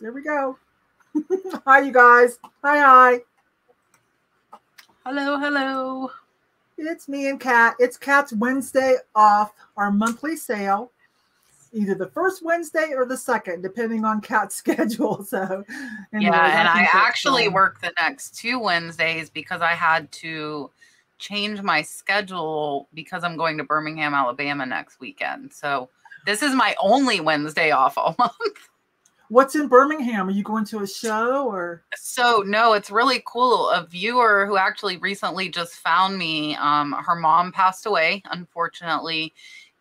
There we go. hi, you guys. Hi, hi. Hello, hello. It's me and Kat. It's Kat's Wednesday off, our monthly sale. Either the first Wednesday or the second, depending on Kat's schedule. So, anyways, yeah, and I, I actually fun. work the next two Wednesdays because I had to change my schedule because I'm going to Birmingham, Alabama next weekend. So, this is my only Wednesday off all month. What's in Birmingham? Are you going to a show or? So no, it's really cool. A viewer who actually recently just found me. Um, her mom passed away, unfortunately,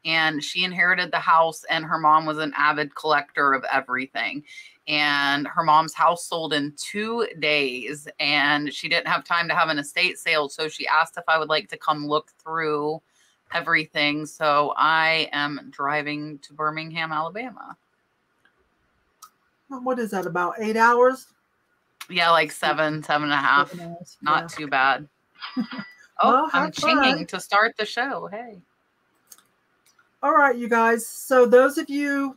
and she inherited the house. And her mom was an avid collector of everything. And her mom's house sold in two days, and she didn't have time to have an estate sale. So she asked if I would like to come look through everything. So I am driving to Birmingham, Alabama what is that about eight hours? Yeah like seven seven and a half. Not yeah. too bad. Oh well, i'm chinging to start the show. Hey. All right you guys. So those of you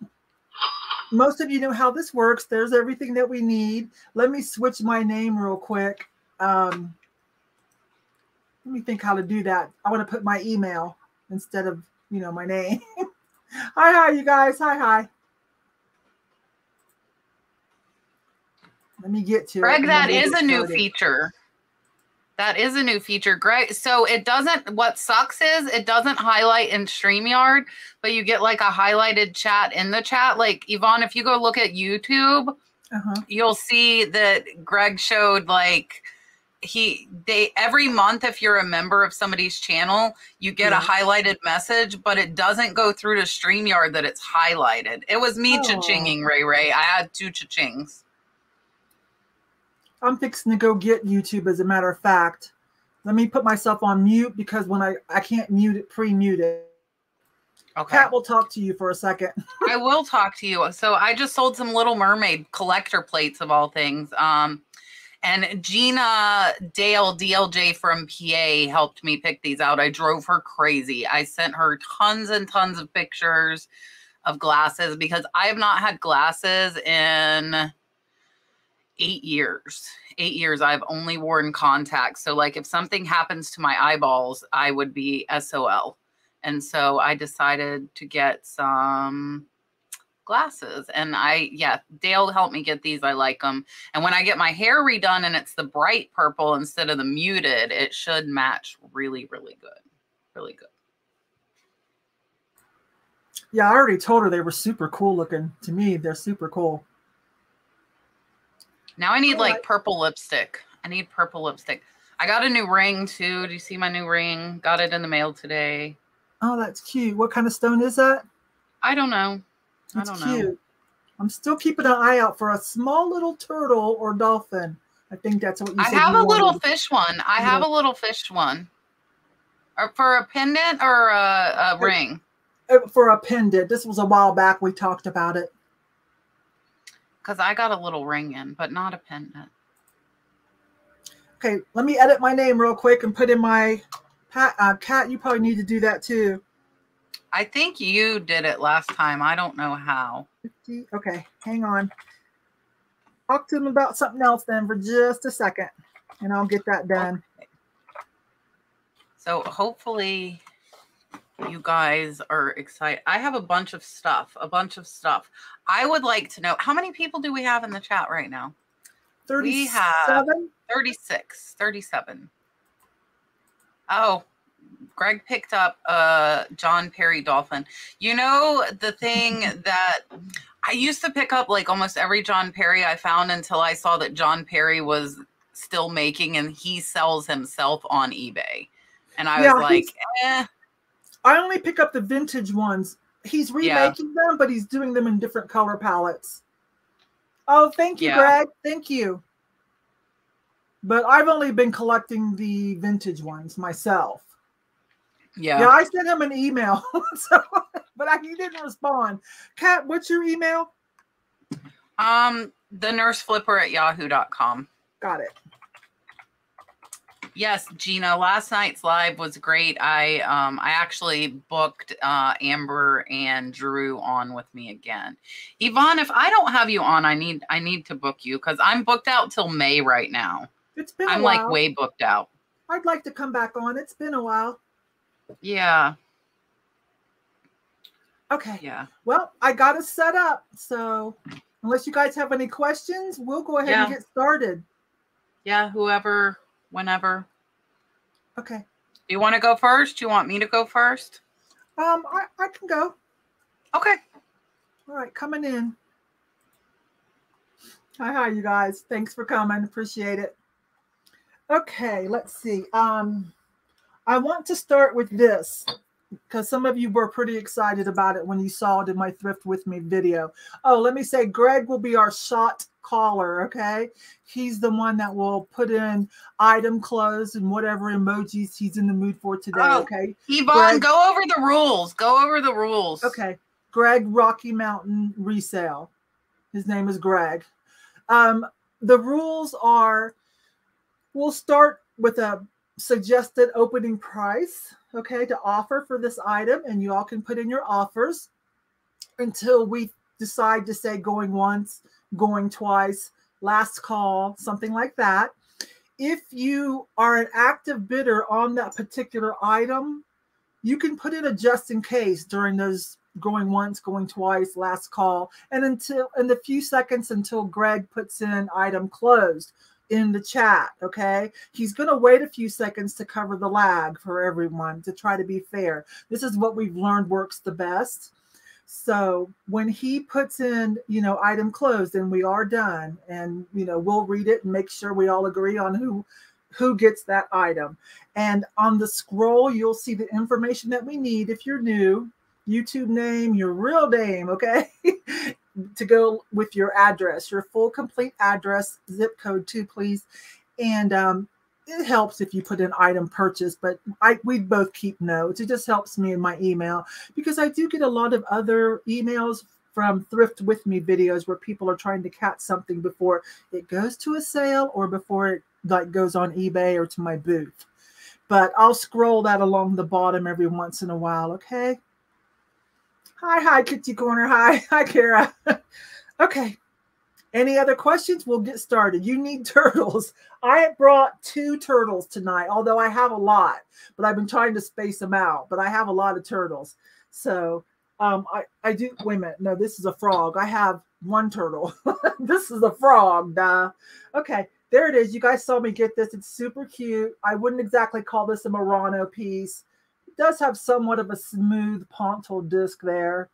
most of you know how this works. There's everything that we need. Let me switch my name real quick. Um, let me think how to do that. I want to put my email instead of you know my name. Hi hi you guys. Hi hi Let me get to Greg, it. that is a new feature. That is a new feature. Greg. So it doesn't, what sucks is it doesn't highlight in StreamYard, but you get like a highlighted chat in the chat. Like Yvon, if you go look at YouTube, uh-huh. you'll see that Greg showed like he they every month if you're a member of somebody's channel you get yeah. a highlighted message but it doesn't go through to streamyard that it's highlighted it was me oh. cha-chinging ray ray i had two cha-chings I'm fixing to go get YouTube as a matter of fact. Let me put myself on mute because when I I can't mute it pre-mute it. Okay. Kat will talk to you for a second. I will talk to you. So I just sold some Little Mermaid collector plates of all things. Um, and Gina Dale DLJ from PA helped me pick these out. I drove her crazy. I sent her tons and tons of pictures of glasses because I have not had glasses in eight years. Eight years, I've only worn contacts. So, like, if something happens to my eyeballs, I would be SOL. And so I decided to get some glasses. And I, yeah, Dale helped me get these. I like them. And when I get my hair redone and it's the bright purple instead of the muted, it should match really, really good. Really good. Yeah, I already told her they were super cool looking. To me, they're super cool. Now I need oh, like purple lipstick. I need purple lipstick. I got a new ring too. Do you see my new ring? Got it in the mail today. Oh, that's cute. What kind of stone is that? I don't know. That's I don't cute. know. I'm still keeping an eye out for a small little turtle or dolphin. I think that's what you I have a little fish one. I yeah. have a little fish one. Or for a pendant or a, a ring? Uh, for a pendant. This was a while back. We talked about it. Because I got a little ring in, but not a pendant. Okay, let me edit my name real quick and put in my Pat. Uh, Kat, you probably need to do that too. I think you did it last time. I don't know how. Okay, hang on. Talk to him about something else then for just a second, and I'll get that done. Okay. So hopefully you guys are excited. I have a bunch of stuff, a bunch of stuff. I would like to know how many people do we have in the chat right now? 37? We have 36, 37. Oh, Greg picked up a John Perry dolphin. You know, the thing that I used to pick up like almost every John Perry I found until I saw that John Perry was still making and he sells himself on eBay. And I yeah, was like, eh I only pick up the vintage ones. He's remaking yeah. them, but he's doing them in different color palettes. Oh, thank you, yeah. Greg. Thank you. But I've only been collecting the vintage ones myself. Yeah. Yeah, I sent him an email, so, but I, he didn't respond. Kat, what's your email? Um, the nurse flipper at yahoo.com. Got it. Yes, Gina. Last night's live was great. I um I actually booked uh Amber and Drew on with me again. Yvon, if I don't have you on, I need I need to book you because I'm booked out till May right now. It's been I'm like way booked out. I'd like to come back on. It's been a while. Yeah. Okay. Yeah. Well, I got it set up. So unless you guys have any questions, we'll go ahead Yeah. and get started. Yeah, whoever, whenever. Okay. Do you want to go first? Do you want me to go first? Um, I, I can go. Okay. All right, coming in. Hi, hi, you guys. Thanks for coming. Appreciate it. Okay, let's see. Um, I want to start with this because some of you were pretty excited about it when you saw it in my Thrift With Me video. Oh, let me say, Greg will be our shot caller, okay? He's the one that will put in item clothes and whatever emojis he's in the mood for today, Oh. okay? Yvon, Greg- go over the rules. Go over the rules. Okay. Greg Rocky Mountain Resale. His name is Greg. Um, the rules are we'll start with a suggested opening price, okay, to offer for this item, and you all can put in your offers until we decide to say going once, going twice, last call, something like that. If you are an active bidder on that particular item, you can put in a just in case during those going once, going twice, last call, and until in the few seconds until Greg puts in item closed in the chat. Okay. He's going to wait a few seconds to cover the lag for everyone to try to be fair. This is what we've learned works the best. So when he puts in, you know, item closed, and we are done. And, you know, we'll read it and make sure we all agree on who who gets that item. And on the scroll, you'll see the information that we need if you're new, YouTube name, your real name, okay? to go with your address, your full complete address, zip code too, please. And um, it helps if you put an item purchase, but I we both keep notes. It just helps me in my email because I do get a lot of other emails from thrift with me videos where people are trying to catch something before it goes to a sale or before it like goes on eBay or to my booth. But I'll scroll that along the bottom every once in a while, okay? Hi, hi, Kitty Corner. Hi, hi, Kara. okay. Any other questions? We'll get started. You need turtles. I brought two turtles tonight, although I have a lot, but I've been trying to space them out. But I have a lot of turtles. So um, I, I do. Wait a minute. No, this is a frog. I have one turtle. this is a frog. Duh. Okay, there it is. You guys saw me get this. It's super cute. I wouldn't exactly call this a Murano piece. It does have somewhat of a smooth pontil disc there.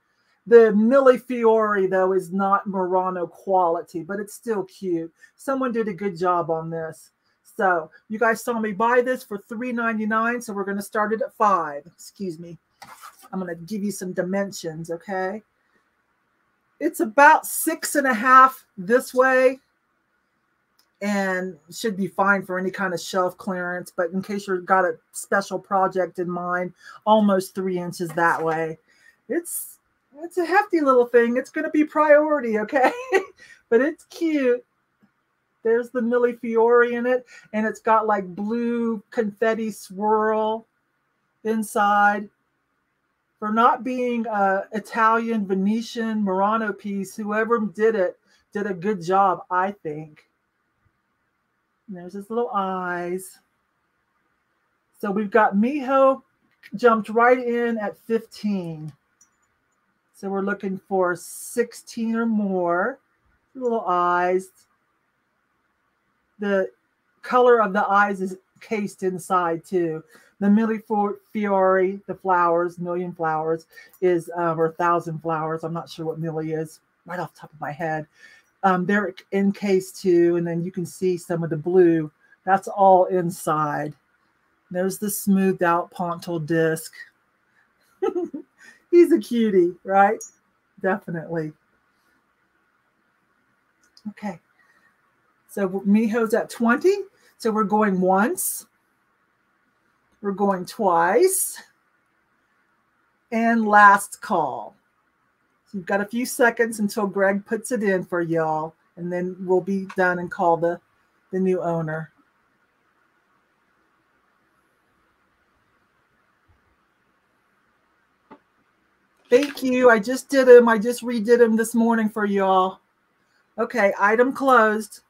The Millefiori, though, is not Murano quality, but it's still cute. Someone did a good job on this. So you guys saw me buy this for $3.99. So we're going to start it at five. Excuse me. I'm going to give you some dimensions, okay? It's about six and a half this way and should be fine for any kind of shelf clearance. But in case you've got a special project in mind, almost three inches that way. It's it's a hefty little thing. It's going to be priority, okay? but it's cute. There's the Millefiori in it, and it's got like blue confetti swirl inside. For not being a Italian, Venetian, Murano piece, whoever did it did a good job, I think. And there's his little eyes. So we've got Miho jumped right in at 15. So we're looking for 16 or more. Little eyes. The color of the eyes is cased inside too. The Millefiori, the flowers, million flowers, is um, or thousand flowers. I'm not sure what milli is right off the top of my head. Um, they're encased too, and then you can see some of the blue. That's all inside. There's the smoothed out pontil disc. He's a cutie, right? Definitely. Okay. So Miho's at 20. So we're going once. We're going twice. And last call. So you've got a few seconds until Greg puts it in for y'all. And then we'll be done and call the, the new owner. Thank you. I just did them. I just redid them this morning for you all. Okay, item closed.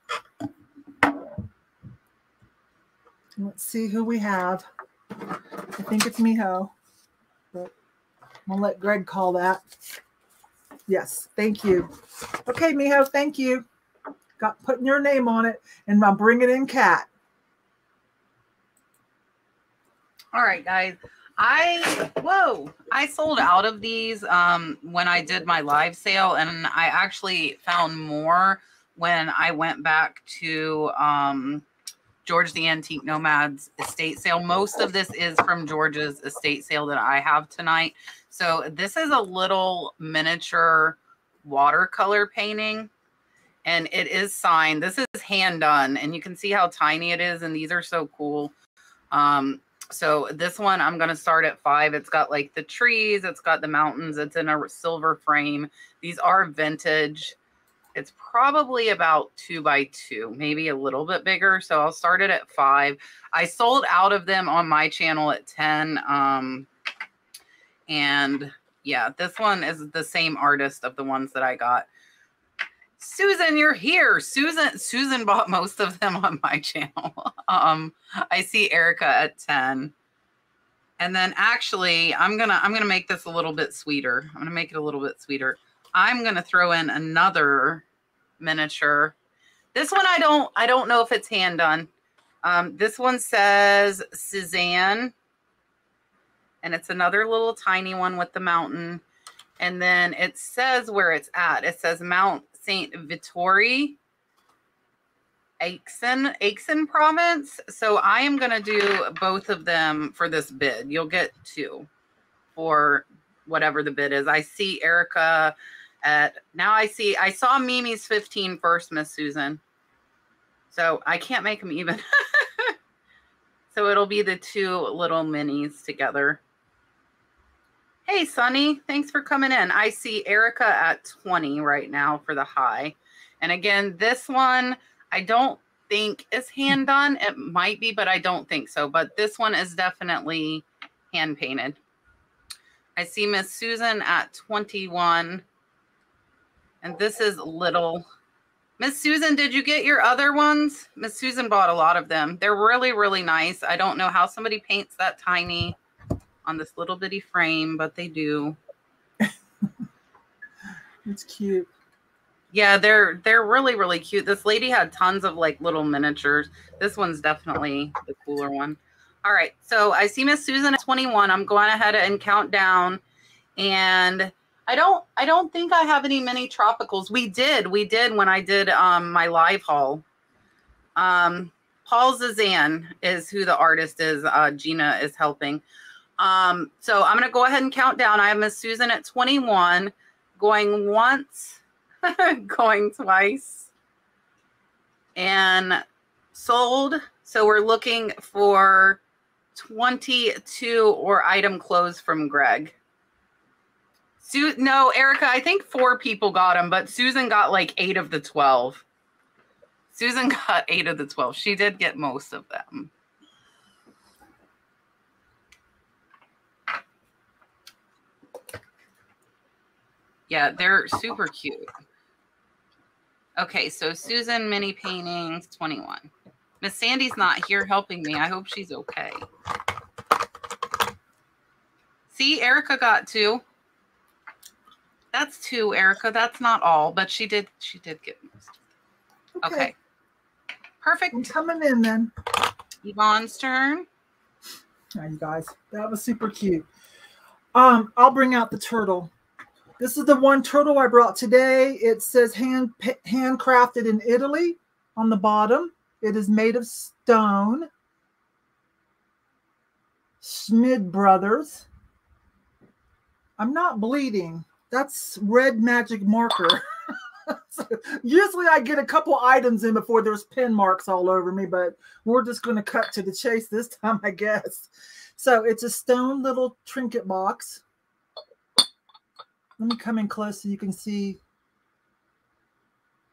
Let's see who we have. I think it's Miho, but I'll let Greg call that. Yes, thank you. Okay, Miho, thank you. Got putting your name on it, and I'm bringing in Kat. All right, guys. I whoa, I sold out of these um when I did my live sale and I actually found more when I went back to um George the Antique Nomad's estate sale. Most of this is from George's estate sale that I have tonight. So this is a little miniature watercolor painting and it is signed. This is hand done and you can see how tiny it is and these are so cool. Um so this one I'm going to start at five. It's got like the trees, it's got the mountains, it's in a silver frame. These are vintage. It's probably about two by two, maybe a little bit bigger. So I'll start it at five. I sold out of them on my channel at 10. Um, and yeah, this one is the same artist of the ones that I got. Susan, you're here. Susan, Susan bought most of them on my channel. um, I see Erica at 10. And then actually, I'm gonna I'm gonna make this a little bit sweeter. I'm gonna make it a little bit sweeter. I'm gonna throw in another miniature. This one I don't I don't know if it's hand done. Um, this one says Suzanne, and it's another little tiny one with the mountain. And then it says where it's at. It says Mount Saint Vittori, Aixen, Aixen province. So I am going to do both of them for this bid. You'll get two for whatever the bid is. I see Erica at now I see I saw Mimi's 15 first, Miss Susan. So I can't make them even. so it'll be the two little minis together. Hey, Sunny, thanks for coming in. I see Erica at 20 right now for the high. And again, this one, I don't think is hand done. It might be, but I don't think so. But this one is definitely hand painted. I see Miss Susan at 21. And this is little. Miss Susan, did you get your other ones? Miss Susan bought a lot of them. They're really, really nice. I don't know how somebody paints that tiny on this little bitty frame, but they do. it's cute. Yeah, they're they're really really cute. This lady had tons of like little miniatures. This one's definitely the cooler one. All right, so I see Miss Susan at 21. I'm going ahead and count down, and I don't I don't think I have any mini tropicals. We did we did when I did um my live haul. Um, Paul Zazan is who the artist is. Uh, Gina is helping. Um, so I'm going to go ahead and count down. I have Miss Susan at 21, going once, going twice, and sold. So we're looking for 22 or item closed from Greg. Su- no, Erica, I think four people got them, but Susan got like eight of the 12. Susan got eight of the 12. She did get most of them. Yeah, they're super cute. Okay, so Susan mini paintings 21. Miss Sandy's not here helping me. I hope she's okay. See, Erica got two. That's two, Erica. That's not all, but she did she did get most. Okay. okay. Perfect. I'm coming in then. Yvon's turn. All right, you guys. That was super cute. Um, I'll bring out the turtle. This is the one turtle I brought today. It says hand handcrafted in Italy on the bottom. It is made of stone. Schmid Brothers. I'm not bleeding. That's red magic marker. usually I get a couple items in before there's pin marks all over me, but we're just going to cut to the chase this time, I guess. So it's a stone little trinket box. Let me come in close so you can see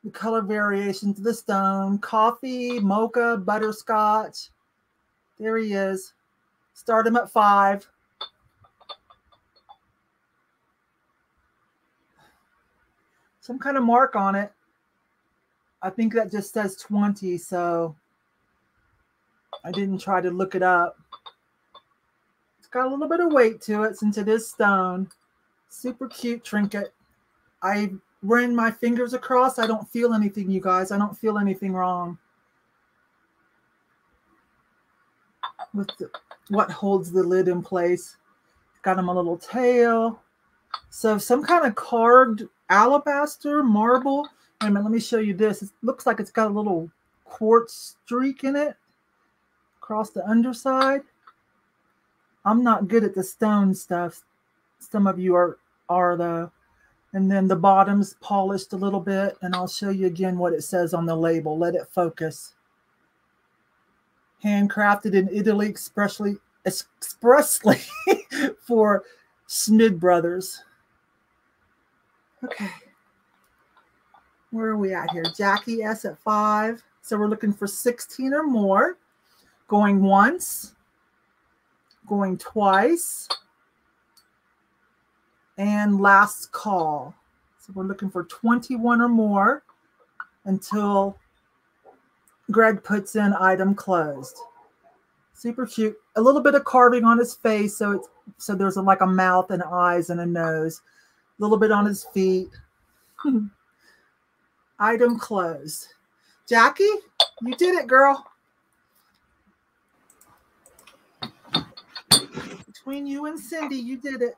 the color variations of the stone. Coffee, mocha, butterscotch. There he is. Start him at five. some kind of mark on it. I think that just says 20, so I didn't try to look it up. It's got a little bit of weight to it since it is stone. Super cute trinket. I ran my fingers across. I don't feel anything, you guys. I don't feel anything wrong. With the, what holds the lid in place. Got him a little tail. So some kind of carved alabaster marble. Wait a minute, let me show you this. It looks like it's got a little quartz streak in it across the underside. I'm not good at the stone stuff. Some of you are are though. And then the bottom's polished a little bit, and I'll show you again what it says on the label. Let it focus. Handcrafted in Italy expressly expressly for Schmid Brothers. Okay. Where are we at here? Jackie S at five. So we're looking for 16 or more. Going once, going twice, and last call. So we're looking for 21 or more until Greg puts in item closed. Super cute. A little bit of carving on his face, so it's so there's a, like a mouth and eyes and a nose. A little bit on his feet. item closed. Jackie, you did it, girl. Between you and Cindy, you did it.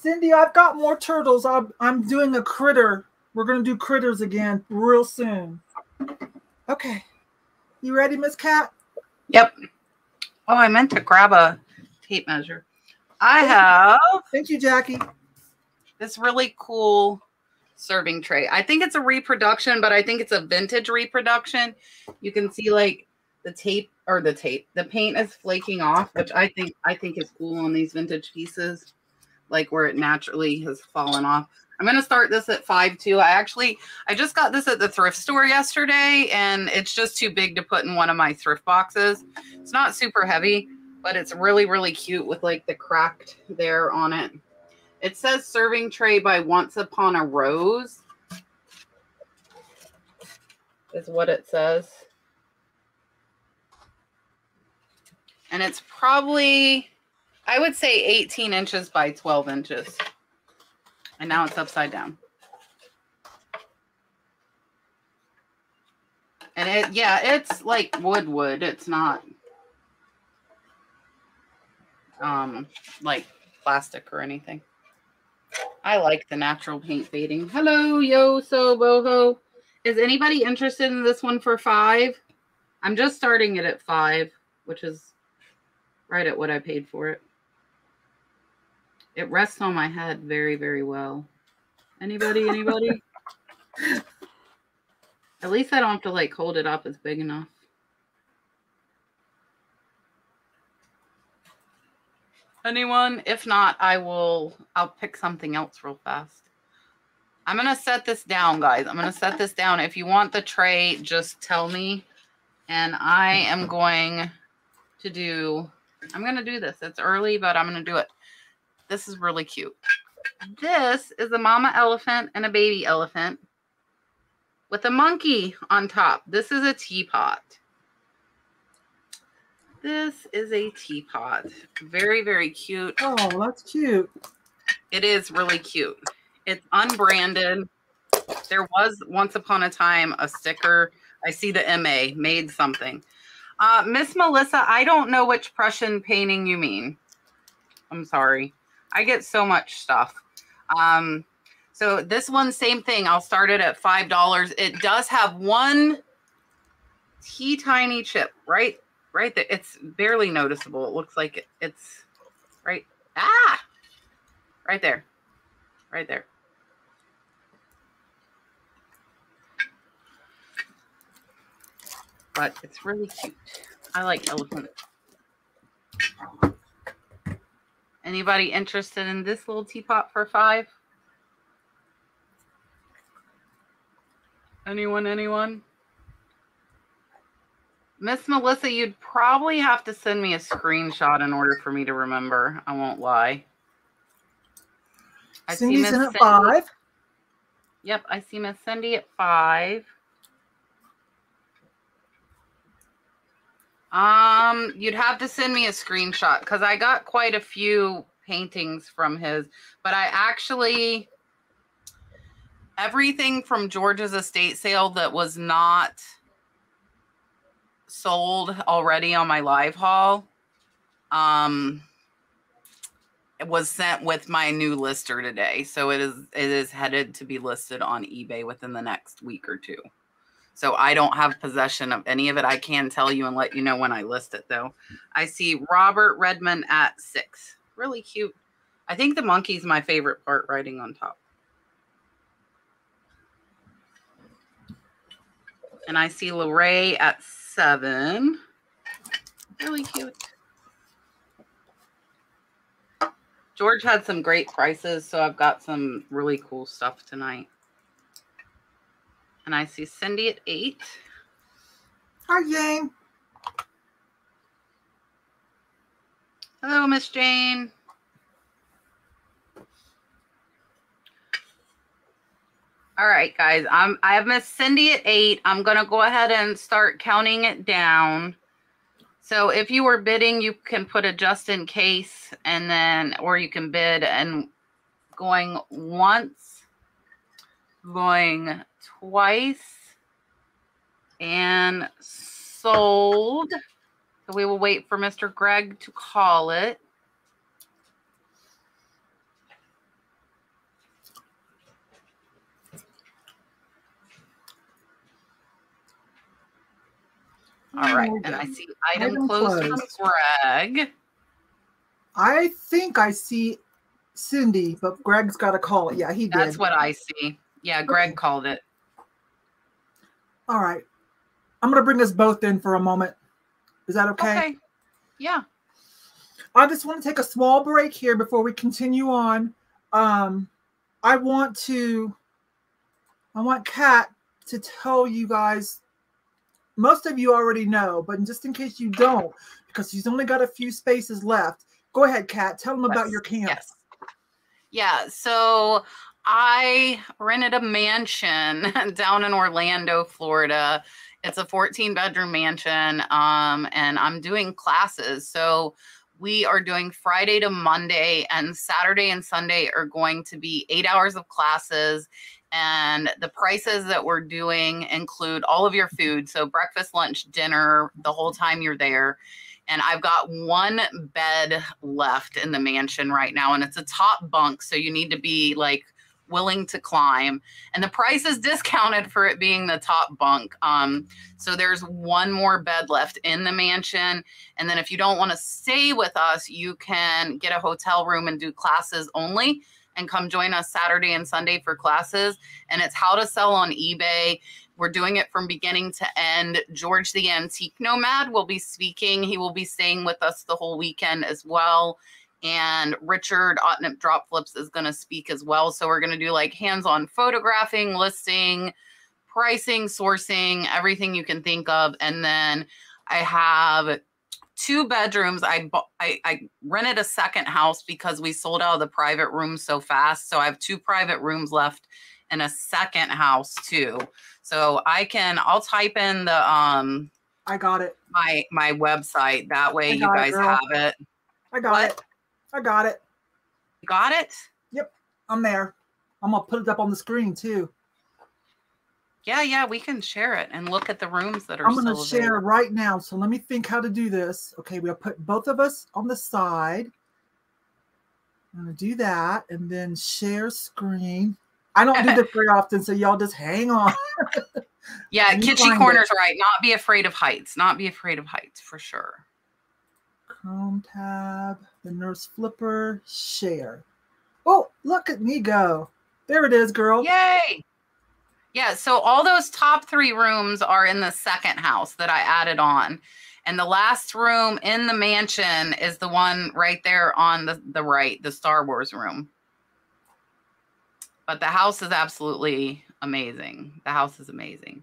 Cindy, I've got more turtles. I'm, I'm doing a critter. We're going to do critters again real soon. Okay. You ready, Miss Kat? Yep. Oh, I meant to grab a tape measure. I have. Thank you, Jackie. This really cool serving tray. I think it's a reproduction, but I think it's a vintage reproduction. You can see like the tape or the tape, the paint is flaking off, which I think I think is cool on these vintage pieces, like where it naturally has fallen off. I'm gonna start this at five too. I actually I just got this at the thrift store yesterday, and it's just too big to put in one of my thrift boxes. It's not super heavy, but it's really really cute with like the cracked there on it. It says serving tray by Once Upon a Rose. Is what it says. And it's probably, I would say 18 inches by 12 inches. And now it's upside down. And it, yeah, it's like wood wood. It's not um like plastic or anything. I like the natural paint fading. Hello, yo, so boho. Is anybody interested in this one for five? I'm just starting it at five, which is right at what I paid for it. It rests on my head very, very well. Anybody, anybody? at least I don't have to like hold it up. It's big enough. Anyone? If not, I will, I'll pick something else real fast. I'm going to set this down, guys. I'm going to set this down. If you want the tray, just tell me. And I am going to do, I'm going to do this. It's early, but I'm going to do it. This is really cute. This is a mama elephant and a baby elephant with a monkey on top. This is a teapot. This is a teapot. Very, very cute. Oh, that's cute. It is really cute. It's unbranded. There was once upon a time a sticker. I see the MA made something. Uh, Miss Melissa, I don't know which Prussian painting you mean. I'm sorry. I get so much stuff. Um, so this one, same thing. I'll start it at $5. It does have one tea tiny chip, right? right there. It's barely noticeable. It looks like it's right. Ah, right there, right there. But it's really cute. I like elephant. Anybody interested in this little teapot for five? Anyone, anyone? Miss Melissa, you'd probably have to send me a screenshot in order for me to remember. I won't lie. I Cindy's in at five. Yep, I see Miss Cindy at five. Um, you'd have to send me a screenshot because I got quite a few paintings from his, but I actually everything from George's estate sale that was not sold already on my live haul um it was sent with my new lister today. So it is it is headed to be listed on ebay within the next week or two so I don't have possession of any of it. I can tell you and let you know when I list it, though. I see Robert Redmond at six. Really cute. I think the monkey's my favorite part riding on top. And I see Lorray at seven. Really cute. George had some great prices, so I've got some really cool stuff tonight. And I see Cindy at eight. Hi, Jane. Hello, Miss Jane. All right, guys. I'm I have Miss Cindy at eight. I'm gonna go ahead and start counting it down. So if you were bidding, you can put a just in case and then or you can bid and going once, going twice and sold. So we will wait for Mr. Greg to call it. All right, and I see item, closed from Greg. I think I see Cindy, but Greg's got to call it. Yeah, he did. That's what I see. Yeah, Greg okay. called it. All right. I'm going to bring us both in for a moment. Is that okay? Okay. Yeah. I just want to take a small break here before we continue on. Um, I want to, I want Kat to tell you guys. Most of you already know, but just in case you don't, because she's only got a few spaces left. Go ahead, Kat. Tell them yes. about your camp. Yes. Yeah. So I rented a mansion down in Orlando, Florida. It's a 14 bedroom mansion, um, and I'm doing classes. So we are doing Friday to Monday, and Saturday and Sunday are going to be eight hours of classes. And the prices that we're doing include all of your food. So, breakfast, lunch, dinner, the whole time you're there and I've got one bed left in the mansion right now, and it's a top bunk, so you need to be like willing to climb and the price is discounted for it being the top bunk um, so there's one more bed left in the mansion and then if you don't want to stay with us you can get a hotel room and do classes only and come join us saturday and sunday for classes and it's how to sell on ebay we're doing it from beginning to end. George the Antique Nomad will be speaking. He will be staying with us the whole weekend as well and Richard Otnip Drop Flips is going to speak as well. So we're going to do like hands-on photographing, listing, pricing, sourcing, everything you can think of, and then I have two bedrooms. I, I I rented a second house because we sold out of the private rooms so fast. So I have two private rooms left in a second house too. So I can I'll type in the um I got it. My my website. That way you guys it, have it. I got what? it. I got it. You got it? Yep, I'm there. I'm gonna put it up on the screen too. Yeah, yeah, we can share it and look at the rooms that are. I'm gonna share right now. So let me think how to do this. Okay, we'll put both of us on the side. I'm gonna do that and then share screen. I don't do this very often, so y'all just hang on. yeah, Kitschy Corner's it. right. Not be afraid of heights. Not be afraid of heights for sure. Chrome tab, the nurse flipper, share. Oh, look at me go. There it is, girl. Yay. Yeah, so all those top three rooms are in the second house that I added on. And the last room in the mansion is the one right there on the, the right, the Star Wars room. But the house is absolutely amazing. The house is amazing.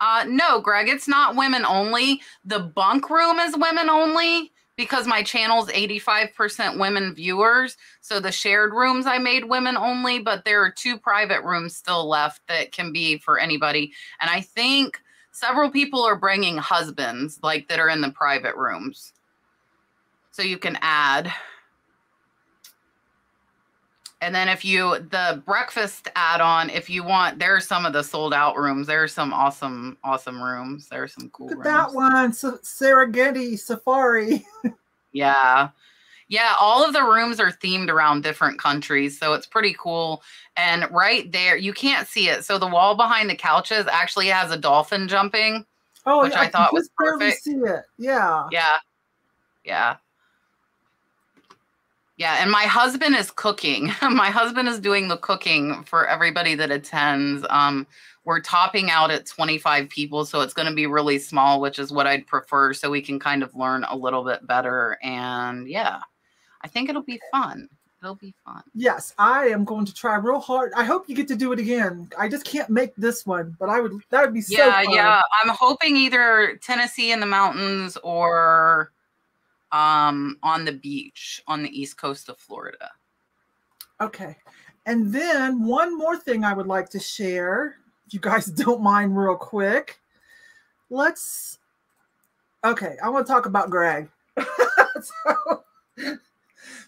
Uh, no, Greg, it's not women only. The bunk room is women only because my channel's 85% women viewers. So the shared rooms I made women only, but there are two private rooms still left that can be for anybody. And I think several people are bringing husbands like that are in the private rooms. So you can add. And then if you the breakfast add-on, if you want, there are some of the sold out rooms. There are some awesome, awesome rooms. There are some cool Look at that one, so Serengeti Safari. yeah. Yeah, all of the rooms are themed around different countries, so it's pretty cool. And right there, you can't see it. So the wall behind the couches actually has a dolphin jumping. Oh, which I, I thought was perfect. See it. Yeah. Yeah. Yeah. Yeah, and my husband is cooking. my husband is doing the cooking for everybody that attends. Um, we're topping out at 25 people, so it's going to be really small, which is what I'd prefer, so we can kind of learn a little bit better. And yeah, I think it'll be fun. It'll be fun. Yes, I am going to try real hard. I hope you get to do it again. I just can't make this one, but I would. That would be so. Yeah, yeah. I'm hoping either Tennessee in the mountains or um, on the beach on the east coast of Florida. Okay. And then one more thing I would like to share, if you guys don't mind, real quick. Let's, okay, I want to talk about Greg. so,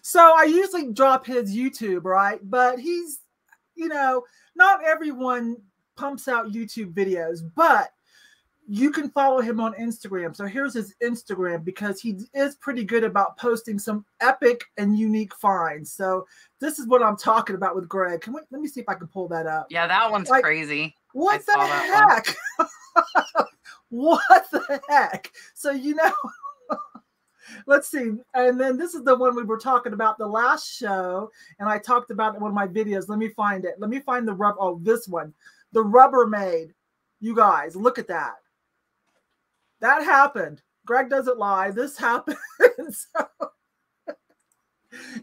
so I usually drop his YouTube, right? But he's, you know, not everyone pumps out YouTube videos, but you can follow him on Instagram. So here's his Instagram because he is pretty good about posting some epic and unique finds. So this is what I'm talking about with Greg. Can we let me see if I can pull that up? Yeah, that one's like, crazy. What I the heck? what the heck? So you know, let's see. And then this is the one we were talking about the last show, and I talked about it in one of my videos. Let me find it. Let me find the rub. Oh, this one, the Rubbermaid. You guys, look at that that happened. Greg doesn't lie. This happened. so,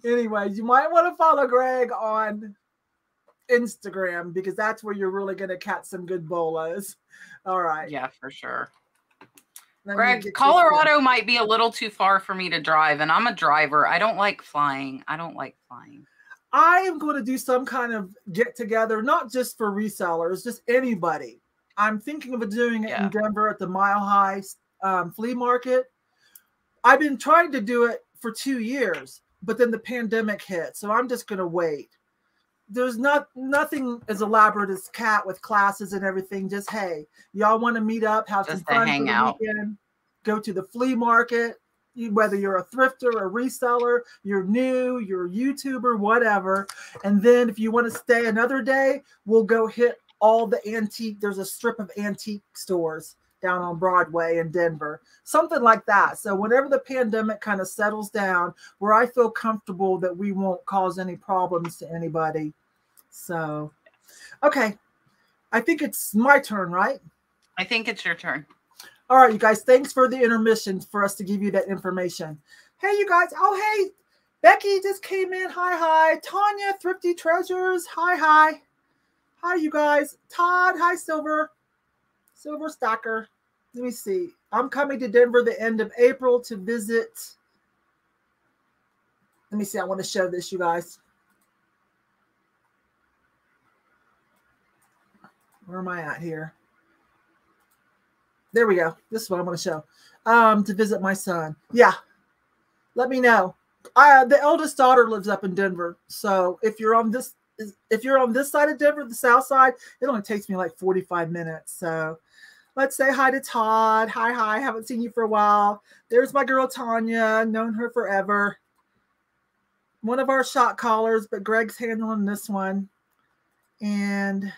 anyways, you might want to follow Greg on Instagram because that's where you're really going to catch some good BOLOs. All right. Yeah, for sure. Let Greg, Colorado might be a little too far for me to drive, and I'm a driver. I don't like flying. I don't like flying. I am going to do some kind of get together, not just for resellers, just anybody. I'm thinking of doing it yeah. in Denver at the Mile High um, Flea Market. I've been trying to do it for two years, but then the pandemic hit, so I'm just gonna wait. There's not nothing as elaborate as Kat with classes and everything. Just hey, y'all want to meet up, have just some fun hang out. weekend, go to the flea market. Whether you're a thrifter, a reseller, you're new, you're a YouTuber, whatever. And then if you want to stay another day, we'll go hit all the antique. There's a strip of antique stores down on Broadway in Denver, something like that. So, whenever the pandemic kind of settles down, where I feel comfortable that we won't cause any problems to anybody. So, okay, I think it's my turn, right? I think it's your turn. All right, you guys, thanks for the intermission for us to give you that information. Hey, you guys. Oh, hey, Becky just came in. Hi, hi. Tanya, Thrifty Treasures. Hi, hi. Hi, you guys. Todd. Hi, Silver. Silver Stacker. Let me see. I'm coming to Denver the end of April to visit. Let me see. I want to show this, you guys. Where am I at here? There we go. This is what I want to show. Um, to visit my son. Yeah. Let me know. I, the eldest daughter lives up in Denver. So if you're on this if you're on this side of Denver, the south side, it only takes me like 45 minutes. So let's say hi to Todd. Hi, hi. Haven't seen you for a while. There's my girl Tanya. Known her forever. One of our shot callers, but Greg's handling this one. And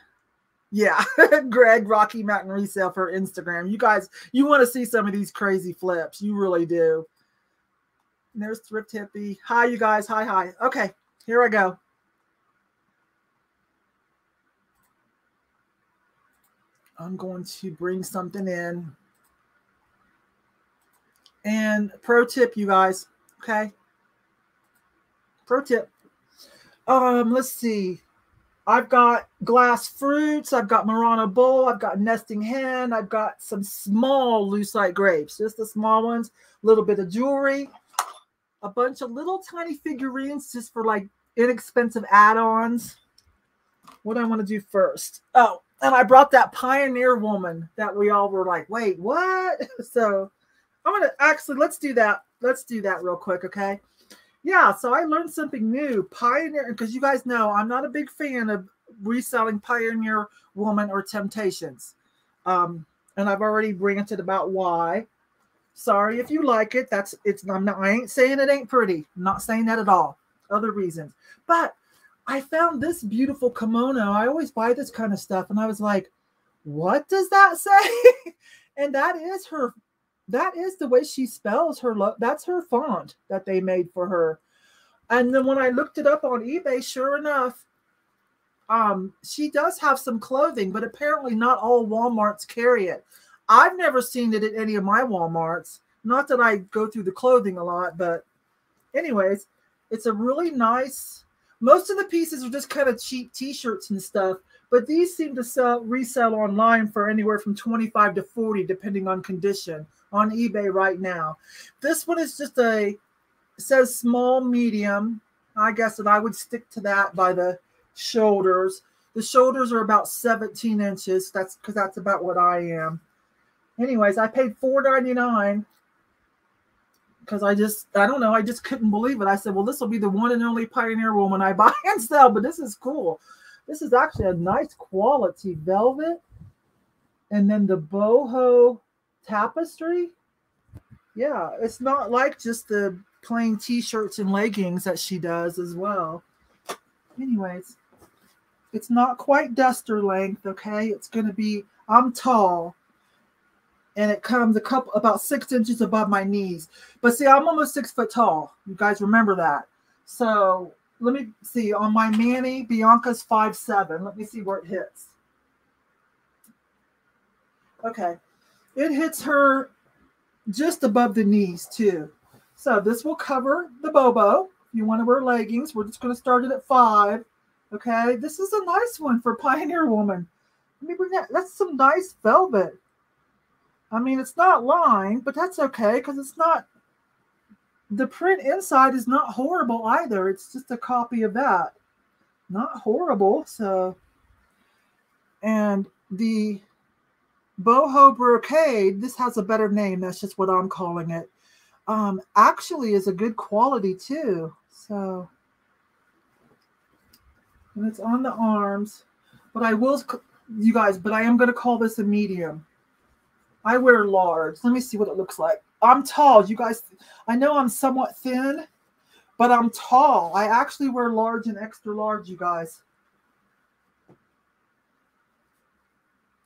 yeah, Greg Rocky Mountain Resale for Instagram. You guys, you want to see some of these crazy flips. You really do. And there's Thrift Hippie. Hi, you guys. Hi, hi. Okay, here I go. I'm going to bring something in. And pro tip, you guys, okay? Pro tip. Um, let's see. I've got glass fruits. I've got Murano bowl. I've got nesting hen. I've got some small lucite grapes, just the small ones. A little bit of jewelry. a bunch of little tiny figurines just for like inexpensive add-ons. What do I want to do first? Oh, and I brought that pioneer woman that we all were like, wait, what? So I'm gonna actually let's do that. Let's do that real quick, okay? Yeah, so I learned something new. Pioneer, because you guys know I'm not a big fan of reselling Pioneer Woman or Temptations. Um, and I've already ranted about why. Sorry if you like it. That's it's I'm not I ain't saying it ain't pretty. I'm not saying that at all. Other reasons. But I found this beautiful kimono. I always buy this kind of stuff. And I was like, what does that say? and that is her, that is the way she spells her love. That's her font that they made for her. And then when I looked it up on eBay, sure enough, um, she does have some clothing, but apparently not all Walmarts carry it. I've never seen it at any of my Walmarts. Not that I go through the clothing a lot, but anyways, it's a really nice most of the pieces are just kind of cheap t-shirts and stuff, but these seem to sell resell online for anywhere from 25 to 40 depending on condition on eBay right now. This one is just a says small medium. I guess that I would stick to that by the shoulders. The shoulders are about 17 inches. That's because that's about what I am. Anyways, I paid $4.99 because I just I don't know I just couldn't believe it. I said, well, this will be the one and only Pioneer woman I buy and sell, but this is cool. This is actually a nice quality velvet, and then the boho tapestry. Yeah, it's not like just the plain t-shirts and leggings that she does as well. Anyways, it's not quite duster length, okay? It's going to be I'm tall and it comes a couple about six inches above my knees. But see, I'm almost six foot tall. You guys remember that. So let me see on my Manny, Bianca's five seven. Let me see where it hits. Okay. It hits her just above the knees too. So this will cover the bobo. You want to wear leggings, we're just going to start it at five. Okay. This is a nice one for Pioneer Woman. Let me bring that. That's some nice velvet. I mean, it's not lined, but that's okay because it's not. The print inside is not horrible either. It's just a copy of that. Not horrible. So, and the boho brocade, this has a better name. That's just what I'm calling it. Um, actually, is a good quality too. So, and it's on the arms, but I will, you guys, but I am going to call this a medium. I wear large. Let me see what it looks like. I'm tall. You guys, I know I'm somewhat thin, but I'm tall. I actually wear large and extra large, you guys.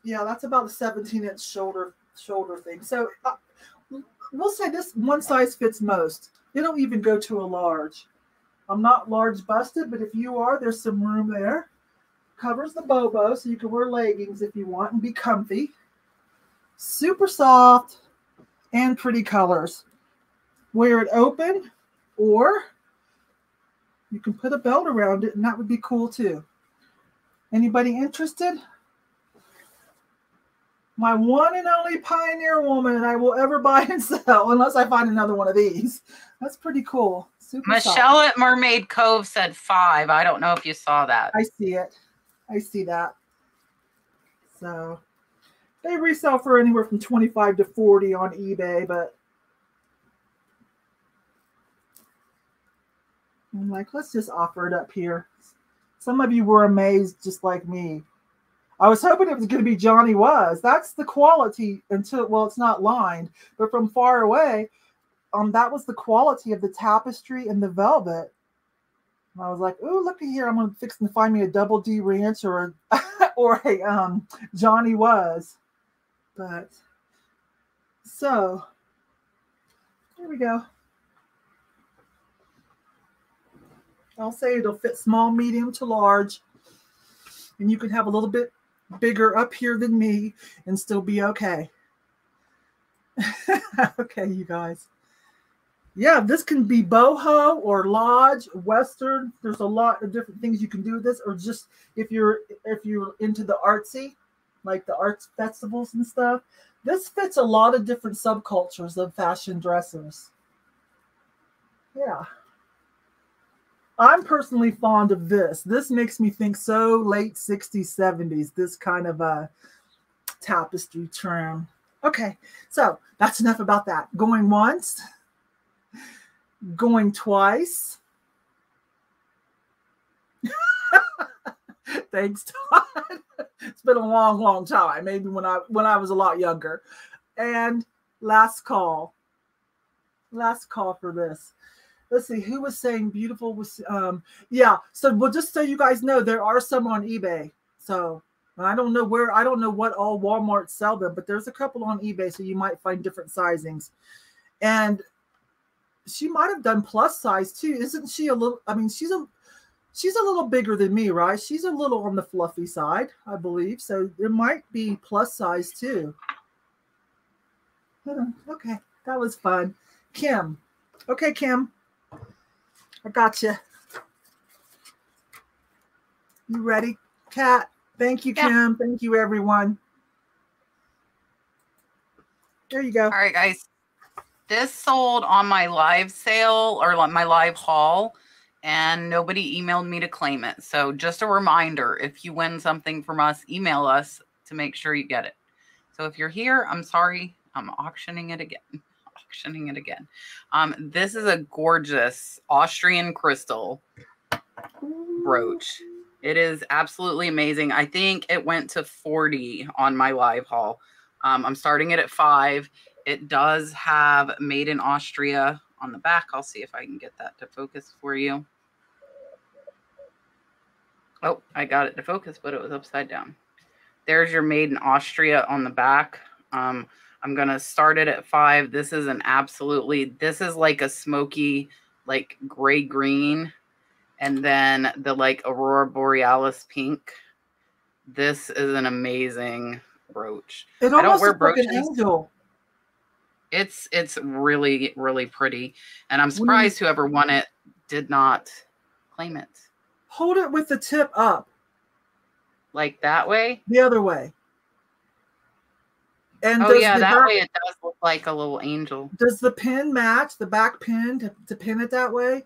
Yeah, that's about a 17 inch shoulder shoulder thing. So uh, we'll say this one size fits most. They don't even go to a large. I'm not large busted, but if you are, there's some room there. Covers the bobo, so you can wear leggings if you want and be comfy super soft and pretty colors. Wear it open or you can put a belt around it and that would be cool too. Anybody interested? My one and only pioneer woman I will ever buy and sell unless I find another one of these. That's pretty cool. Super Michelle soft. at Mermaid Cove said five. I don't know if you saw that. I see it. I see that. So they resell for anywhere from 25 to 40 on eBay, but I'm like, let's just offer it up here. Some of you were amazed just like me. I was hoping it was going to be Johnny Was. That's the quality until well, it's not lined, but from far away, um, that was the quality of the tapestry and the velvet. And I was like, "Ooh, look here! I'm gonna fix and find me a double D ranch or or a um, Johnny Was." But so there we go. I'll say it'll fit small, medium to large. And you can have a little bit bigger up here than me and still be okay. okay, you guys. Yeah, this can be boho or lodge, western. There's a lot of different things you can do with this, or just if you're if you're into the artsy, like the arts festivals and stuff. This fits a lot of different subcultures of fashion dressers. Yeah. I'm personally fond of this. This makes me think so late 60s, 70s, this kind of a tapestry trim. Okay, so that's enough about that. Going once, going twice. Thanks, Todd. it's been a long, long time. Maybe when I when I was a lot younger. And last call. Last call for this let's see who was saying beautiful was um yeah so well just so you guys know there are some on ebay so i don't know where i don't know what all walmart sell them but there's a couple on ebay so you might find different sizings and she might have done plus size too isn't she a little i mean she's a she's a little bigger than me right she's a little on the fluffy side i believe so there might be plus size too okay that was fun kim okay kim I got you. You ready, Kat? Thank you, yeah. Kim. Thank you, everyone. There you go. All right, guys. This sold on my live sale or my live haul, and nobody emailed me to claim it. So, just a reminder if you win something from us, email us to make sure you get it. So, if you're here, I'm sorry, I'm auctioning it again auctioning it again. Um, this is a gorgeous Austrian crystal brooch. It is absolutely amazing. I think it went to 40 on my live haul. Um, I'm starting it at five. It does have made in Austria on the back. I'll see if I can get that to focus for you. Oh, I got it to focus, but it was upside down. There's your made in Austria on the back. Um, I'm gonna start it at five. This is an absolutely this is like a smoky, like gray green, and then the like aurora borealis pink. This is an amazing brooch. It I don't wear brooches. Like an angel. It's it's really really pretty, and I'm surprised whoever won it did not claim it. Hold it with the tip up. Like that way? The other way. And oh yeah, that back, way it does look like a little angel. Does the pin match the back pin to, to pin it that way?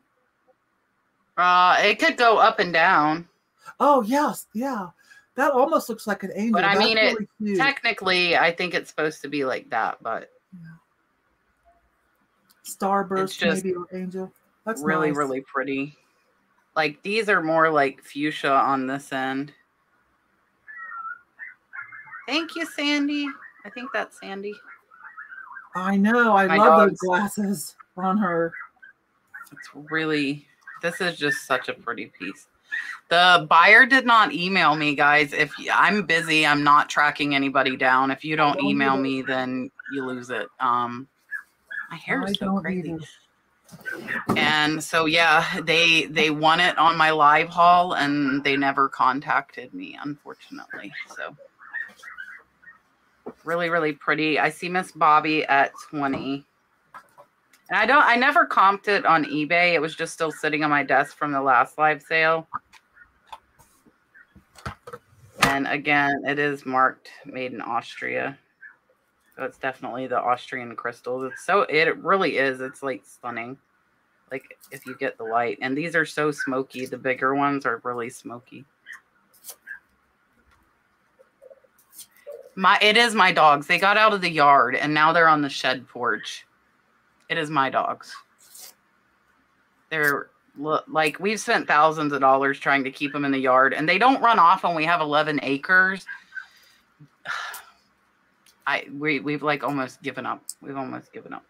Uh, it could go up and down. Oh yes, yeah. That almost looks like an angel. But I That's mean, really it cute. technically, I think it's supposed to be like that, but. Starburst maybe or angel. That's really nice. really pretty. Like these are more like fuchsia on this end. Thank you, Sandy. I think that's Sandy. I know. I My love dogs. those glasses on her. It's really, this is just such a pretty piece. The buyer did not email me, guys. If I'm busy, I'm not tracking anybody down. If you don't, don't email me, then you lose it. Um, my hair is so crazy. Either. And so yeah, they they won it on my live haul, and they never contacted me, unfortunately. So really, really pretty. I see Miss Bobby at 20. And I don't I never comped it on eBay. It was just still sitting on my desk from the last live sale. And again, it is marked made in Austria. So it's definitely the Austrian crystals. It's so it really is. It's like stunning. Like if you get the light. And these are so smoky. The bigger ones are really smoky. My it is my dogs. They got out of the yard and now they're on the shed porch. It is my dogs. They're like we've spent thousands of dollars trying to keep them in the yard and they don't run off when we have 11 acres. I we we've like almost given up. We've almost given up.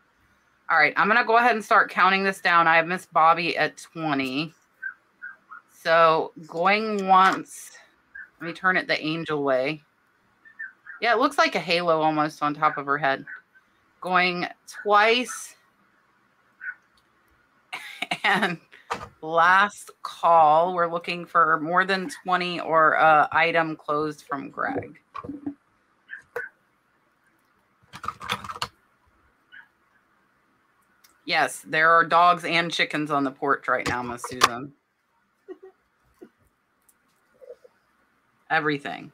All right, I'm to go ahead and start counting this down. I have Miss Bobby at 20. So, going once. Let me turn it the angel way. Yeah, it looks like a halo almost on top of her head. Going twice. And last call, we're looking for more than 20 or uh, item closed from Greg. Yes, there are dogs and chickens on the porch right now, Miss Susan. Everything.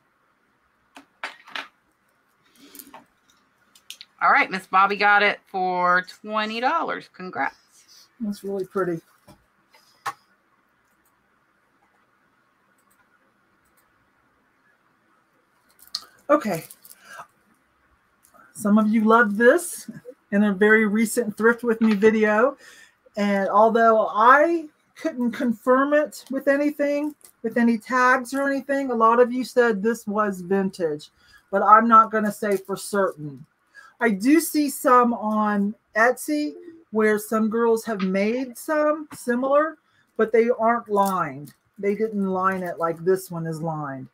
All right, Miss Bobby got it for $20. Congrats. That's really pretty. Okay. Some of you love this in a very recent Thrift With Me video. And although I couldn't confirm it with anything, with any tags or anything, a lot of you said this was vintage, but I'm not going to say for certain. I do see some on Etsy where some girls have made some similar, but they aren't lined. They didn't line it like this one is lined.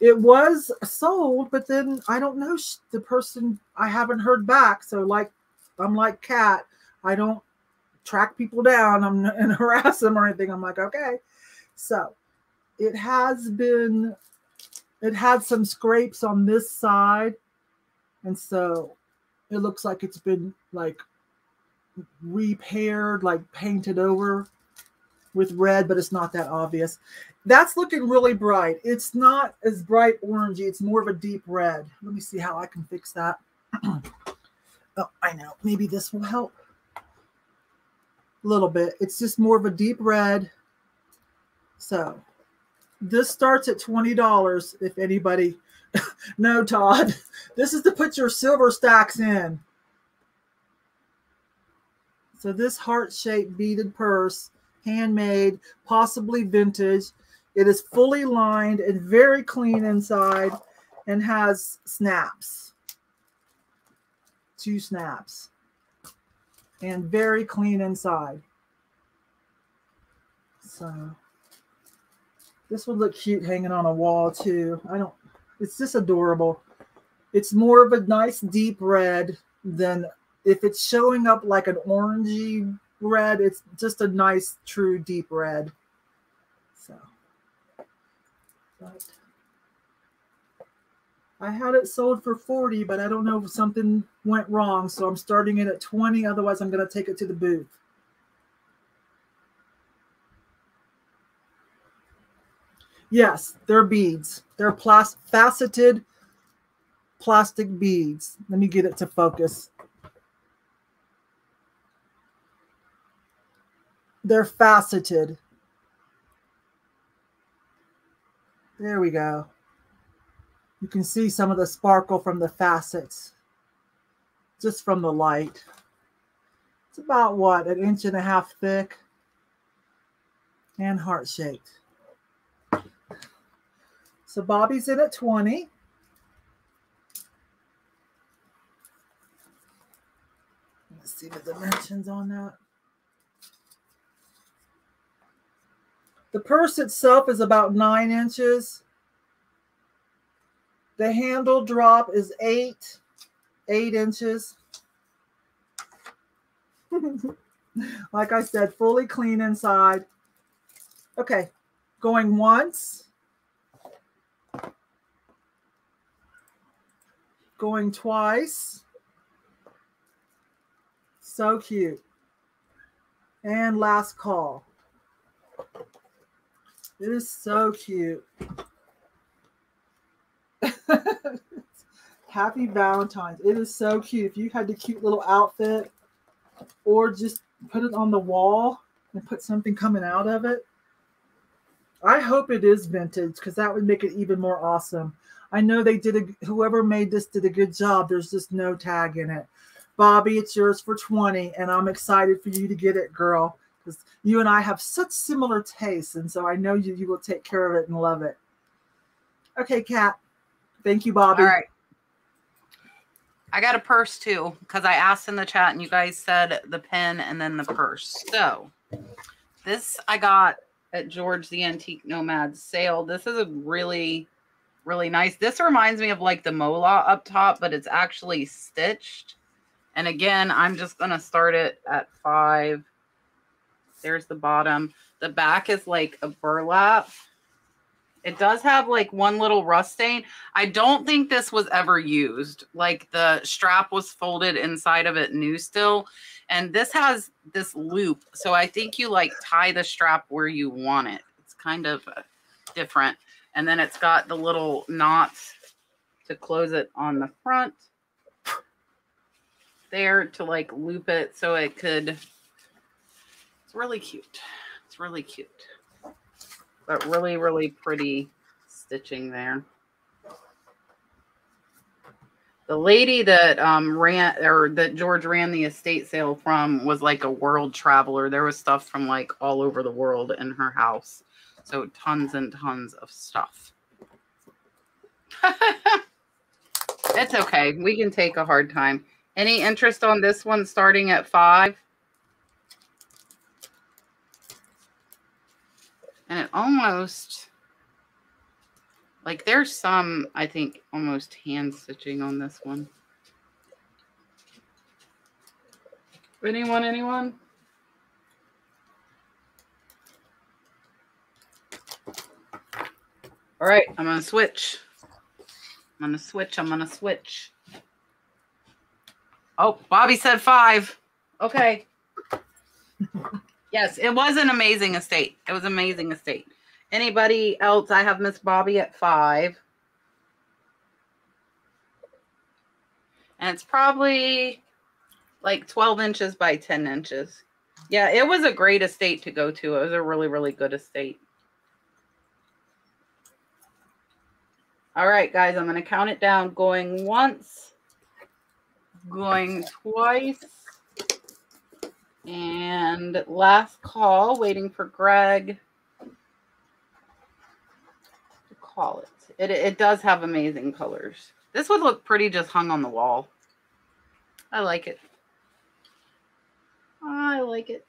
It was sold, but then I don't know the person. I haven't heard back. So like, I'm like Kat. I don't track people down I'm, and harass them or anything. I'm like, okay. So it has been, it had some scrapes on this side. And so it looks like it's been like repaired, like painted over with red, but it's not that obvious. That's looking really bright. It's not as bright orangey. It's more of a deep red. Let me see how I can fix that. oh, I know. Maybe this will help. A little bit. It's just more of a deep red. So this starts at $20 if anybody no, Todd. This is to put your silver stacks in. So this heart-shaped beaded purse, handmade, possibly vintage. It is fully lined and very clean inside and has snaps. Two snaps. And very clean inside. So this would look cute hanging on a wall too. I don't it's just adorable. It's more of a nice deep red than if it's showing up like an orangey red. It's just a nice true deep red. So, but I had it sold for 40, but I don't know if something went wrong. So I'm starting it at 20. Otherwise, I'm going to take it to the booth. Yes, they're beads. They're plas faceted plastic beads. Let me get it to focus. They're faceted. There we go. You can see some of the sparkle from the facets just from the light. It's about what, an inch and a half thick and heart shaped. So Bobby's in at 20. Let's see the dimensions on that. The purse itself is about nine inches. The handle drop is eight, eight inches. like I said, fully clean inside. Okay, going once. going twice. So cute. And last call. It is so cute. Happy Valentine's. It is so cute. If you had the cute little outfit or just put it on the wall and put something coming out of it. I hope it is vintage because that would make it even more awesome. I know they did a whoever made this did a good job. There's just no tag in it. Bobby, it's yours for 20, and I'm excited for you to get it, girl. Because you and I have such similar tastes, and so I know you you will take care of it and love it. Okay, Kat. Thank you, Bobby. All right. I got a purse too, because I asked in the chat and you guys said the pen and then the purse. So this I got at George the Antique Nomad sale. This is a really really nice. This reminds me of like the Mola up top, but it's actually stitched. And again, I'm just going to start it at five. There's the bottom. The back is like a burlap. It does have like one little rust stain. I don't think this was ever used. Like the strap was folded inside of it new still. And this has this loop. So I think you like tie the strap where you want it. It's kind of uh, different. And then it's got the little knots to close it on the front there to like loop it so it could It's really cute. It's really cute. But really, really pretty stitching there. The lady that um ran or that George ran the estate sale from was like a world traveler. There was stuff from like all over the world in her house. So tons and tons of stuff. it's okay. We can take a hard time. Any interest on this one starting at five? And it almost like there's some, I think, almost hand stitching on this one. Anyone, anyone? All right, I'm gonna switch. I'm gonna switch. I'm gonna switch. Oh, Bobby said five. Okay. Yes, it was an amazing estate. It was amazing estate. Anybody else? I have Miss Bobby at five. And it's probably like 12 inches by 10 inches. Yeah, it was a great estate to go to. It was a really, really good estate. All right, guys, I'm going to count it down. Going once, going twice, and last call, waiting for Greg to call it. It, it does have amazing colors. This would look pretty just hung on the wall. I like it. I like it.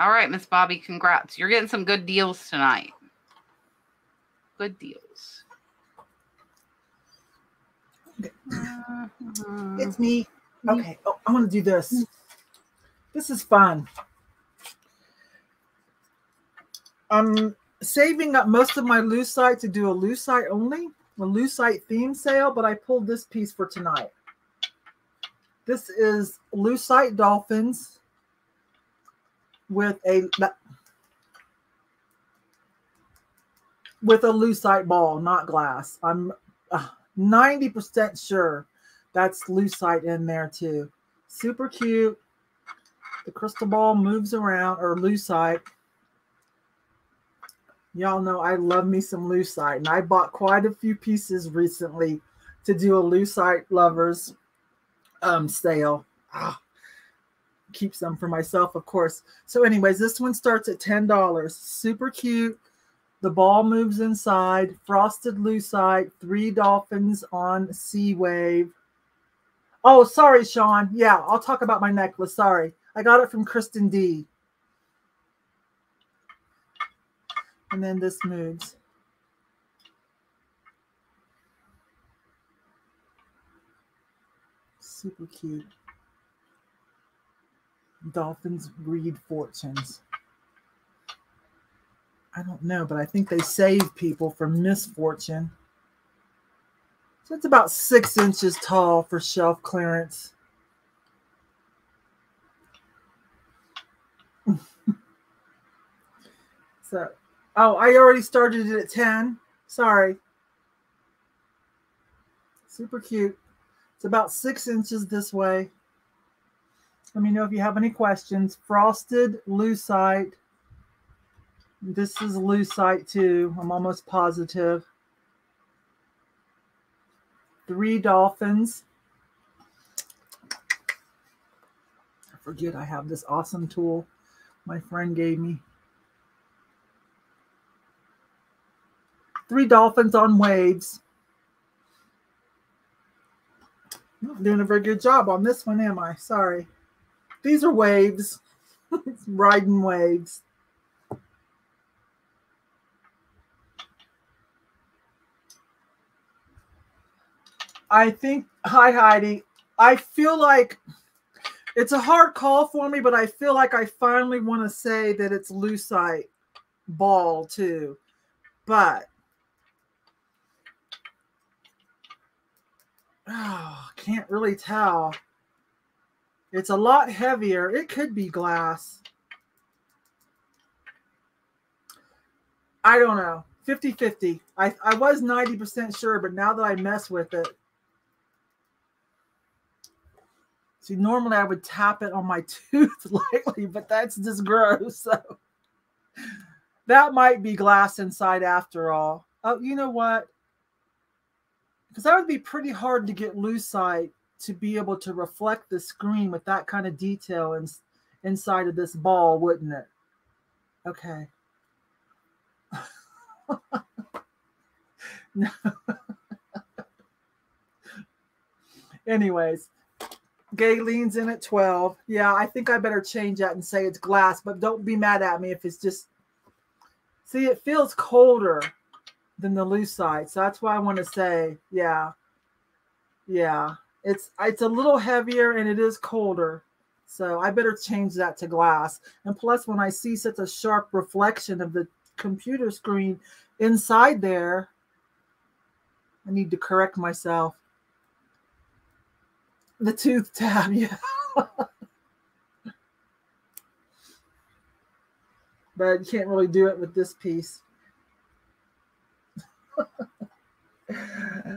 All right, Miss Bobby, congrats. You're getting some good deals tonight. Good deals. Mm-hmm. It's me. Mm-hmm. Okay. Oh, I want to do this. Mm-hmm. This is fun. I'm saving up most of my lucite to do a lucite only, a lucite theme sale, but I pulled this piece for tonight. This is lucite dolphins with a with a lucite ball, not glass. I'm 90% uh, sure that's lucite in there too. Super cute. The crystal ball moves around or lucite. Y'all know I love me some lucite, and I bought quite a few pieces recently to do a lucite lovers um sale. Ah, keep some for myself, of course. So, anyways, this one starts at $10. Super cute. The ball moves inside. Frosted lucite. Three dolphins on sea wave. Oh, sorry, Sean. Yeah, I'll talk about my necklace. Sorry. I got it from Kristen D. And then this moves. Super cute. Dolphins breed fortunes. I don't know, but I think they save people from misfortune. So it's about six inches tall for shelf clearance. so, oh, I already started it at 10. Sorry. Super cute. It's about six inches this way. Let me know if you have any questions. Frosted lucite. This is lucite too. I'm almost positive. Three dolphins. I forget I have this awesome tool my friend gave me. Three dolphins on waves. I'm doing a very good job on this one, am I? Sorry. These are waves. riding waves. I think, hi Heidi, I feel like it's a hard call for me, but I feel like I finally want to say that it's lucite ball too. But oh, can't really tell. It's a lot heavier. It could be glass. I don't know. 50 50. I, I was 90% sure, but now that I mess with it, See, normally I would tap it on my tooth lightly, but that's just gross. So that might be glass inside after all. Oh, you know what? Because that would be pretty hard to get lucite to be able to reflect the screen with that kind of detail in, inside of this ball, wouldn't it? Okay. no. Anyways, Gayleen's in at 12. Yeah, I think I better change that and say it's glass, but don't be mad at me if it's just. See, it feels colder than the lucite. So that's why I want to say, yeah. Yeah. It's it's a little heavier and it is colder. So I better change that to glass. And plus, when I see such a sharp reflection of the computer screen inside there, I need to correct myself. The tooth tab, yeah. but you can't really do it with this piece.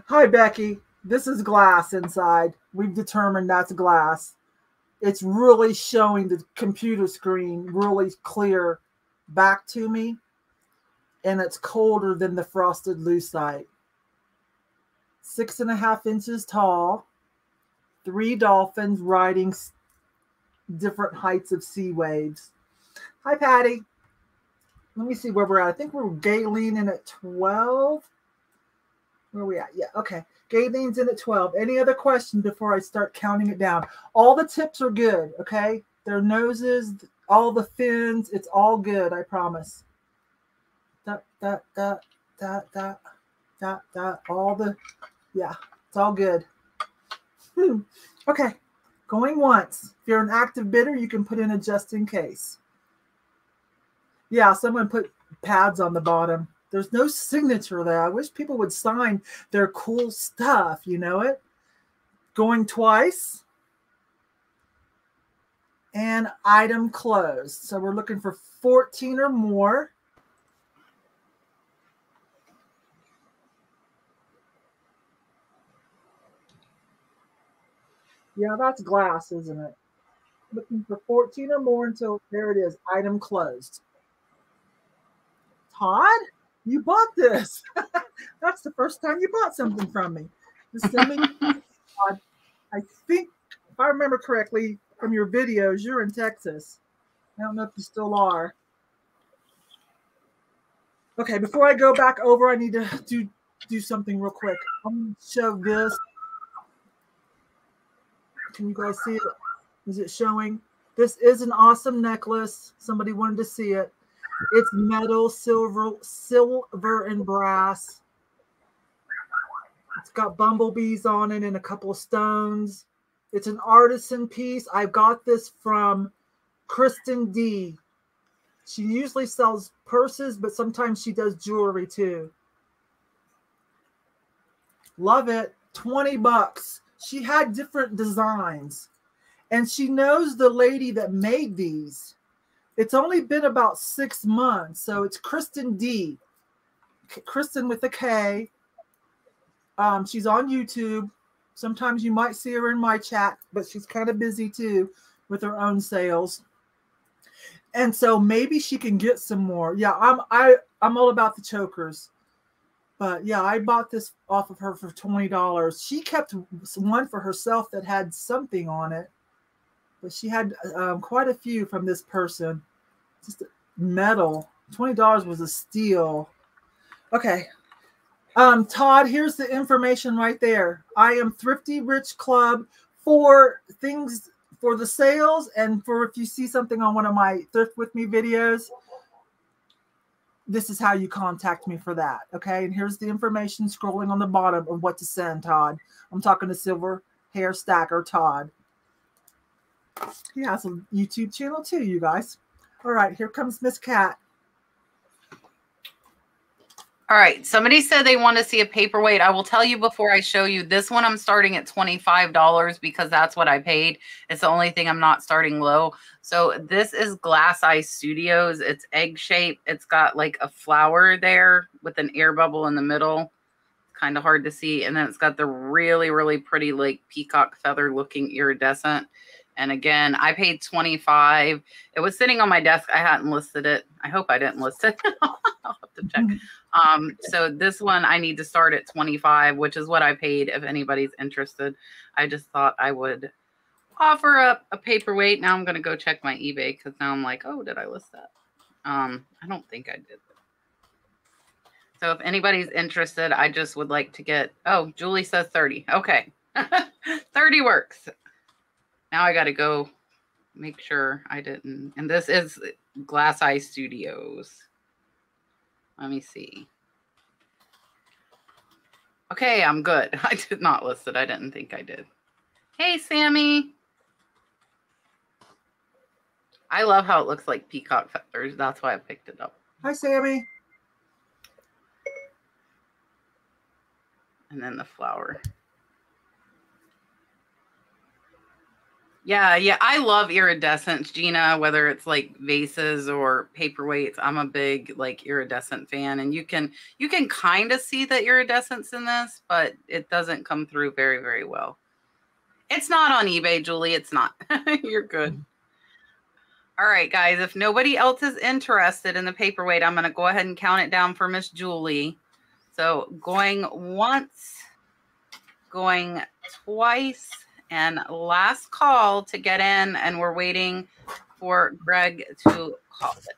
Hi, Becky. This is glass inside. We've determined that's glass it's really showing the computer screen really clear back to me and it's colder than the frosted lucite six and a half inches tall three dolphins riding different heights of sea waves hi patty let me see where we're at i think we're Gayleen in at 12 where are we at yeah okay Galen's in at 12. Any other questions before I start counting it down? All the tips are good, okay? Their noses, all the fins, it's all good, I promise. That, that, that, that, that, that, that, all the, yeah, it's all good. Hmm. Okay, going once. If you're an active bidder, you can put in a just in case. Yeah, someone put pads on the bottom. There's no signature there. I wish people would sign their cool stuff. You know it? Going twice. And item closed. So we're looking for 14 or more. Yeah, that's glass, isn't it? Looking for 14 or more until there it is. Item closed. Todd? you bought this. That's the first time you bought something from me. I think, if I remember correctly from your videos, you're in Texas. I don't know if you still are. Okay, before I go back over, I need to do do something real quick. I'm gonna show this. Can you guys see it? Is it showing? This is an awesome necklace. Somebody wanted to see it. It's metal, silver, silver and brass. It's got bumblebees on it and a couple of stones. It's an artisan piece. I got this from Kristen D. She usually sells purses, but sometimes she does jewelry too. Love it. 20 bucks. She had different designs. And she knows the lady that made these. It's only been about six months. So it's Kristen D. Kristen with a K. Um, she's on YouTube. Sometimes you might see her in my chat, but she's kind of busy too with her own sales. And so maybe she can get some more. Yeah, I'm I I'm all about the chokers. But yeah, I bought this off of her for $20. She kept one for herself that had something on it but she had um, quite a few from this person. Just metal. $20 was a steal. Okay. Um, Todd, here's the information right there. I am Thrifty Rich Club for things for the sales and for if you see something on one of my thrift with me videos this is how you contact me for that okay and here's the information scrolling on the bottom of what to send todd i'm talking to silver hair stacker todd he has a YouTube channel too, you guys. All right, here comes Miss Kat. All right. Somebody said they want to see a paperweight. I will tell you before I show you this one. I'm starting at $25 because that's what I paid. It's the only thing I'm not starting low. So this is Glass Eye Studios. It's egg shape. It's got like a flower there with an air bubble in the middle. kind of hard to see. And then it's got the really, really pretty like peacock feather looking iridescent. And again, I paid 25. It was sitting on my desk. I hadn't listed it. I hope I didn't list it. I'll have to check. Mm-hmm. Um, so this one I need to start at 25, which is what I paid if anybody's interested. I just thought I would offer up a paperweight. Now I'm going to go check my eBay because now I'm like, oh, did I list that? Um, I don't think I did. So if anybody's interested, I just would like to get, oh, Julie says 30. Okay. 30 works. Now I got to go make sure I didn't. And this is Glass Eye Studios. Let me see. Okay, I'm good. I did not list it. I didn't think I did. Hey, Sammy. I love how it looks like peacock feathers. That's why I picked it up. Hi, Sammy. And then the flower. Yeah, yeah, I love iridescence, Gina, whether it's like vases or paperweights. I'm a big like iridescent fan and you can you can kind of see the iridescence in this, but it doesn't come through very very well. It's not on eBay, Julie. It's not. You're good. Mm-hmm. All right, guys, if nobody else is interested in the paperweight, I'm going to go ahead and count it down for Miss Julie. So going once, going twice, and last call to get in, and we're waiting for Greg to call it.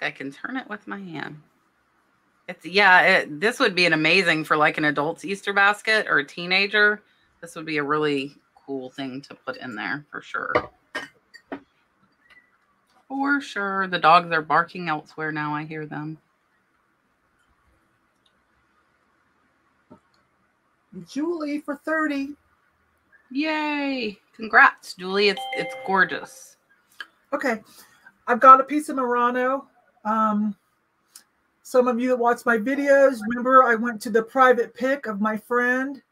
I can turn it with my hand. It's yeah, it, this would be an amazing for like an adult's Easter basket or a teenager. This would be a really cool thing to put in there for sure. For sure. The dogs are barking elsewhere now. I hear them. Julie for 30. Yay. Congrats, Julie. It's it's gorgeous. Okay. I've got a piece of Murano. Um, some of you that watch my videos, remember I went to the private pick of my friend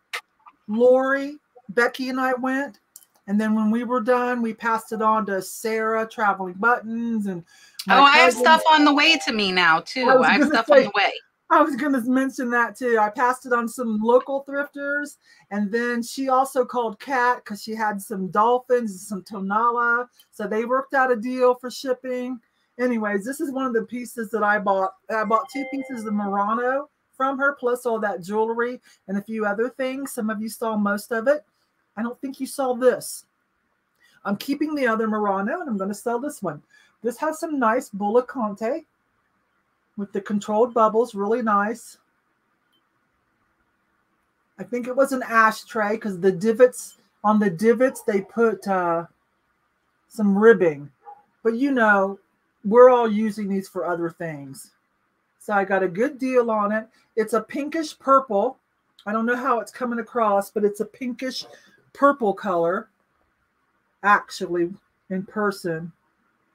Lori, Becky, and I went. And then when we were done, we passed it on to Sarah, Traveling Buttons, and oh, I have stuff on the way to me now too. I, I have stuff say, on the way. I was going to mention that too. I passed it on some local thrifters, and then she also called Kat because she had some dolphins, and some tonala, so they worked out a deal for shipping. Anyways, this is one of the pieces that I bought. I bought two pieces of Murano from her, plus all that jewelry and a few other things. Some of you saw most of it. I don't think you saw this. I'm keeping the other Murano and I'm going to sell this one. This has some nice bullicante with the controlled bubbles, really nice. I think it was an ashtray because the divots on the divots they put uh, some ribbing, but you know we're all using these for other things. So I got a good deal on it. It's a pinkish purple. I don't know how it's coming across, but it's a pinkish purple color, actually, in person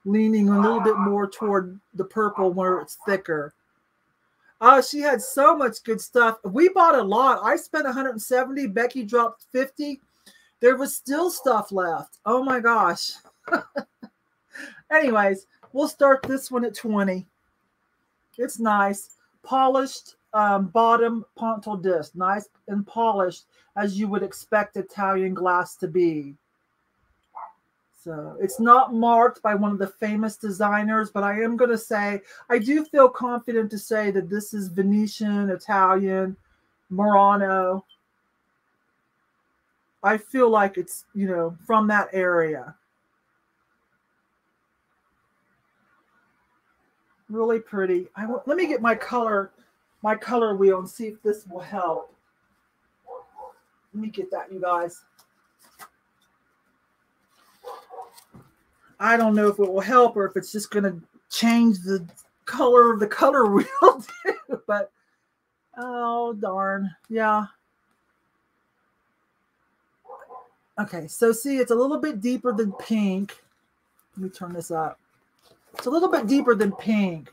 leaning a little bit more toward the purple where it's thicker. Oh, she had so much good stuff. We bought a lot. I spent 170. Becky dropped 50. There was still stuff left. Oh my gosh. Anyways, we'll start this one at 20. It's nice. Polished um, bottom pontil disc. Nice and polished as you would expect Italian glass to be. So it's not marked by one of the famous designers, but I am going to say I do feel confident to say that this is Venetian, Italian, Murano. I feel like it's, you know, from that area. Really pretty. I let me get my color, my color wheel and see if this will help. Let me get that, you guys. I don't know if it will help or if it's just going to change the color of the color wheel. But oh darn, yeah. Okay, so see, it's a little bit deeper than pink. Let me turn this up. It's a little bit deeper than pink,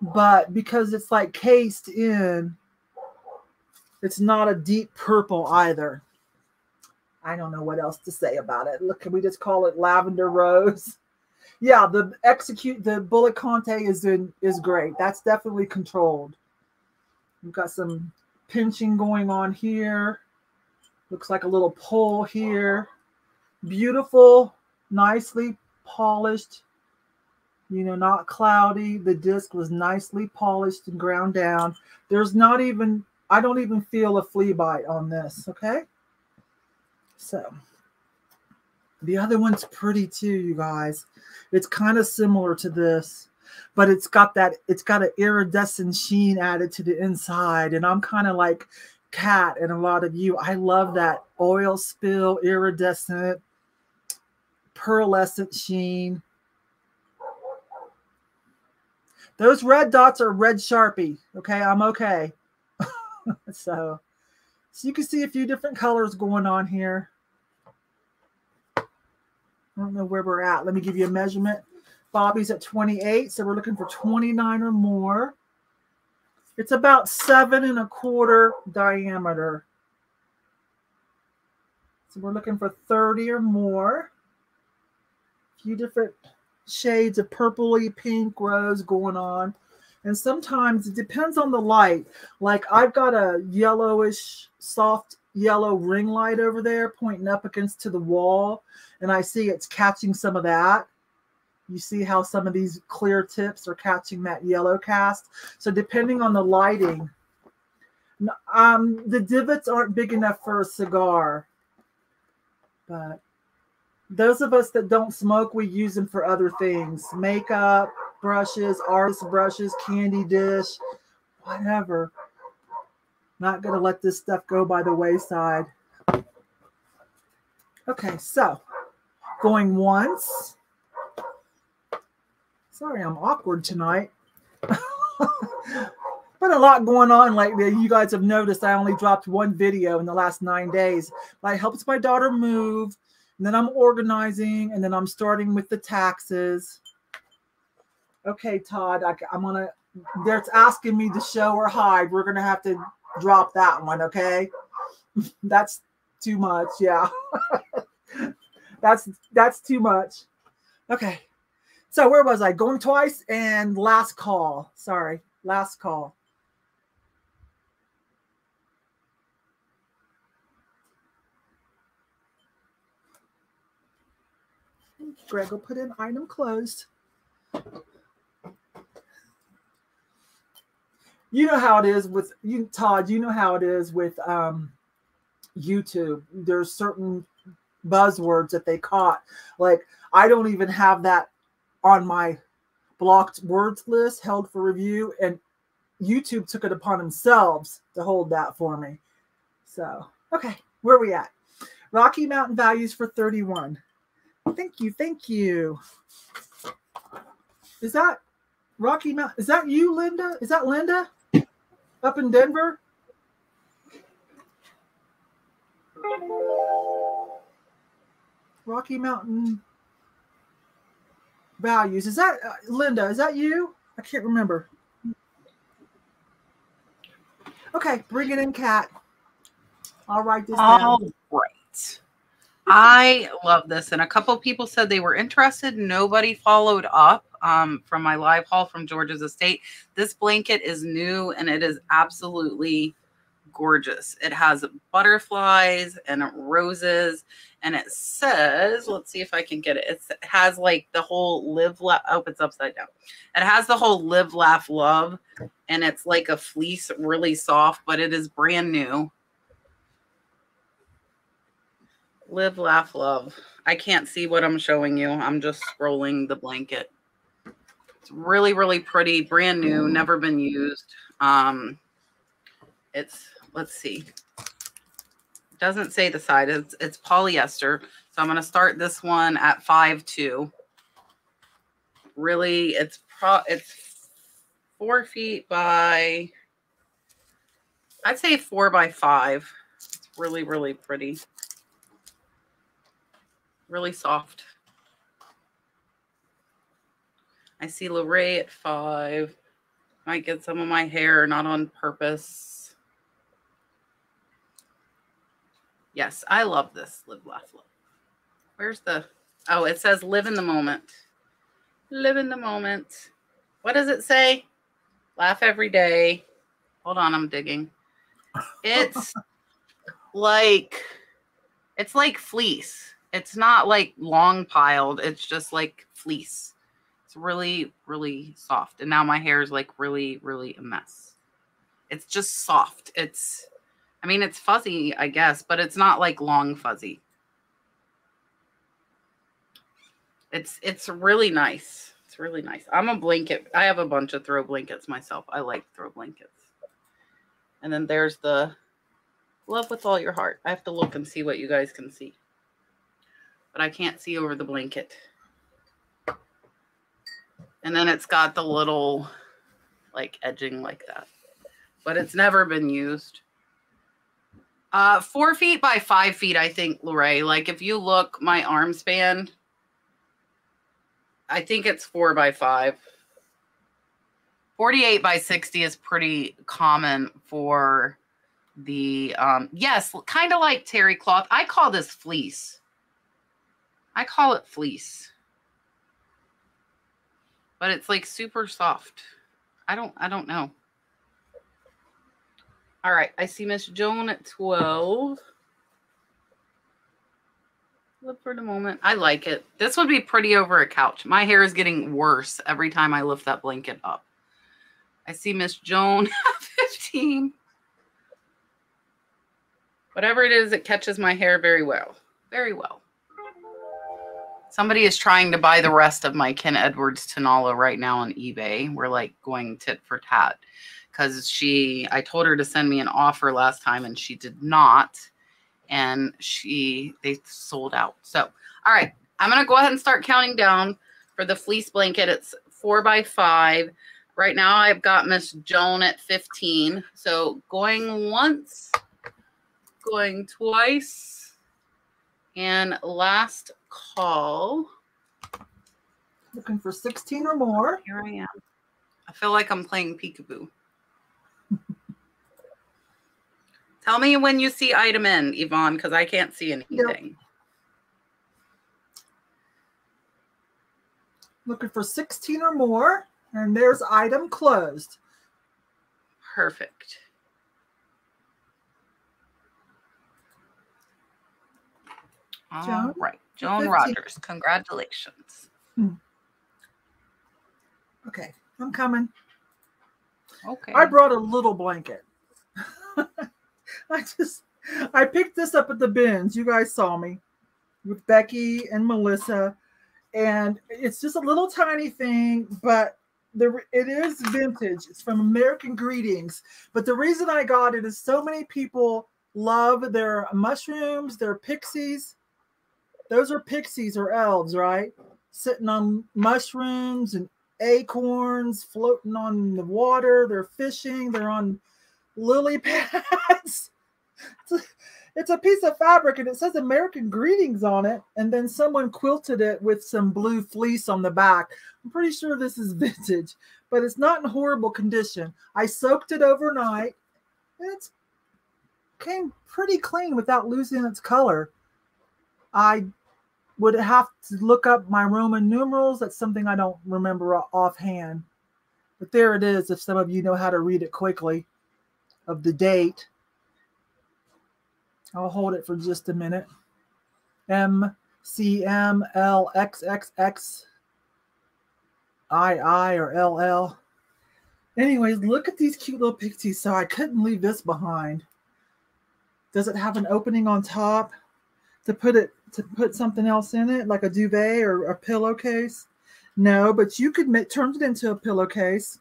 but because it's like cased in, it's not a deep purple either. I don't know what else to say about it. Look, can we just call it lavender rose? Yeah, the execute the bullicante is in is great. That's definitely controlled. We've got some pinching going on here. Looks like a little pull here. Beautiful, nicely polished, you know, not cloudy. The disc was nicely polished and ground down. There's not even, I don't even feel a flea bite on this, okay? So the other one's pretty too, you guys. It's kind of similar to this, but it's got that, it's got an iridescent sheen added to the inside. And I'm kind of like Kat and a lot of you. I love that oil spill, iridescent, pearlescent sheen. Those red dots are red Sharpie. Okay, I'm okay. so, so you can see a few different colors going on here. I don't know where we're at. Let me give you a measurement. Bobby's at 28, so we're looking for 29 or more. It's about seven and a quarter diameter. So we're looking for 30 or more. A few different shades of purpley pink rose going on. And sometimes it depends on the light. Like I've got a yellowish, soft yellow ring light over there pointing up against to the wall. And I see it's catching some of that. You see how some of these clear tips are catching that yellow cast. So depending on the lighting, um, the divots aren't big enough for a cigar. But those of us that don't smoke, we use them for other things. Makeup, brushes, artist brushes, candy dish, whatever. Not going to let this stuff go by the wayside. Okay, so going once. Sorry, I'm awkward tonight. Been a lot going on lately. You guys have noticed I only dropped one video in the last nine days. But I helped my daughter move and then I'm organizing, and then I'm starting with the taxes. Okay, Todd, I, I'm gonna. They're asking me to show or hide. We're gonna have to drop that one. Okay, that's too much. Yeah, that's that's too much. Okay, so where was I? Going twice and last call. Sorry, last call. Greg will put in item closed. You know how it is with you, Todd. You know how it is with um, YouTube. There's certain buzzwords that they caught. Like I don't even have that on my blocked words list held for review, and YouTube took it upon themselves to hold that for me. So okay, where are we at? Rocky Mountain values for 31. Thank you. Thank you. Is that Rocky Mountain? Is that you, Linda? Is that Linda up in Denver? Rocky Mountain values. Is that uh, Linda? Is that you? I can't remember. Okay, bring it in, Kat. I'll write this All down. right. I love this. And a couple people said they were interested. Nobody followed up um, from my live haul from Georgia's estate. This blanket is new and it is absolutely gorgeous. It has butterflies and roses. And it says, let's see if I can get it. It's, it has like the whole live, laugh. Oh, it's upside down. It has the whole live, laugh, love. And it's like a fleece, really soft, but it is brand new. Live, laugh, love. I can't see what I'm showing you. I'm just scrolling the blanket. Really, really pretty, brand new, never been used. Um, it's, let's see. Doesn't say the side. It's, it's polyester. So I'm going to start this one at five two. Really, it's pro, it's four feet by, I'd say four by five. It's really, really pretty really soft. I see Lorraine at five. Might get some of my hair, not on purpose. Yes, I love this. Live, laugh, love. Where's the, oh, it says live in the moment. Live in the moment. What does it say? Laugh every day. Hold on, I'm digging. It's like it's like fleece. It's not like long piled. It's just like fleece. It's really, really soft. And now my hair is like really, really a mess. It's just soft. It's, I mean, it's fuzzy, I guess, but it's not like long fuzzy. It's it's really nice. It's really nice. I'm a blanket. I have a bunch of throw blankets myself. I like throw blankets. And then there's the love with all your heart. I have to look and see what you guys can see. But I can't see over the blanket. And then it's got the little like edging like that. But it's never been used. Uh, four feet by five feet, I think, Lorraine. Like if you look my arm span, I think it's four by five. 48 by 60 is pretty common for the um yes, kind of like terry cloth. I call this fleece. I call it fleece but it's like super soft. I don't I don't know. All right, I see Miss Joan at 12. Look for the moment. I like it. This would be pretty over a couch. My hair is getting worse every time I lift that blanket up. I see Miss Joan at 15. Whatever it is, it catches my hair very well. Very well. Somebody is trying to buy the rest of my Ken Edwards Tonala right now on eBay. We're like going tit for tat because she, I told her to send me an offer last time and she did not. And she, they sold out. So, all right, I'm going to go ahead and start counting down for the fleece blanket. It's four by five. Right now, I've got Miss Joan at 15. So going once, going twice, and last call. Looking for 16 or more. Here I am. I feel like I'm playing peekaboo. Tell me when you see item in, Yvon, because I can't see anything. Yep. Looking for 16 or more, and there's item closed. Perfect. All right. Joan 15. Rogers, congratulations. Hmm. Okay, I'm coming. Okay. I brought a little blanket. I just I picked this up at the bins. You guys saw me with Becky and Melissa. And it's just a little tiny thing, but there it is vintage. It's from American Greetings. But the reason I got it is so many people love their mushrooms, their pixies, those are pixies or elves, right? Sitting on mushrooms and acorns, floating on the water. They're fishing. They're on lily pads. it's, a, it's a piece of fabric and it says American Greetings on it. And then someone quilted it with some blue fleece on the back. I'm pretty sure this is vintage, but it's not in horrible condition. I soaked it overnight. It's came pretty clean without losing its color. I would have to look up my Roman numerals. That's something I don't remember offhand. But there it is, if some of you know how to read it quickly, of the date. I'll hold it for just a minute. M C M L X X X I I or L L. Anyways, look at these cute little pixies. So I couldn't leave this behind. Does it have an opening on top to put it to put something else in it, like a duvet or a pillowcase? No, but you could make, turn it into a pillowcase.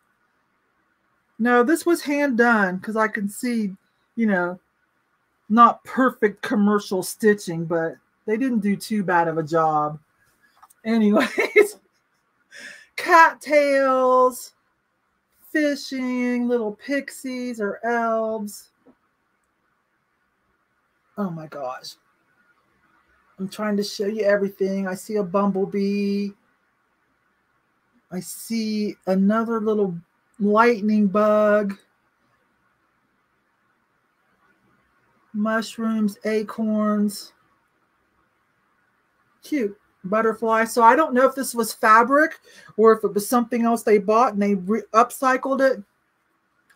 No, this was hand done because I can see, you know, not perfect commercial stitching, but they didn't do too bad of a job. Anyways, cattails, fishing, little pixies or elves. Oh my gosh. I'm trying to show you everything. I see a bumblebee. I see another little lightning bug. Mushrooms, acorns. Cute. butterfly. So I don't know if this was fabric or if it was something else they bought and they upcycled it.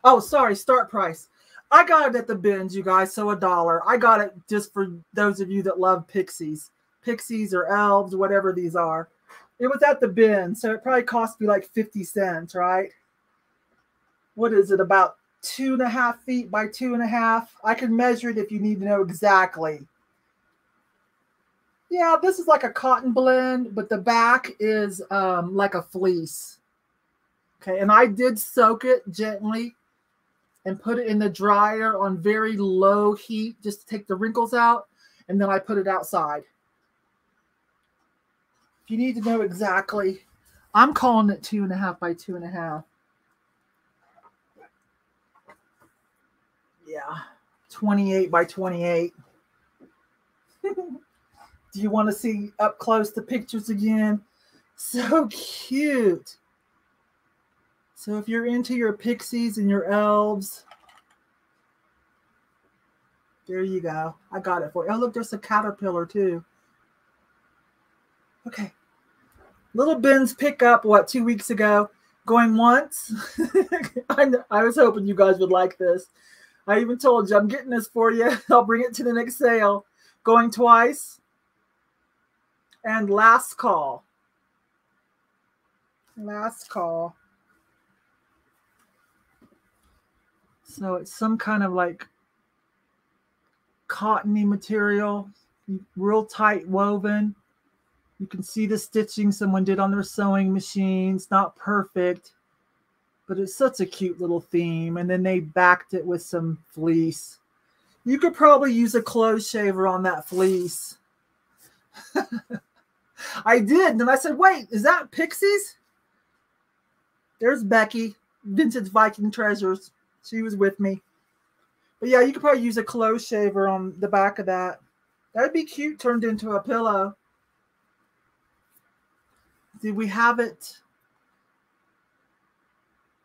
Oh, sorry, start price. I got it at the bins, you guys. So a dollar. I got it just for those of you that love pixies, pixies or elves, whatever these are. It was at the bin, so it probably cost me like 50 cents, right? What is it, about two and a half feet by two and a half? I can measure it if you need to know exactly. Yeah, this is like a cotton blend, but the back is um, like a fleece. Okay, and I did soak it gently and put it in the dryer on very low heat just to take the wrinkles out. And then I put it outside. If you need to know exactly, I'm calling it two and a half by two and a half. Yeah, 28 by 28. Do you want to see up close the pictures again? So cute. So if you're into your pixies and your elves, there you go. I got it for you. Oh, look, there's a caterpillar too. Okay. Little Ben's pickup, what, two weeks ago? Going once? I, I was hoping you guys would like this. I even told you I'm getting this for you. I'll bring it to the next sale. Going twice and last call. Last call. So it's some kind of like cottony material, real tight woven. You can see the stitching someone did on their sewing machine. It's not perfect, but it's such a cute little theme. And then they backed it with some fleece. You could probably use a clothes shaver on that fleece. I did. And I said, wait, is that Pixies? There's Becky, Vintage Viking Treasures. She was with me. But yeah, you could probably use a clothes shaver on the back of that. That'd be cute turned into a pillow. Did we have it?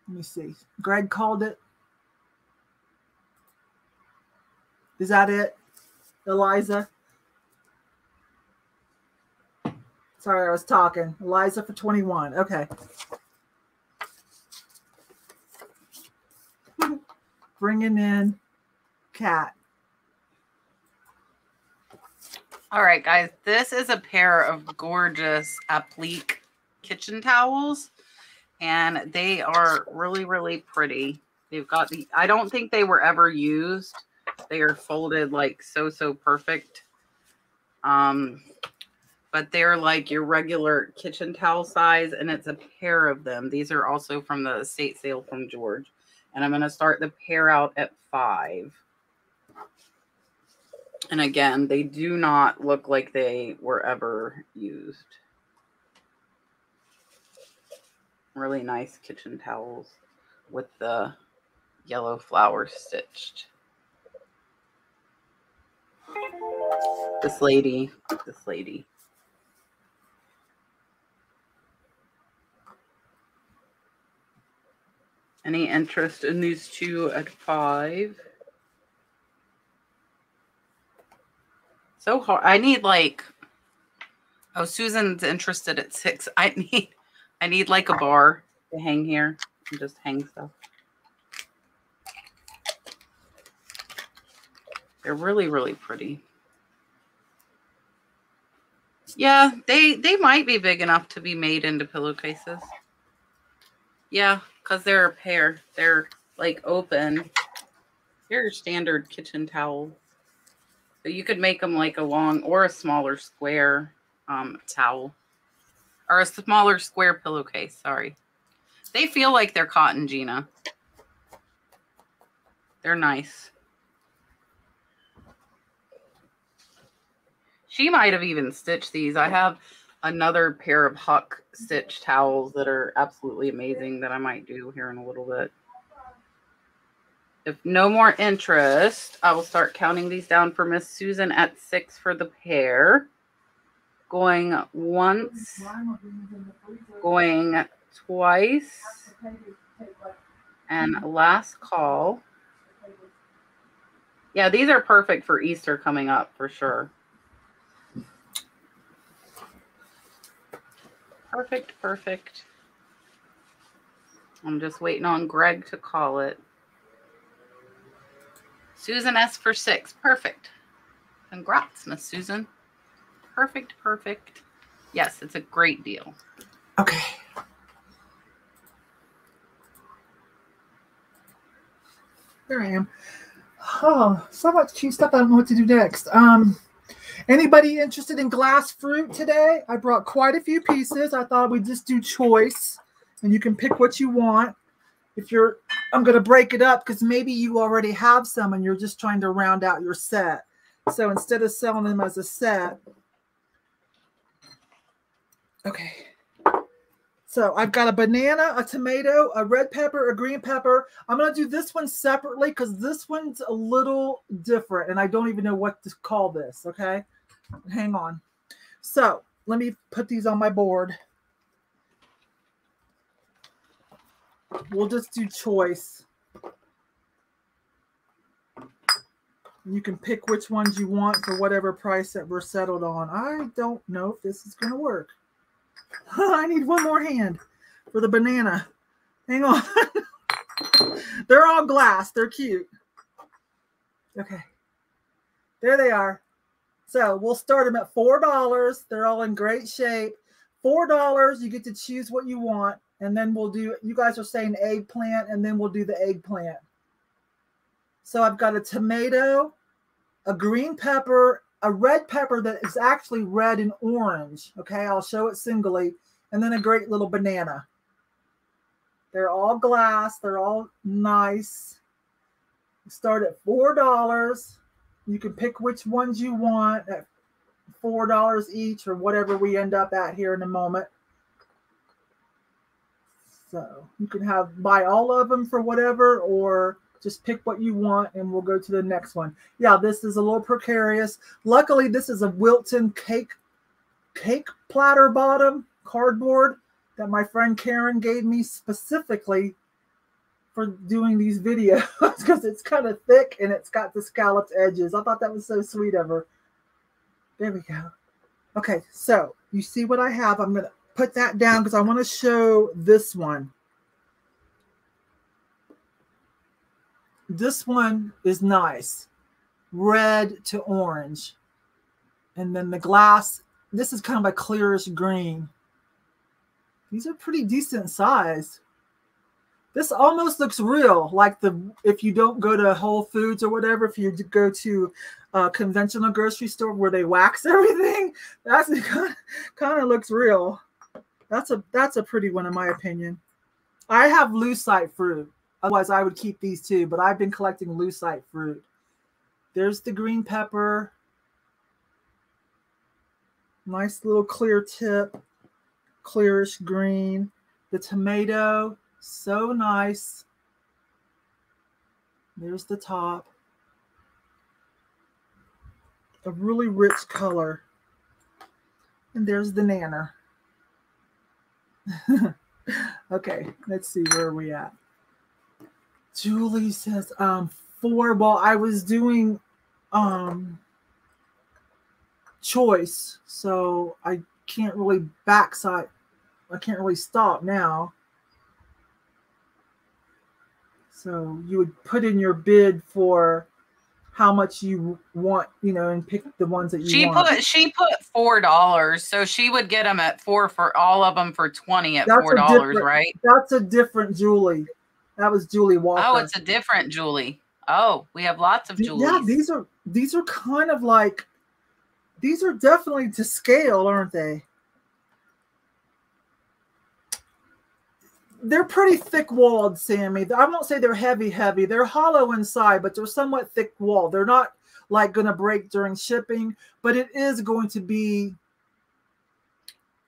Let me see. Greg called it. Is that it, Eliza? Sorry, I was talking. Eliza for 21. Okay. Bringing in Kat. All right, guys. This is a pair of gorgeous applique kitchen towels, and they are really, really pretty. They've got the, I don't think they were ever used. They are folded like so, so perfect. Um, but they're like your regular kitchen towel size, and it's a pair of them. These are also from the estate sale from George. And I'm going to start the pair out at five. And again, they do not look like they were ever used. Really nice kitchen towels with the yellow flower stitched. This lady, this lady. Any interest in these two at five? So hard. I need like, oh, Susan's interested at six. I need, I need like a bar to hang here and just hang stuff. They're really, really pretty. Yeah, they they might be big enough to be made into pillowcases. Yeah, because they're a pair. They're like open. They're your standard kitchen towel. So you could make them like a long or a smaller square um, towel or a smaller square pillowcase. Sorry. They feel like they're cotton, Gina. They're nice. She might have even stitched these. I have another pair of Huck stitch towels that are absolutely amazing that I might do here in a little bit. If no more interest, I will start counting these down for Miss Susan at six for the pair. Going once, going twice, and last call. Yeah, these are perfect for Easter coming up for sure. Perfect, perfect. I'm just waiting on Greg to call it. Susan S for six. Perfect. Congrats, Miss Susan. Perfect, perfect. Yes, it's a great deal. Okay. There I am. Oh, so much cheese stuff. I don't know what to do next. Um, anybody interested in glass fruit today? I brought quite a few pieces. I thought we'd just do choice, and you can pick what you want. If you're, I'm going to break it up because maybe you already have some and you're just trying to round out your set. So instead of selling them as a set, okay. So I've got a banana, a tomato, a red pepper, a green pepper. I'm going to do this one separately because this one's a little different and I don't even know what to call this. Okay. Hang on. So let me put these on my board. We'll just do choice. You can pick which ones you want for whatever price that we're settled on. I don't know if this is going to work. I need one more hand for the banana. Hang on. They're all glass. They're cute. Okay. There they are. So we'll start them at $4. They're all in great shape. $4, you get to choose what you want. And then we'll do, you guys are saying eggplant, and then we'll do the eggplant. So I've got a tomato, a green pepper, a red pepper that is actually red and orange. Okay, I'll show it singly, and then a great little banana. They're all glass, they're all nice. Start at four dollars. You can pick which ones you want at four dollars each, or whatever we end up at here in a moment. So you can have buy all of them for whatever, or just pick what you want and we'll go to the next one. Yeah, this is a little precarious. Luckily, this is a Wilton cake cake platter bottom cardboard that my friend Karen gave me specifically for doing these videos because it's kind of thick and it's got the scalloped edges. I thought that was so sweet of her. There we go. Okay, so you see what I have. I'm going to put that down because I want to show this one. This one is nice. Red to orange. And then the glass, this is kind of a clearish green. These are pretty decent size. This almost looks real, like the if you don't go to Whole Foods or whatever, if you go to a conventional grocery store where they wax everything, that's kind of, kind of looks real. That's a that's a pretty one in my opinion. I have lucite fruit. Otherwise, I would keep these two, but I've been collecting lucite fruit. There's the green pepper. Nice little clear tip, clearish green. The tomato, so nice. There's the top. A really rich color. And there's the nanner. okay, let's see where are we at. Julie says, um, four. Well, I was doing um choice, so I can't really backside. I can't really stop now. So you would put in your bid for how much you want, you know, and pick the ones that you she want. put she put four dollars, so she would get them at four for all of them for twenty at that's four dollars, right? That's a different Julie. That was Julie oh, Walker. Oh, it's a different Julie. Oh, we have lots of Julies. Yeah, these are these are kind of like these are definitely to scale, aren't they? They're pretty thick walled, Sammy. I won't say they're heavy, heavy. They're hollow inside, but they're somewhat thick walled. They're not like going to break during shipping, but it is going to be.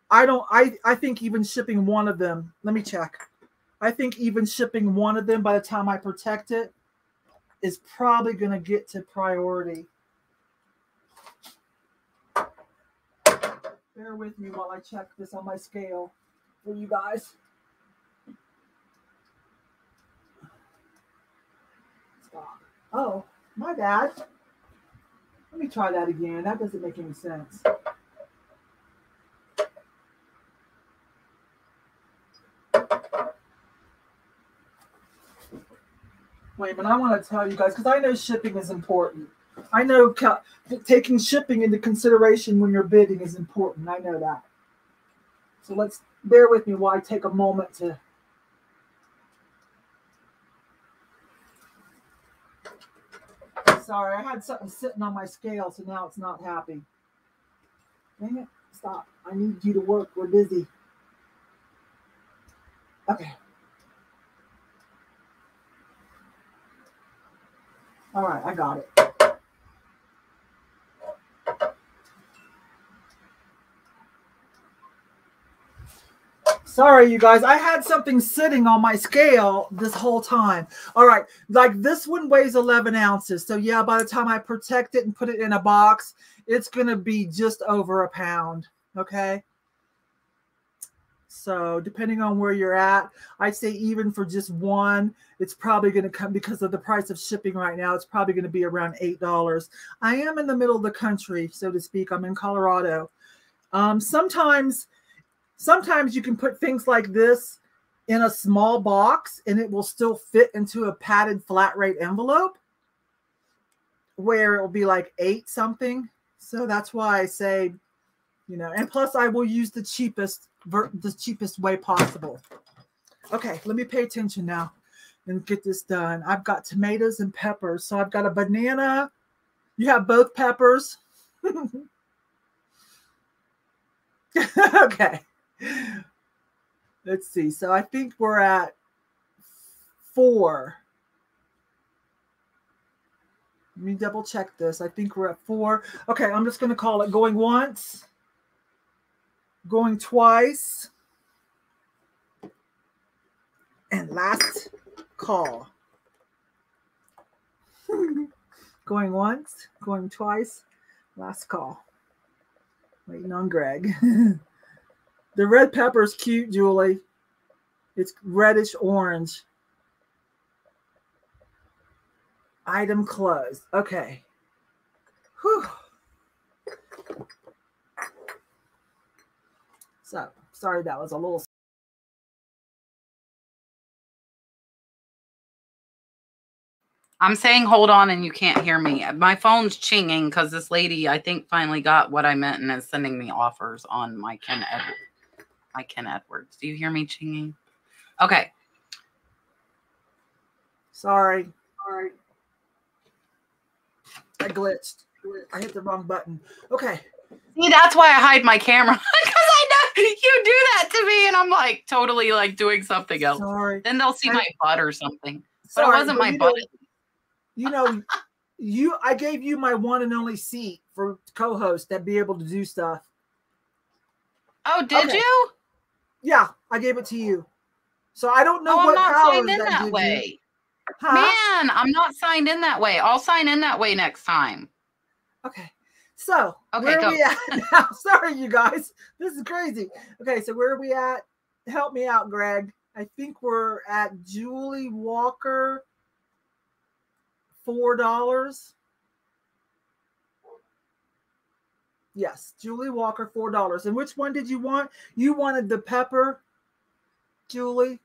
I don't. I I think even shipping one of them. Let me check. I think even shipping one of them by the time I protect it is probably going to get to priority. Bear with me while I check this on my scale for you guys. Stop. Oh, my bad. Let me try that again. That doesn't make any sense. Wait a I want to tell you guys because I know shipping is important. I know taking shipping into consideration when you're bidding is important. I know that. So let's bear with me while I take a moment to. Sorry, I had something sitting on my scale, so now it's not happy. Dang it, stop. I need you to work. We're busy. Okay. All right, I got it. Sorry, you guys. I had something sitting on my scale this whole time. All right. Like this one weighs 11 ounces. So, yeah, by the time I protect it and put it in a box, it's going to be just over a pound. Okay. So, depending on where you're at, I'd say even for just one, it's probably going to come because of the price of shipping right now. It's probably going to be around $8. I am in the middle of the country, so to speak. I'm in Colorado. Um, sometimes Sometimes you can put things like this in a small box and it will still fit into a padded flat rate envelope where it will be like eight something. So that's why I say, you know, and plus I will use the cheapest, the cheapest way possible. Okay, let me pay attention now and get this done. I've got tomatoes and peppers. So I've got a banana. You have both peppers. okay. Let's see. So I think we're at four. Let me double check this. I think we're at four. Okay, I'm just going to call it going once, going twice, and last call. going once, going twice, last call. Waiting on Greg. The red pepper is cute, Julie. It's reddish orange. Item closed. Okay. Whew. So, sorry that was a little I'm saying hold on and you can't hear me. My phone's chinging because this lady, I think, finally got what I meant and is sending me offers on my Ken Edwards. My Ken Edwards. Do you hear me chinging? Okay. Sorry. Sorry. I glitched. I hit the wrong button. Okay. See, that's why I hide my camera because I know you do that to me, and I'm like totally like doing something else. Sorry. Then they'll see my butt or something. Sorry, but it wasn't my butt. Know, you know, you I gave you my one and only seat for co-host that be able to do stuff. Oh, did okay. you? Yeah, I gave it to you. So I don't know oh, what I'm not signed in that, that way. Huh? Man, I'm not signed in that way. I'll sign in that way next time. Okay. So okay, where go. are we at now? Sorry, you guys. This is crazy. Okay, so where are we at? Help me out, Greg. I think we're at Julie Walker, four dollars. Yes, Julie Walker, four dollars. And which one did you want? You wanted the pepper, Julie.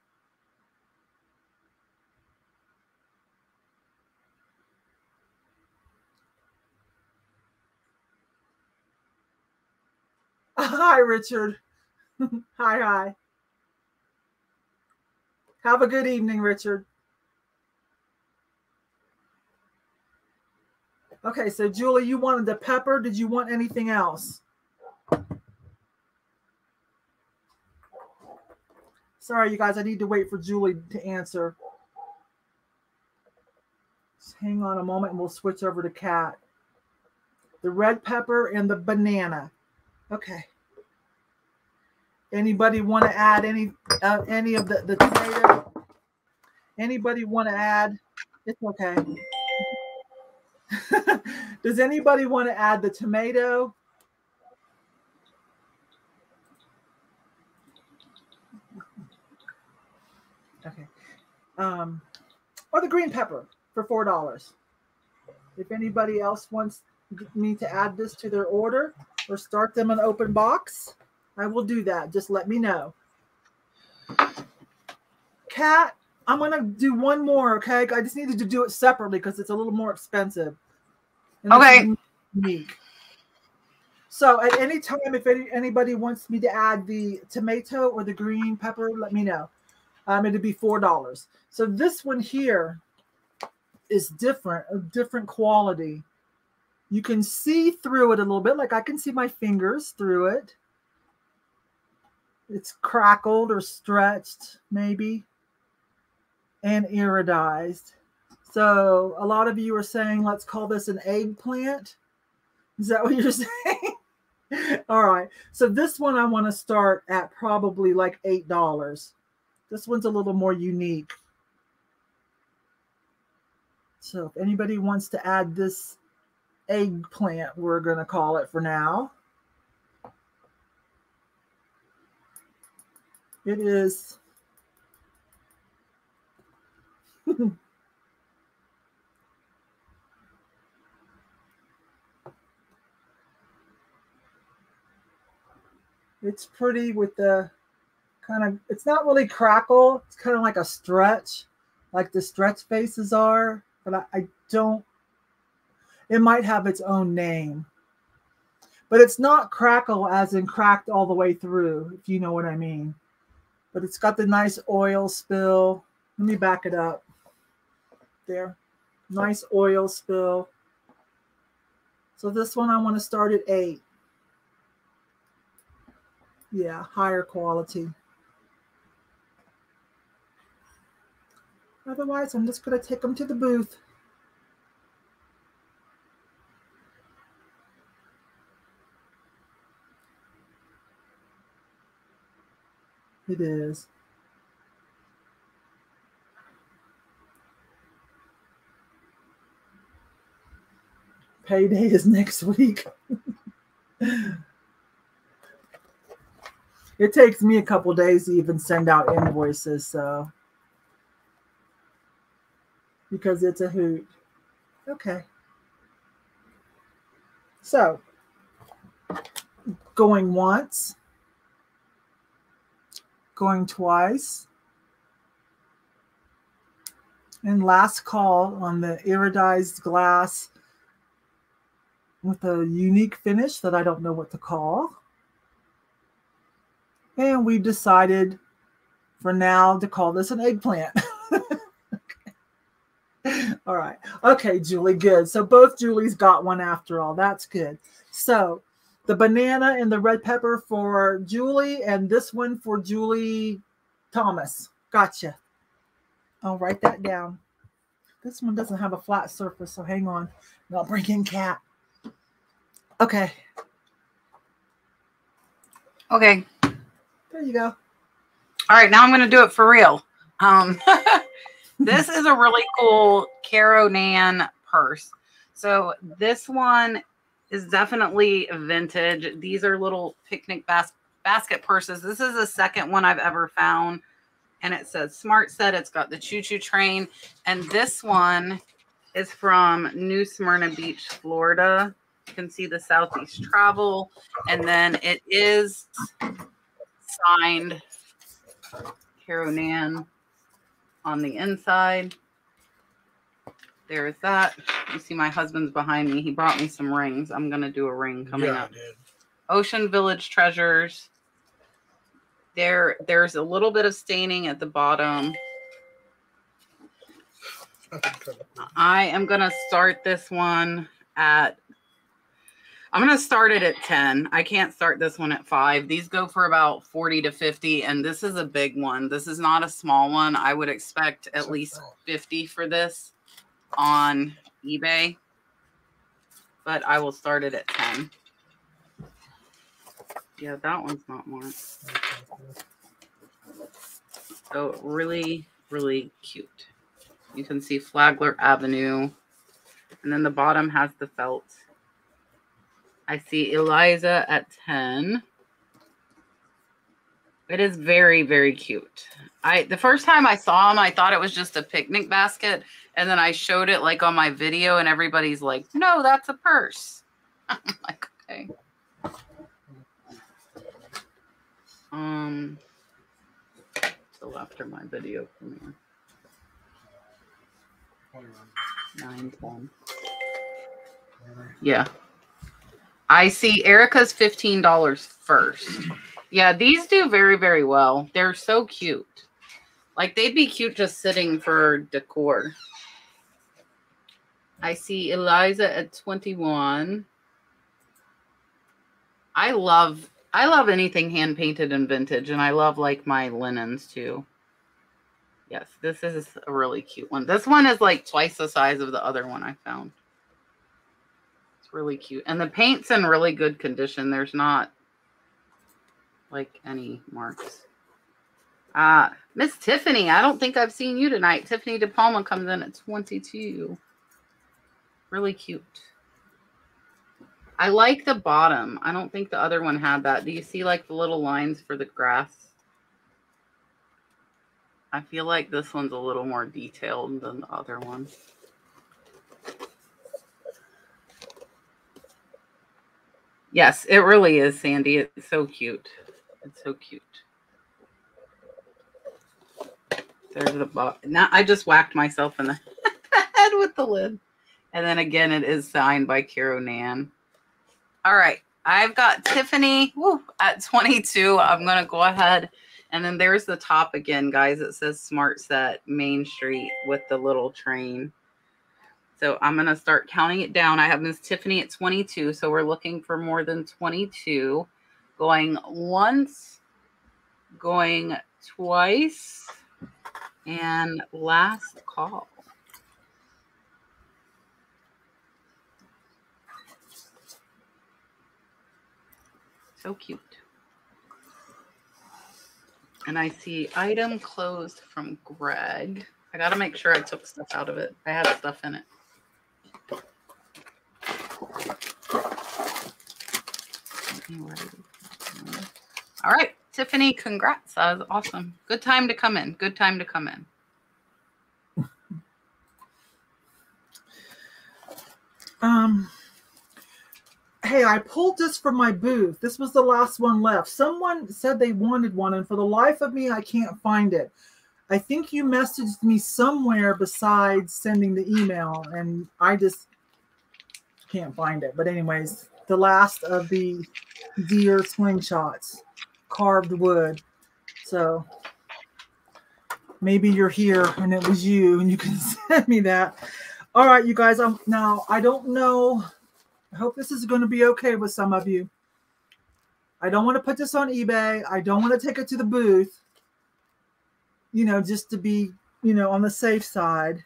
Hi, Richard. hi, hi. Have a good evening, Richard. Okay, so Julie, you wanted the pepper. Did you want anything else? Sorry, you guys, I need to wait for Julie to answer. Just hang on a moment and we'll switch over to Kat. The red pepper and the banana. Okay. Anybody want to add any uh, any of the, the tomato? Anybody want to add? It's okay. Does anybody want to add the tomato? Okay. Um, or the green pepper for four dollars. If anybody else wants me to add this to their order or start them an open box, I will do that. Just let me know. Kat, I'm gonna do one more. Okay, I just needed to do it separately because it's a little more expensive. okay. Unique. So at any time, if any, anybody wants me to add the tomato or the green pepper, let me know. Um, it'd be four dollars. So this one here is different, a different quality. You can see through it a little bit, like I can see my fingers through it. It's crackled or stretched, maybe, and iridized. So a lot of you are saying, let's call this an eggplant. Is that what you're saying? All right. So this one I want to start at probably like $8. This one's a little more unique. So if anybody wants to add this eggplant, we're going to call it for now. It is. it's pretty with the kind of, it's not really crackle. It's kind of like a stretch, like the stretch faces are, but I, I don't, it might have its own name. But it's not crackle as in cracked all the way through, if you know what I mean. But it's got the nice oil spill. Let me back it up. There. Nice oil spill. So this one I want to start at eight. Yeah, higher quality. Otherwise, I'm just going to take them to the booth. It is. Payday is next week. it takes me a couple days to even send out invoices, so because it's a hoot. Okay. So, going once, going twice, and last call on the iridized glass with a unique finish that I don't know what to call. And we decided for now to call this an eggplant. all right. Okay, Julie, good. So both Julie's got one after all. That's good. So the banana and the red pepper for Julie, and this one for Julie Thomas. Gotcha. I'll write that down. This one doesn't have a flat surface, so hang on. I'll bring in Kat. Okay. Okay. There you go. All right, now I'm going to do it for real. Um, this is a really cool Caro Nan purse. So this one is definitely vintage. These are little picnic bas- basket purses. This is the second one I've ever found. And it says Smart Set. It's got the choo choo train. And this one is from New Smyrna Beach, Florida. You can see the Southeast Travel. And then it is signed Caro Nan on the inside. There's that. You see my husband's behind me. He brought me some rings. I'm going to do a ring coming yeah, up. Ocean Village Treasures. There, there's a little bit of staining at the bottom. I am going to start this one at I'm going to start it at 10. I can't start this one at 5. These go for about 40 to 50 and this is a big one. This is not a small one. I would expect at least 50 for this on eBay. But I will start it at 10. Yeah, that one's not marked. So really, really cute. You can see Flagler Avenue. And then the bottom has the felt. I see Eliza at 10. It is very, very cute. I the first time I saw him, I thought it was just a picnic basket. And then I showed it like on my video, and everybody's like, no, that's a purse. I'm like, okay. Um till after my video premiere. Nine, ten. Yeah. I see Erica's $15 first. Yeah, these do very, very well. They're so cute. Like they'd be cute just sitting for decor. I see Eliza at 21. I love I love anything hand painted and vintage and I love like my linens too. Yes, this is a really cute one. This one is like twice the size of the other one I found. It's really cute. And the paint's in really good condition. There's not like any marks. Uh, Miss Tiffany, I don't think I've seen you tonight. Tiffany De Palma comes in at 22. Really cute. I like the bottom. I don't think the other one had that. Do you see like the little lines for the grass? I feel like this one's a little more detailed than the other one. Yes, it really is, Sandy. It's so cute. It's so cute. There's the box. Now I just whacked myself in the head with the lid. And then again, it is signed by Kiro Nan. All right. I've got Tiffany woo, at 22. I'm going to go ahead and then there's the top again, guys. It says Smart Set Main Street with the little train. So I'm going to start counting it down. I have Miss Tiffany at 22. So we're looking for more than 22. Going once, going twice, and last call. So cute. And I see item closed from Greg. I got to make sure I took stuff out of it. I had stuff in it. All right, Tiffany, congrats. That was awesome. Good time to come in. Good time to come in. Um, hey, I pulled this from my booth. This was the last one left. Someone said they wanted one, and for the life of me, I can't find it. I think you messaged me somewhere besides sending the email, and I just can't find it. But, anyways, the last of the deer slingshots, carved wood. So maybe you're here and it was you, and you can send me that. All right, you guys. I'm now. I don't know I hope this is going to be okay with some of you. I don't want to put this on eBay. I don't want to take it to the booth, you know, just to be, you know, on the safe side.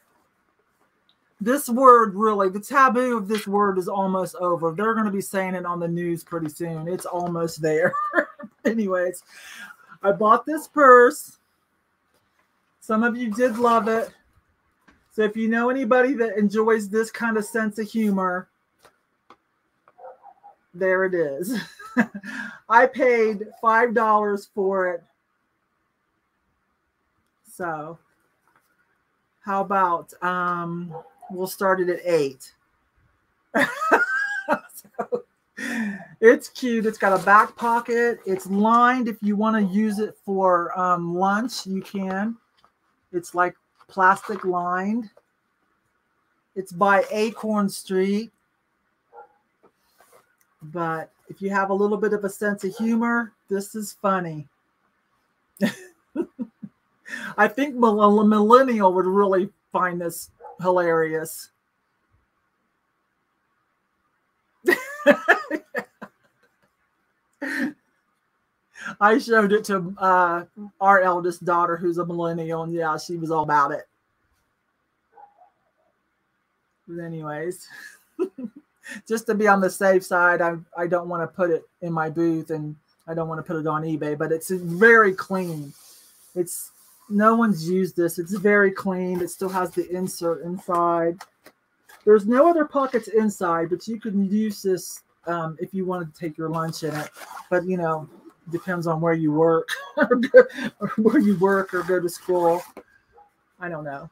This word really, the taboo of this word is almost over. They're going to be saying it on the news pretty soon. It's almost there. Anyways, I bought this purse. Some of you did love it. So if you know anybody that enjoys this kind of sense of humor, there it is. I paid five dollars for it. So how about um we'll start it at eight. so, it's cute. It's got a back pocket. It's lined. If you want to use it for um, lunch, you can. It's like plastic lined. It's by Acorn Street. But if you have a little bit of a sense of humor, this is funny. I think millennial would really find this hilarious. I showed it to uh, our eldest daughter, who's a millennial, and yeah, she was all about it. But anyways. just to be on the safe side, I I don't want to put it in my booth and I don't want to put it on eBay, but it's very clean. It's no one's used this. It's very clean. It still has the insert inside. There's no other pockets inside, but you can use this um, if you wanted to take your lunch in it. But you know, depends on where you work or, where you work or go to school. I don't know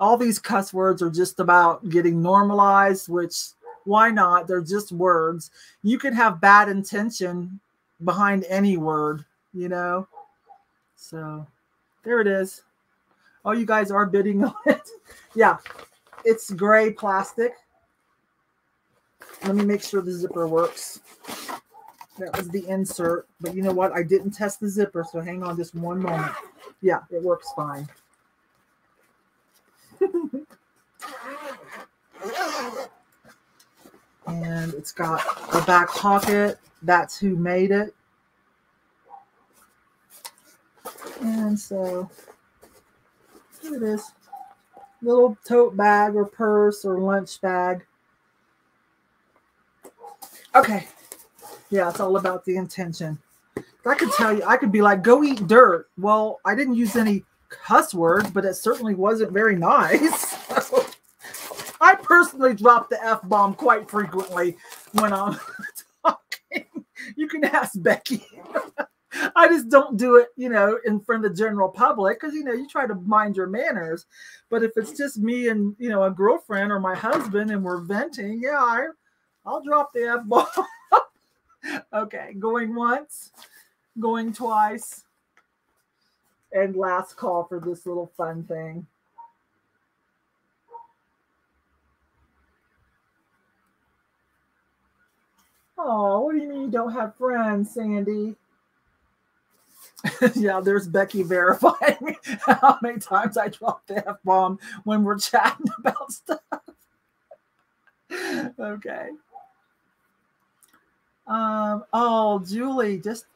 all these cuss words are just about getting normalized, which why not? They're just words. You can have bad intention behind any word, you know? So there it is. Oh, you guys are bidding on it. yeah, it's gray plastic. Let me make sure the zipper works. That was the insert, but you know what? I didn't test the zipper, so hang on just one moment. Yeah, it works fine. and it's got a back pocket. That's who made it. And so here it is. Little tote bag or purse or lunch bag. Okay. Yeah, it's all about the intention. I could tell you, I could be like, go eat dirt. Well, I didn't use any cuss words, but it certainly wasn't very nice. I personally drop the F bomb quite frequently when I'm talking. You can ask Becky. I just don't do it, you know, in front of the general public because, you know, you try to mind your manners. But if it's just me and, you know, a girlfriend or my husband and we're venting, yeah, I, I'll drop the F bomb. okay, going once, going twice, and last call for this little fun thing. Oh, what do you mean you don't have friends, Sandy? yeah, there's Becky verifying how many times I dropped the F bomb when we're chatting about stuff. okay. Um, oh, Julie, just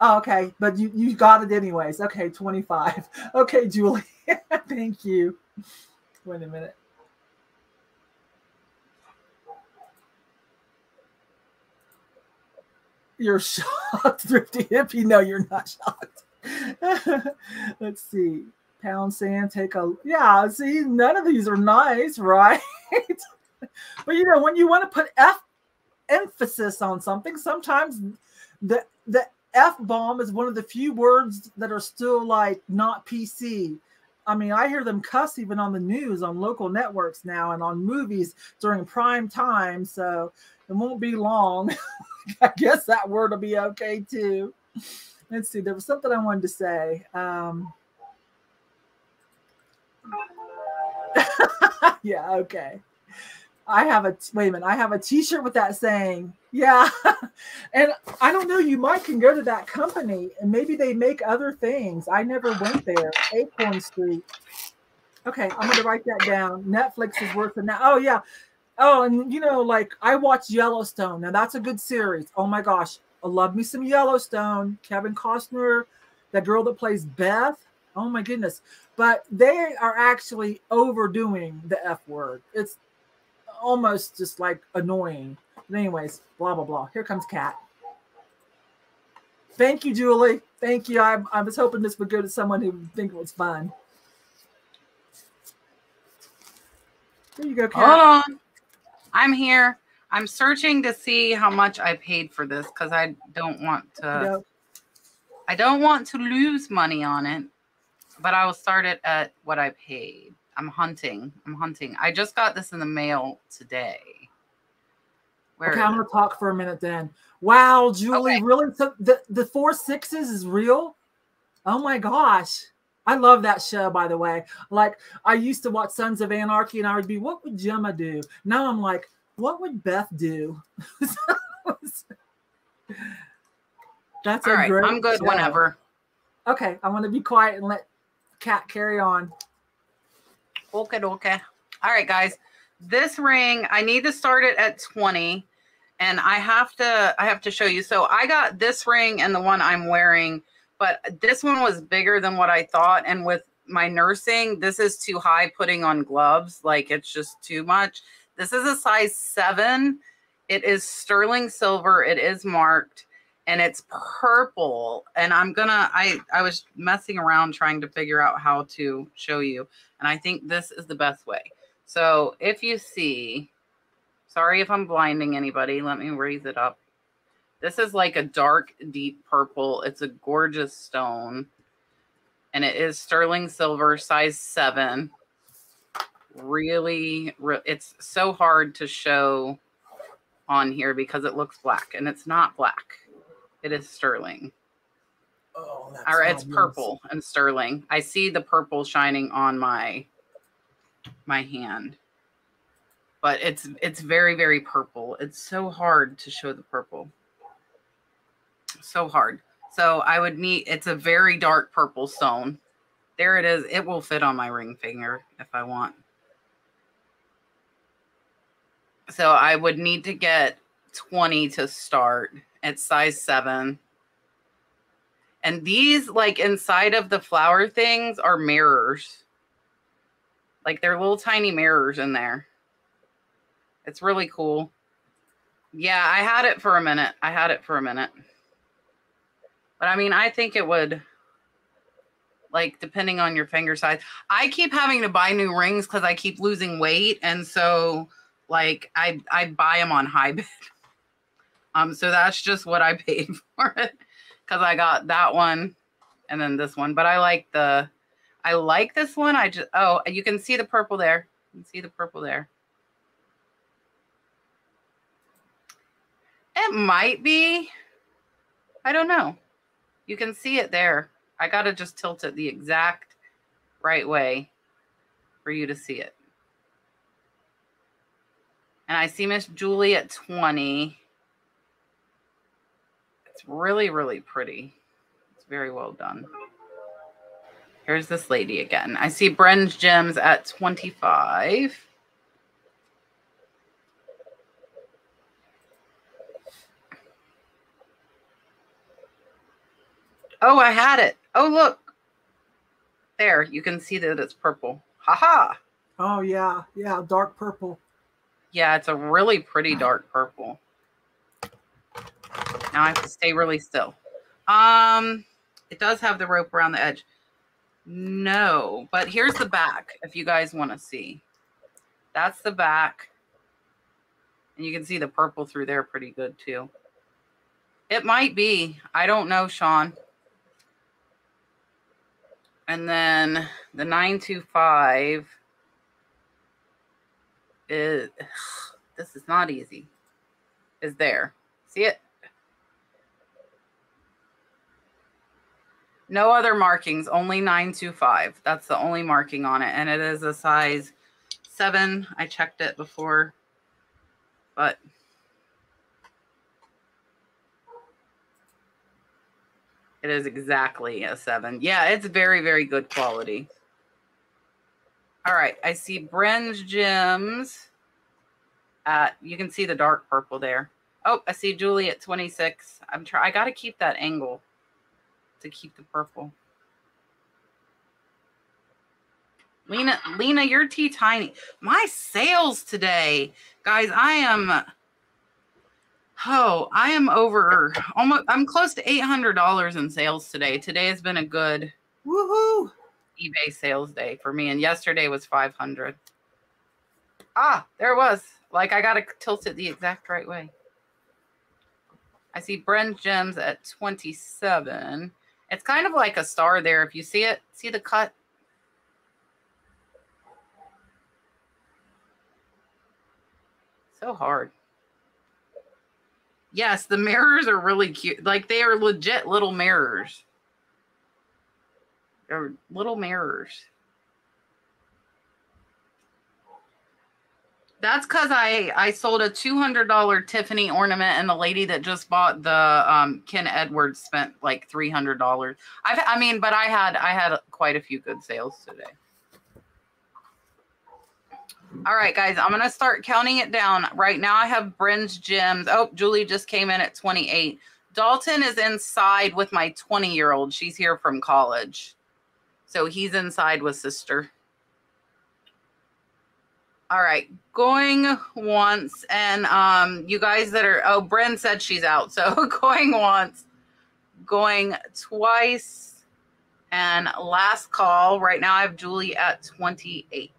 oh, okay, but you you got it anyways. Okay, 25. Okay, Julie. Thank you. Wait a minute. You're shocked, Thrifty Hippie. No, you're not shocked. Let's see. Pound sand, take a yeah. See, none of these are nice, right? but you know, when you want to put F emphasis on something, sometimes the the F bomb is one of the few words that are still like not PC. I mean, I hear them cuss even on the news on local networks now and on movies during prime time. So it won't be long. I guess that word will be okay too. Let's see. There was something I wanted to say. Um, yeah, okay. I have a wait a minute. I have a T-shirt with that saying, "Yeah," and I don't know. You might can go to that company and maybe they make other things. I never went there. Acorn Street. Okay, I'm gonna write that down. Netflix is worth it now. Oh yeah. Oh, and you know, like I watched Yellowstone. Now that's a good series. Oh my gosh, I love me some Yellowstone. Kevin Costner, that girl that plays Beth. Oh my goodness. But they are actually overdoing the F word. It's almost just like annoying. But anyways, blah blah blah. Here comes Kat. Thank you, Julie. Thank you. I, I was hoping this would go to someone who would think it was fun. There you go, Kat. Hold on. I'm here. I'm searching to see how much I paid for this because I don't want to. Yep. I don't want to lose money on it, but I will start it at what I paid. I'm hunting. I'm hunting. I just got this in the mail today. Where okay, I'm gonna talk for a minute then. Wow, Julie, okay. really? So the the four sixes is real? Oh my gosh. I love that show, by the way. Like I used to watch Sons of Anarchy, and I would be, what would Gemma do? Now I'm like, what would Beth do? That's All a right, great. I'm good show. whenever. Okay, I want to be quiet and let Kat carry on. Okay, okay. All right, guys. This ring, I need to start it at 20 and I have to I have to show you. So I got this ring and the one I'm wearing, but this one was bigger than what I thought and with my nursing, this is too high putting on gloves, like it's just too much. This is a size 7. It is sterling silver. It is marked and it's purple and i'm gonna i i was messing around trying to figure out how to show you and I think this is the best way. So if you see, sorry if I'm blinding anybody, let me raise it up. This is like a dark, deep purple. It's a gorgeous stone. And it is sterling silver, size seven. Really, it's so hard to show on here because it looks black and it's not black. It is sterling. Oh, that's or it's purple and sterling. I see the purple shining on my my hand. But it's it's very very purple. It's so hard to show the purple. So hard. So I would need it's a very dark purple stone. There it is. It will fit on my ring finger if I want. So I would need to get 20 to start. It's size 7. And these like inside of the flower things are mirrors. Like they're little tiny mirrors in there. It's really cool. Yeah, I had it for a minute. I had it for a minute. But I mean, I think it would like depending on your finger size. I keep having to buy new rings cuz I keep losing weight and so like I I buy them on high bid. Um so that's just what I paid for it cuz I got that one and then this one, but I like the I like this one. I just oh, you can see the purple there. You can see the purple there. It might be. I don't know. You can see it there. I got to just tilt it the exact right way for you to see it. And I see Miss Julie at 20. It's really, really pretty. It's very well done. Here's this lady again. I see Bren's Gems at 25. Oh, I had it. Oh, look. There, you can see that it's purple. Haha. -ha. Oh, yeah. Yeah, dark purple. Yeah, it's a really pretty ah. dark purple. Now I have to stay really still. Um, it does have the rope around the edge. No, but here's the back if you guys want to see. That's the back. And you can see the purple through there pretty good too. It might be. I don't know, Sean. And then the 925 is this is not easy. Is there. See it? No other markings, only 925. That's the only marking on it. And it is a size 7. I checked it before, but it is exactly a 7. Yeah, it's very, very good quality. All right, I see Bren's Gems. At, uh, you can see the dark purple there. Oh, I see Julie at 26. I'm trying. I got to keep that angle to keep the purple. Lena, Lena, you're tea tiny. My sales today, guys, I am. Oh, I am over almost. I'm close to eight hundred dollars in sales today. Today has been a good woohoo eBay sales day for me, and yesterday was five hundred. Ah, there it was. Like I gotta tilt it the exact right way. I see Bren Gems at twenty seven. It's kind of like a star there. If you see it, see the cut? So hard. Yes, the mirrors are really cute. Like they are legit little mirrors. They're little mirrors. That's because I I sold a two hundred dollar Tiffany ornament, and the lady that just bought the um, Ken Edwards spent like three hundred dollars. I've I mean, but I had I had quite a few good sales today. All right, guys, I'm gonna start counting it down. Right now, I have Bren's Gems. Oh, Julie just came in at 28. Dalton is inside with my 20 year old. She's here from college, so he's inside with sister. All right, going once, and um, you guys that are oh, Bren said she's out, so going once, going twice, and last call. Right now, I have Julie at twenty eight.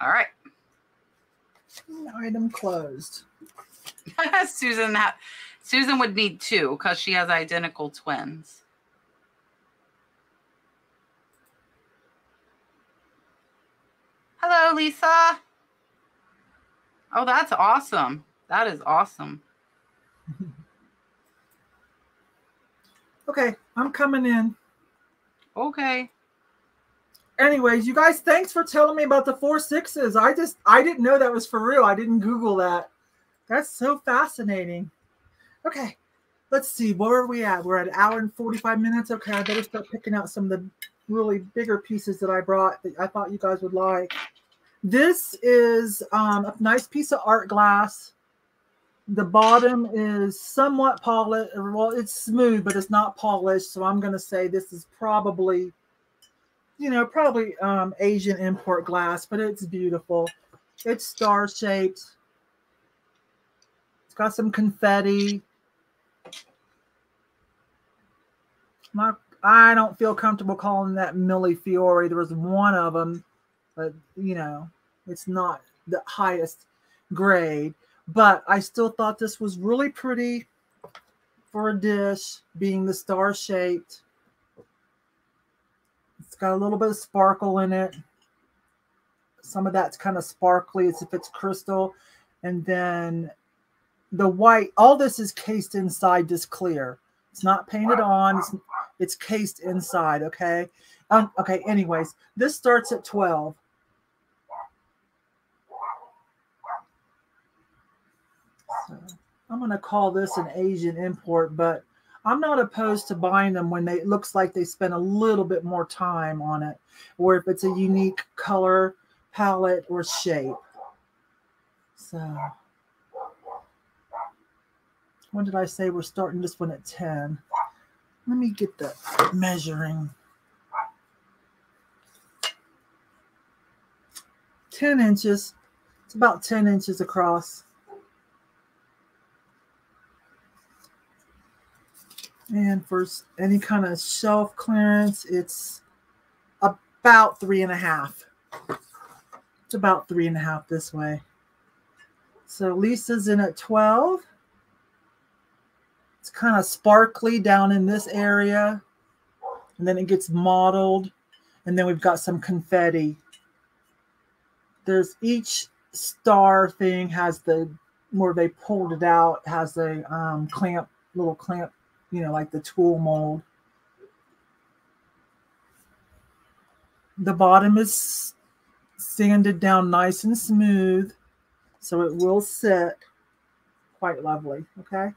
All right. Item closed. Susan that Susan would need two because she has identical twins. Hello, Lisa. Oh, that's awesome. That is awesome. okay, I'm coming in. Okay. Anyways, you guys, thanks for telling me about the four sixes. I just I didn't know that was for real. I didn't Google that. That's so fascinating. Okay, let's see. Where are we at? We're at an hour and 45 minutes. Okay, I better start picking out some of the really bigger pieces that I brought that I thought you guys would like. This is um, a nice piece of art glass. The bottom is somewhat polished. Well, it's smooth, but it's not polished. So I'm going to say this is probably, you know, probably um, Asian import glass, but it's beautiful. It's star shaped. It's got some confetti. Not, I don't feel comfortable calling that Millefiori. There was one of them but you know, it's not the highest grade. But I still thought this was really pretty for a dish, being the star shaped. It's got a little bit of sparkle in it. Some of that's kind of sparkly as if it's crystal. And then the white, all this is cased inside this clear. It's not painted on. It's, it's cased inside. Okay. Um, okay. Anyways, this starts at 12. I'm going to call this an Asian import, but I'm not opposed to buying them when they it looks like they spend a little bit more time on it, or if it's a unique color palette or shape. So, when did I say we're starting this one at 10? Let me get the measuring. 10 inches. It's about 10 inches across. And for any kind of shelf clearance, it's about three and a half. It's about three and a half this way. So Lisa's in at 12. It's kind of sparkly down in this area. And then it gets mottled. And then we've got some confetti. There's each star thing has the where they pulled it out has a um, clamp, little clamp you know, like the tool mold. The bottom is sanded down nice and smooth, so it will sit quite lovely, okay?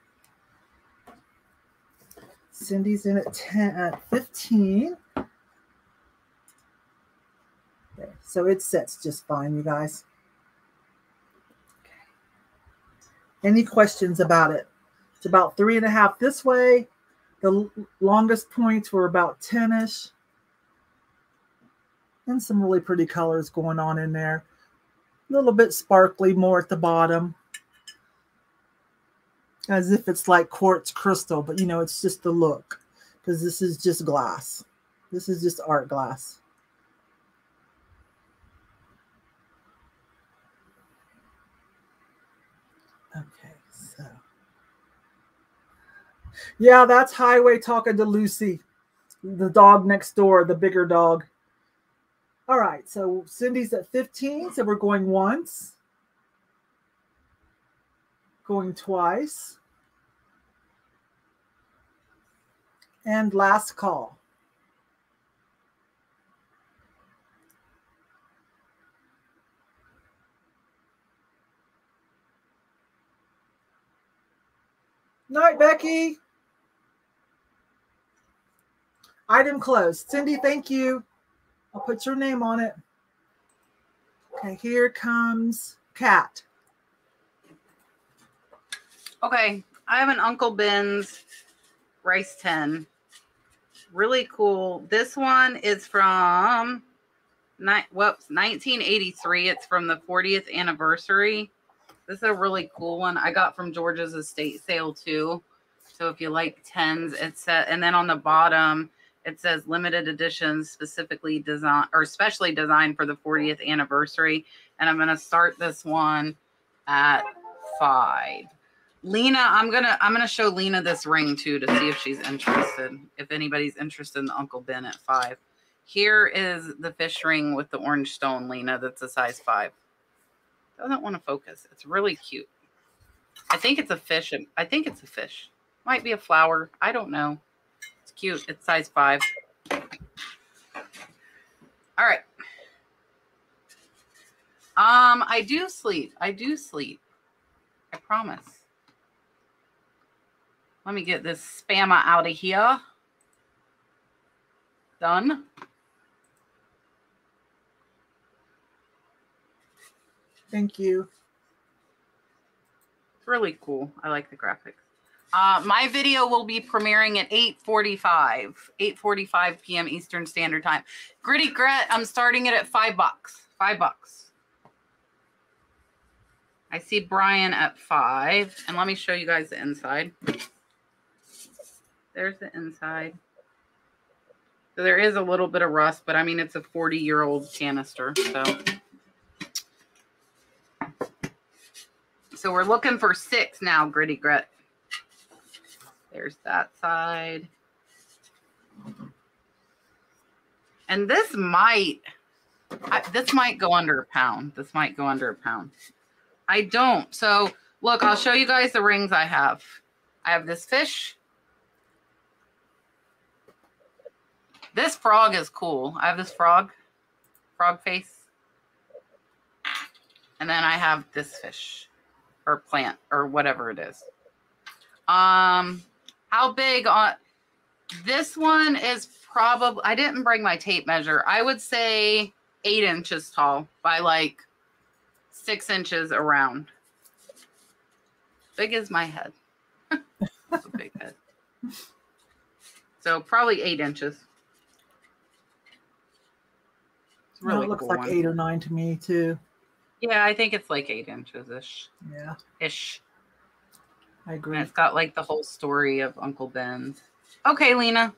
Cindy's in at 10 at 15. Okay, so it sets just fine, you guys. Okay. Any questions about it? It's about three and a half this way. The longest points were about 10-ish. And some really pretty colors going on in there. A little bit sparkly more at the bottom. As if it's like quartz crystal, but you know, it's just the look. Because this is just glass. This is just art glass. Okay, so. Yeah, that's Highway talking to Lucy, the dog next door, the bigger dog. All right, so Cindy's at 15, so we're going once, going twice, and last call. Night, Becky. Item closed. Cindy, thank you. I'll put your name on it. Okay, here comes Kat. Okay, I have an Uncle Ben's rice tin. Really cool. This one is from whoops, 1983. It's from the 40th anniversary. This is a really cool one. I got from George's estate sale too. So if you like tens, it's set. And then on the bottom, it says limited editions specifically designed or specially designed for the 40th anniversary. And I'm going to start this one at five. Lena, I'm gonna I'm gonna show Lena this ring too to see if she's interested. If anybody's interested in Uncle Ben at five, Here is the fish ring with the orange stone, Lena, that's a size five. Doesn't want to focus. It's really cute. I think it's a fish. I think it's a fish. Might be a flower. I don't know. It's cute. It's size five. All right. Um, I do sleep. I do sleep. I promise. Let me get this spammer out of here. Done. Thank you. It's really cool. I like the graphics. Uh, my video will be premiering at 8.45, 8.45 p.m. Eastern Standard Time. Gritty Grit, I'm starting it at five bucks. Five bucks. I see Brian at five. And let me show you guys the inside. There's the inside. So there is a little bit of rust, but I mean, it's a 40 year old canister. So. So we're looking for six now, Gritty Grit. There's that side. And this might, I, this might go under a pound. This might go under a pound. I don't. So look, I'll show you guys the rings I have. I have this fish. This frog is cool. I have this frog, frog face. And then I have this fish or plant or whatever it is. Um, how big on this one is probably, I didn't bring my tape measure. I would say eight inches tall by like six inches around. Big as my head. That's a big head. So probably eight inches. It's really no, it looks cool like one. eight or nine to me too. Yeah, I think it's like eight inches ish. Yeah. Ish. I agree. And it's got like the whole story of Uncle Ben's. Okay, Lena.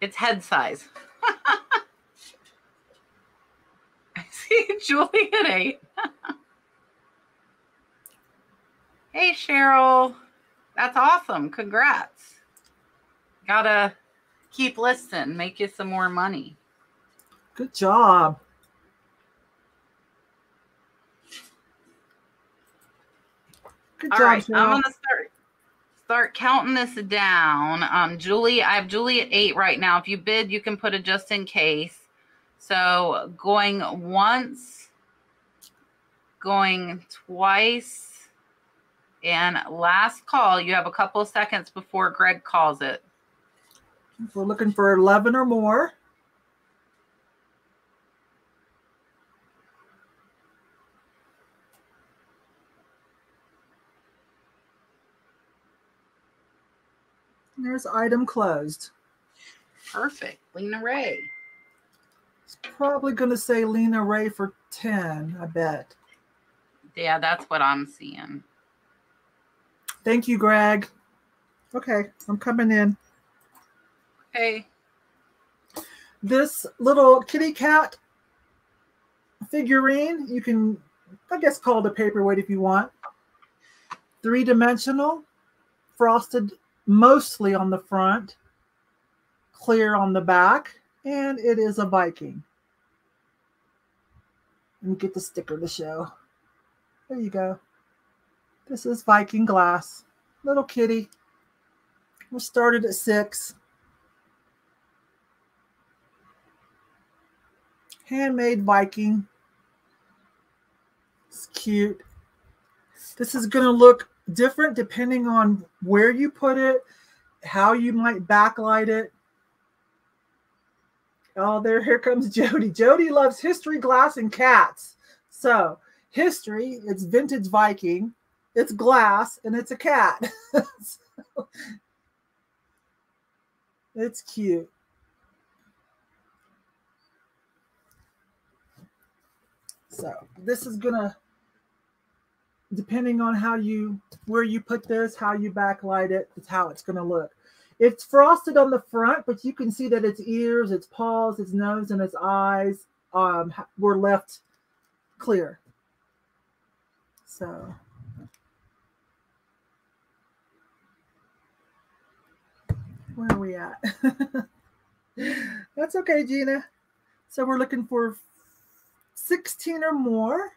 It's head size. I see Julie at eight. hey, Cheryl. That's awesome. Congrats. Gotta keep listening, make you some more money. Good job. Good All job, right, I'm gonna start start counting this down. Um, Julie, I have Julie at eight right now. If you bid, you can put it just in case. So going once, going twice, and last call. You have a couple of seconds before Greg calls it. We're looking for 11 or more. There's item closed. Perfect. Lena Ray. It's probably going to say Lena Ray for 10, I bet. Yeah, that's what I'm seeing. Thank you, Greg. Okay, I'm coming in. Hey. This little kitty cat figurine, you can, I guess, call it a paperweight if you want. Three dimensional, frosted mostly on the front, clear on the back, and it is a Viking. Let me get the sticker to show. There you go. This is Viking glass. Little kitty. We started at six. Handmade Viking. It's cute. This is going to look different depending on where you put it, how you might backlight it. Oh, there, here comes Jody. Jody loves history, glass, and cats. So, history, it's vintage Viking, it's glass, and it's a cat. so, it's cute. So, this is to depending on how you where you put this, how you backlight it, it's how it's to look. It's frosted on the front, but you can see that its ears, its paws, its nose, and its eyes um, were left clear. So. Where are we at? That's okay, Gina. So we're looking for 16 or more.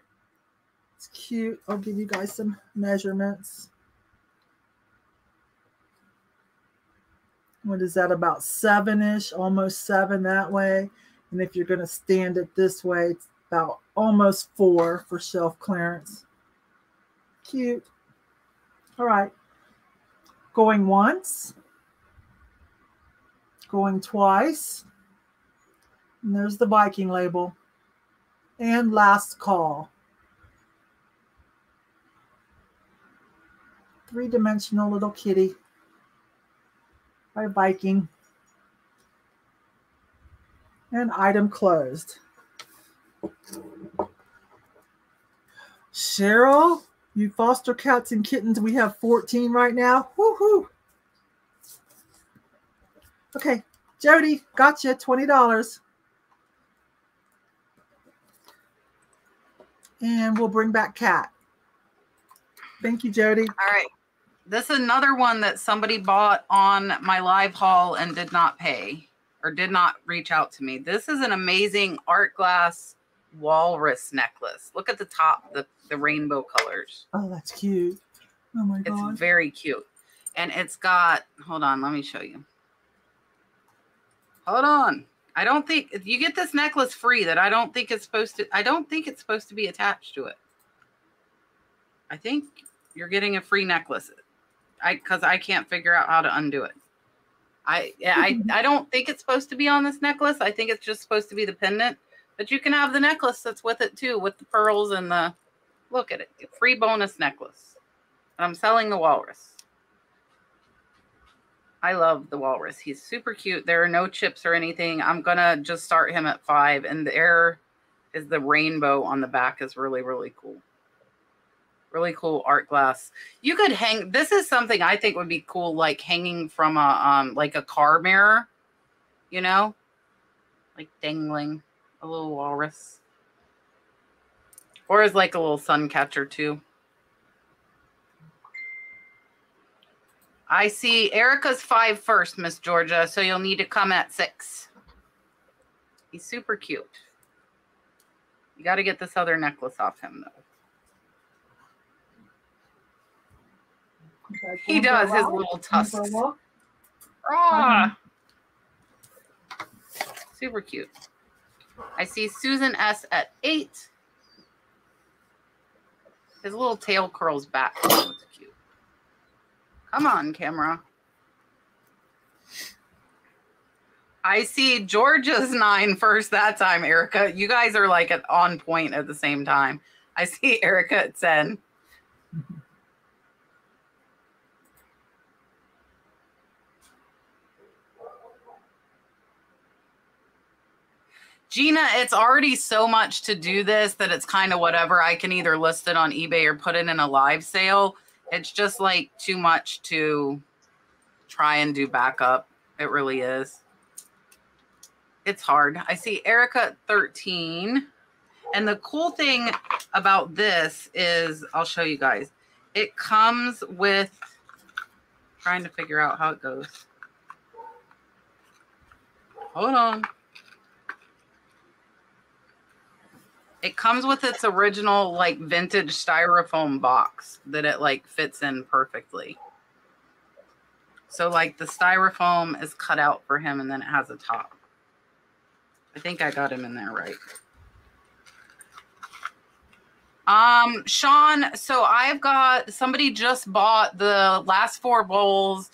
It's cute. I'll give you guys some measurements. What is that? About seven-ish, almost seven that way. And if you're going to stand it this way, it's about almost four for shelf clearance. Cute. All right. Going once. Going twice. And there's the Viking label. And last call. Three-dimensional little kitty by Viking. And item closed. Cheryl, you foster cats and kittens. We have 14 right now. Woohoo! Okay, Jody, gotcha. $20. And we'll bring back Kat. Thank you, Jody. All right. This is another one that somebody bought on my live haul and did not pay or did not reach out to me. This is an amazing art glass walrus necklace. Look at the top, the, the rainbow colors. Oh, that's cute. Oh my god. It's very cute. And it's got, hold on, let me show you. Hold on. I don't think you get this necklace free that I don't think it's supposed to I don't think it's supposed to be attached to it. I think you're getting a free necklace. I cuz I can't figure out how to undo it. I I I don't think it's supposed to be on this necklace. I think it's just supposed to be the pendant. But you can have the necklace that's with it too, with the pearls and the look at it. Free bonus necklace. I'm selling the walrus. I love the walrus. He's super cute. There are no chips or anything. I'm gonna just start him at five. And there is the rainbow on the back is really, really cool. Really cool art glass. You could hang this is something I think would be cool, like hanging from a um like a car mirror, you know, like dangling a little walrus. Or as like a little sun catcher too. I see Erica's five first, Miss Georgia, so you'll need to come at six. He's super cute. You got to get this other necklace off him, though. Okay, he does his little tusks. Ah, super cute. I see Susan S at eight. His little tail curls back. Come on, camera. I see Georgia's nine first that time, Erica. You guys are like at on point at the same time. I see Erica at 10. Gina, it's already so much to do this that it's kind of whatever. I can either list it on eBay or put it in a live sale. It's just like too much to try and do backup. It really is. It's hard. I see Erica at 13. And the cool thing about this is, I'll show you guys. It comes with, trying to figure out how it goes. Hold on. It comes with its original like vintage styrofoam box that it like fits in perfectly. So like the styrofoam is cut out for him and then it has a top. I think I got him in there right. Um, Sean, so I've got somebody just bought the last four bowls.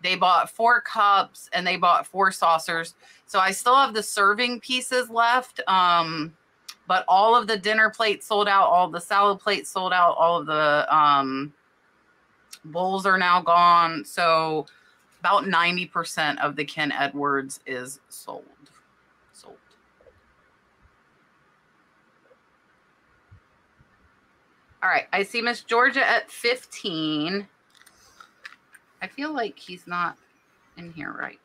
They bought four cups and they bought four saucers. So I still have the serving pieces left. Um, but all of the dinner plates sold out, all the salad plates sold out, all of the um, bowls are now gone. So about 90% of the Ken Edwards is sold. Sold. All right, I see Miss Georgia at 15. I feel like he's not in here right.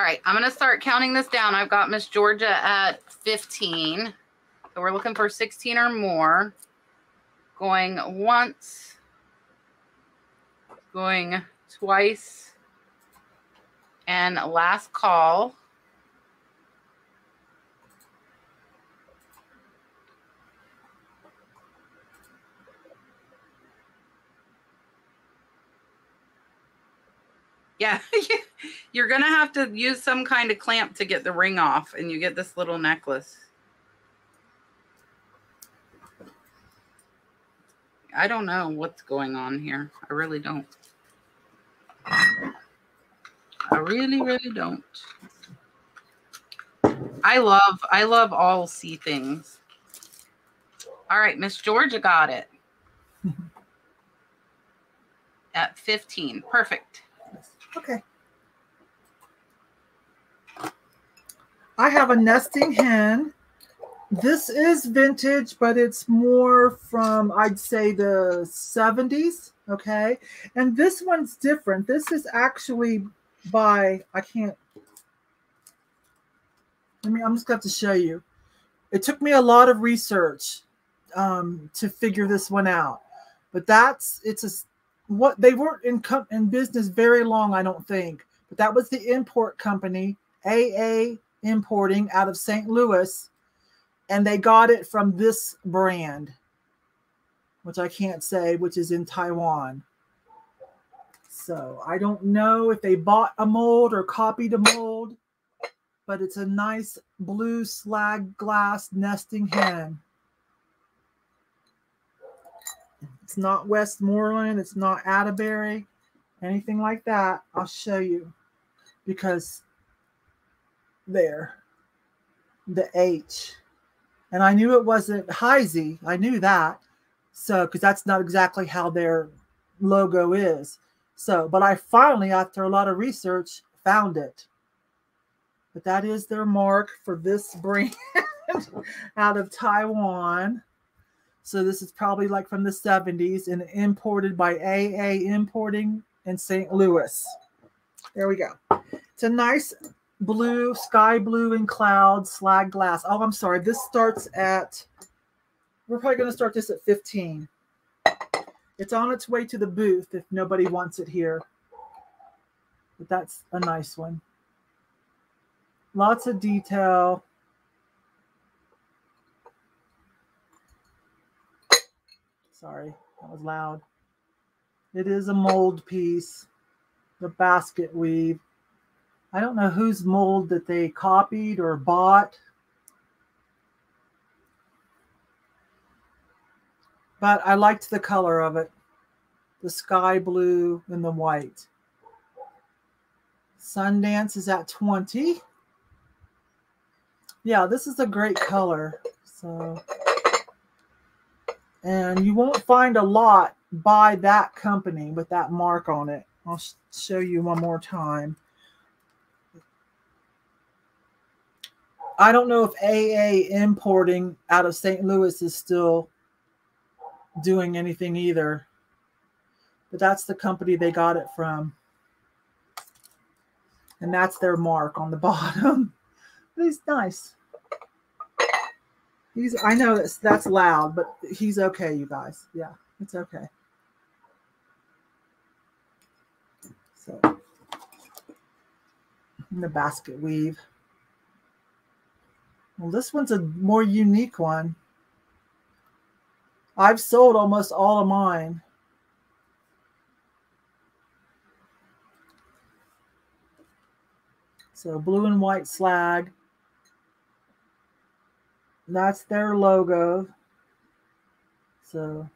All right, I'm going to start counting this down. I've got Miss Georgia at 15. So we're looking for 16 or more. Going once. Going twice. And last call. Yeah, you're going to have to use some kind of clamp to get the ring off, and you get this little necklace. I don't know what's going on here. I really don't. I really, really don't. I love, I love all sea things. All right, Miss Georgia got it. At 15. Perfect. Okay. I have a nesting hen. This is vintage, but it's more from, I'd say, the 70s. Okay. And this one's different. This is actually by, I can't, I mean, I'm just going to show you. It took me a lot of research um, to figure this one out. But that's, it's a, what they weren't in in business very long, I don't think. But that was the import company, AA Importing, out of St. Louis, and they got it from this brand, which I can't say, which is in Taiwan. So I don't know if they bought a mold or copied a mold, but it's a nice blue slag glass nesting hen. It's not Westmoreland. It's not Atterbury, anything like that. I'll show you because there, the H. And I knew it wasn't Heisey. I knew that. So, because that's not exactly how their logo is. So, but I finally, after a lot of research, found it. But that is their mark for this brand out of Taiwan. So this is probably like from the 70s and imported by AA Importing in St. Louis. There we go. It's a nice blue, sky blue and cloud slag glass. Oh, I'm sorry. This starts at, we're probably going to start this at 15. It's on its way to the booth if nobody wants it here. But that's a nice one. Lots of detail. Sorry, that was loud. It is a mold piece, the basket weave. I don't know whose mold that they copied or bought. But I liked the color of it. The sky blue and the white. Sundance is at 20. Yeah, this is a great color. So and you won't find a lot by that company with that mark on it. I'll show you one more time. I don't know if AA importing out of St. Louis is still doing anything either, but that's the company they got it from. And that's their mark on the bottom. But he's nice. He's I know that's that's loud, but he's okay, you guys. Yeah, it's okay. So the basket weave. Well, this one's a more unique one. I've sold almost all of mine. So blue and white slag. That's their logo. So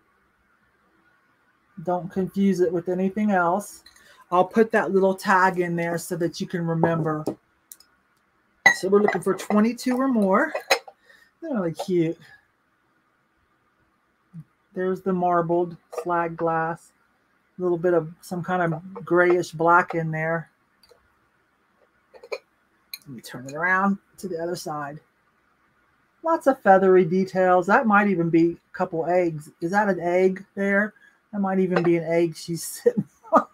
don't confuse it with anything else. I'll put that little tag in there so that you can remember. So we're looking for 22 or more. They're really cute. There's the marbled slag glass. A little bit of some kind of grayish black in there. Let me turn it around to the other side. Lots of feathery details. That might even be a couple eggs. Is that an egg there? That might even be an egg she's sitting on.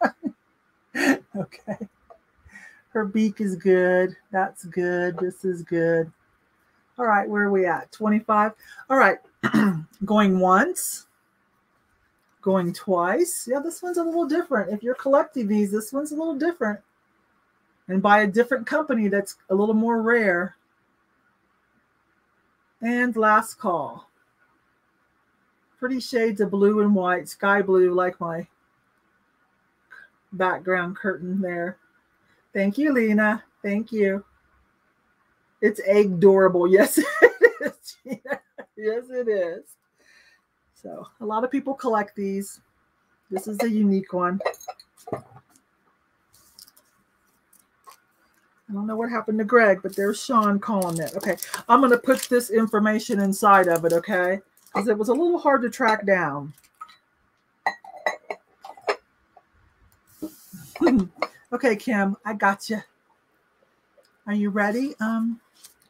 okay. Her beak is good. That's good. This is good. All right, where are we at? 25. All right. going once. Going twice. Yeah, this one's a little different. If you're collecting these, this one's a little different. and by a different company that's a little more rare. And last call. Pretty shades of blue and white, sky blue, like my background curtain there. Thank you, Lena. Thank you. It's egg adorable. Yes, it is. yes, it is. So a lot of people collect these. This is a unique one. I don't know what happened to Greg, but there's Sean calling it. Okay, I'm going to put this information inside of it, okay? Because it was a little hard to track down. okay, Kim, I got you. Are you ready, um,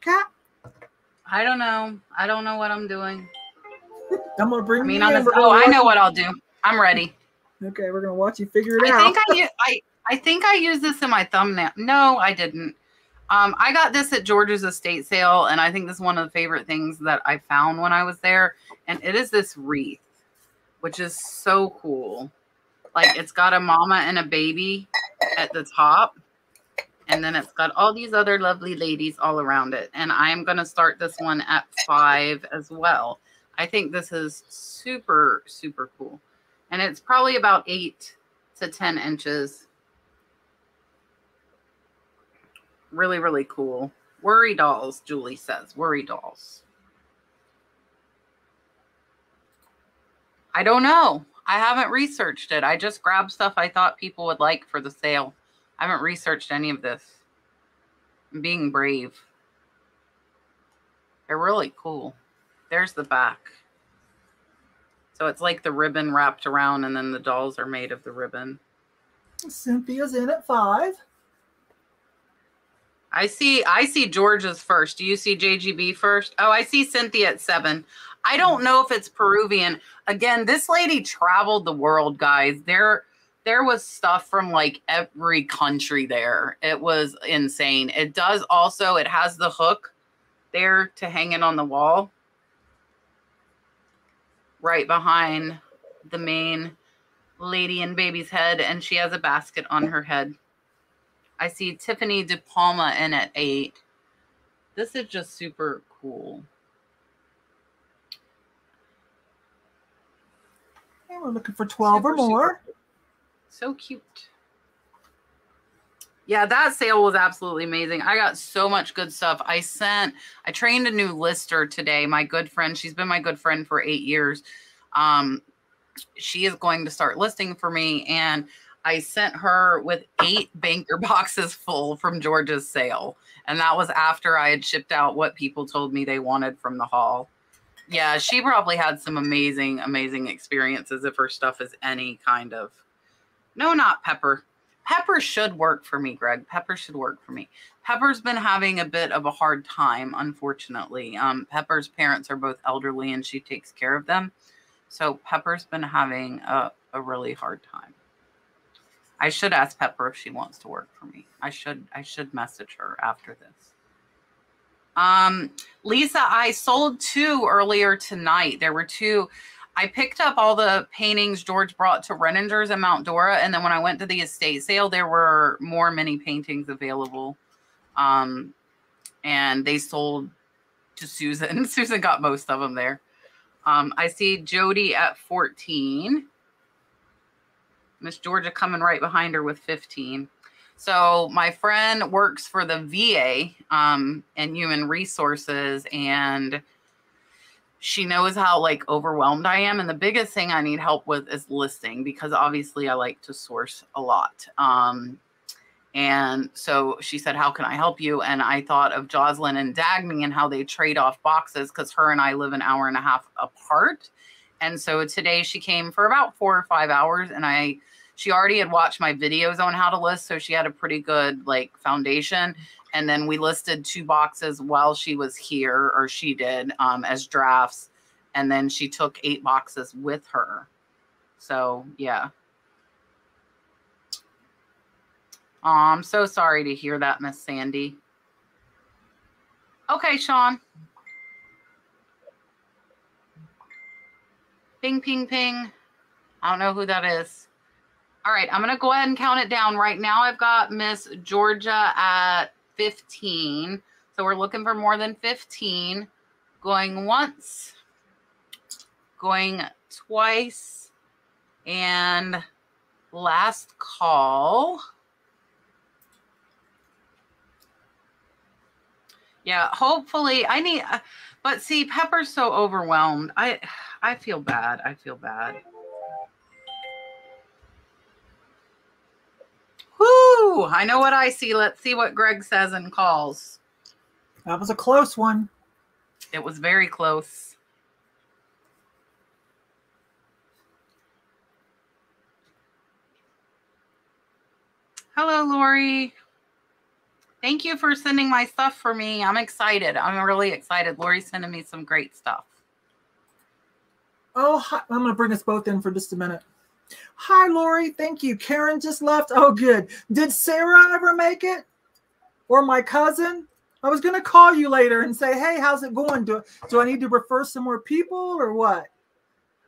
Kat? I don't know. I don't know what I'm doing. I'm gonna bring. I mean, on the, oh, I know what I'll do. I'm ready. Okay, we're gonna watch you figure it I out. I think I, I I think I used this in my thumbnail. No, I didn't. Um, I got this at George's estate sale, and I think this is one of the favorite things that I found when I was there. And it is this wreath, which is so cool. Like it's got a mama and a baby at the top, and then it's got all these other lovely ladies all around it. And I'm gonna start this one at five as well. I think this is super, super cool. And it's probably about eight to 10 inches. Really, really cool. Worry dolls, Julie says. Worry dolls. I don't know. I haven't researched it. I just grabbed stuff I thought people would like for the sale. I haven't researched any of this. I'm being brave. They're really cool. There's the back. So it's like the ribbon wrapped around, and then the dolls are made of the ribbon. Cynthia's in at five. I see. I see George's first. Do you see JGB first? Oh, I see Cynthia at seven. I don't know if it's Peruvian. Again, this lady traveled the world, guys. There, there was stuff from like every country there. It was insane. It does also. It has the hook there to hang it on the wall right behind the main lady and baby's head, and she has a basket on her head. I see Tiffany De Palma in at eight. This is just super cool. we're looking for 12 super, or more. So cute. Yeah, that sale was absolutely amazing. I got so much good stuff. I sent, I trained a new lister today. My good friend, she's been my good friend for eight years. Um, she is going to start listing for me. And I sent her with eight banker boxes full from George's sale. And that was after I had shipped out what people told me they wanted from the haul. Yeah, she probably had some amazing, amazing experiences if her stuff is any kind of. No, not Pepper. Pepper should work for me, Greg. Pepper should work for me. Pepper's been having a bit of a hard time, unfortunately. Um, Pepper's parents are both elderly and she takes care of them. So Pepper's been having a, a really hard time. I should ask Pepper if she wants to work for me. I should I should message her after this. Um, Lisa, I sold two earlier tonight. There were two I picked up all the paintings George brought to Renninger's and Mount Dora, and then when I went to the estate sale, there were more mini paintings available, um, and they sold to Susan. Susan got most of them there. Um, I see Jody at 14. Miss Georgia coming right behind her with 15. So my friend works for the VA um, and Human Resources, and she knows how like overwhelmed I am. And the biggest thing I need help with is listing because obviously I like to source a lot. Um, and so she said, How can I help you? And I thought of Jocelyn and Dagny and how they trade off boxes because her and I live an hour and a half apart. And so today she came for about four or five hours and I she already had watched my videos on how to list. So she had a pretty good like foundation. And then we listed two boxes while she was here or she did um, as drafts. And then she took eight boxes with her. So yeah. Oh, i'm so sorry to hear that miss sandy. Okay sean. Ping ping ping. I don't know who that is All right, I'm going to go ahead and count it down. Right now, I've got Miss Georgia at 15. So we're looking for more than 15. Going once, going twice, and last call. Yeah, hopefully I need uh, but see Pepper's so overwhelmed. I I feel bad. I feel bad. Whoo! I know what I see. Let's see what Greg says and calls. That was a close one. It was very close. Hello, Lori. Thank you for sending my stuff for me. I'm excited. I'm really excited. Lori's sending me some great stuff. Oh. I'm going to bring us both in for just a minute. Hi, Lori. Thank you. Karen just left. Oh, good. Did Sarah ever make it? Or my cousin? I was going to call you later and say, hey, how's it going? Do, do I need to refer some more people or what?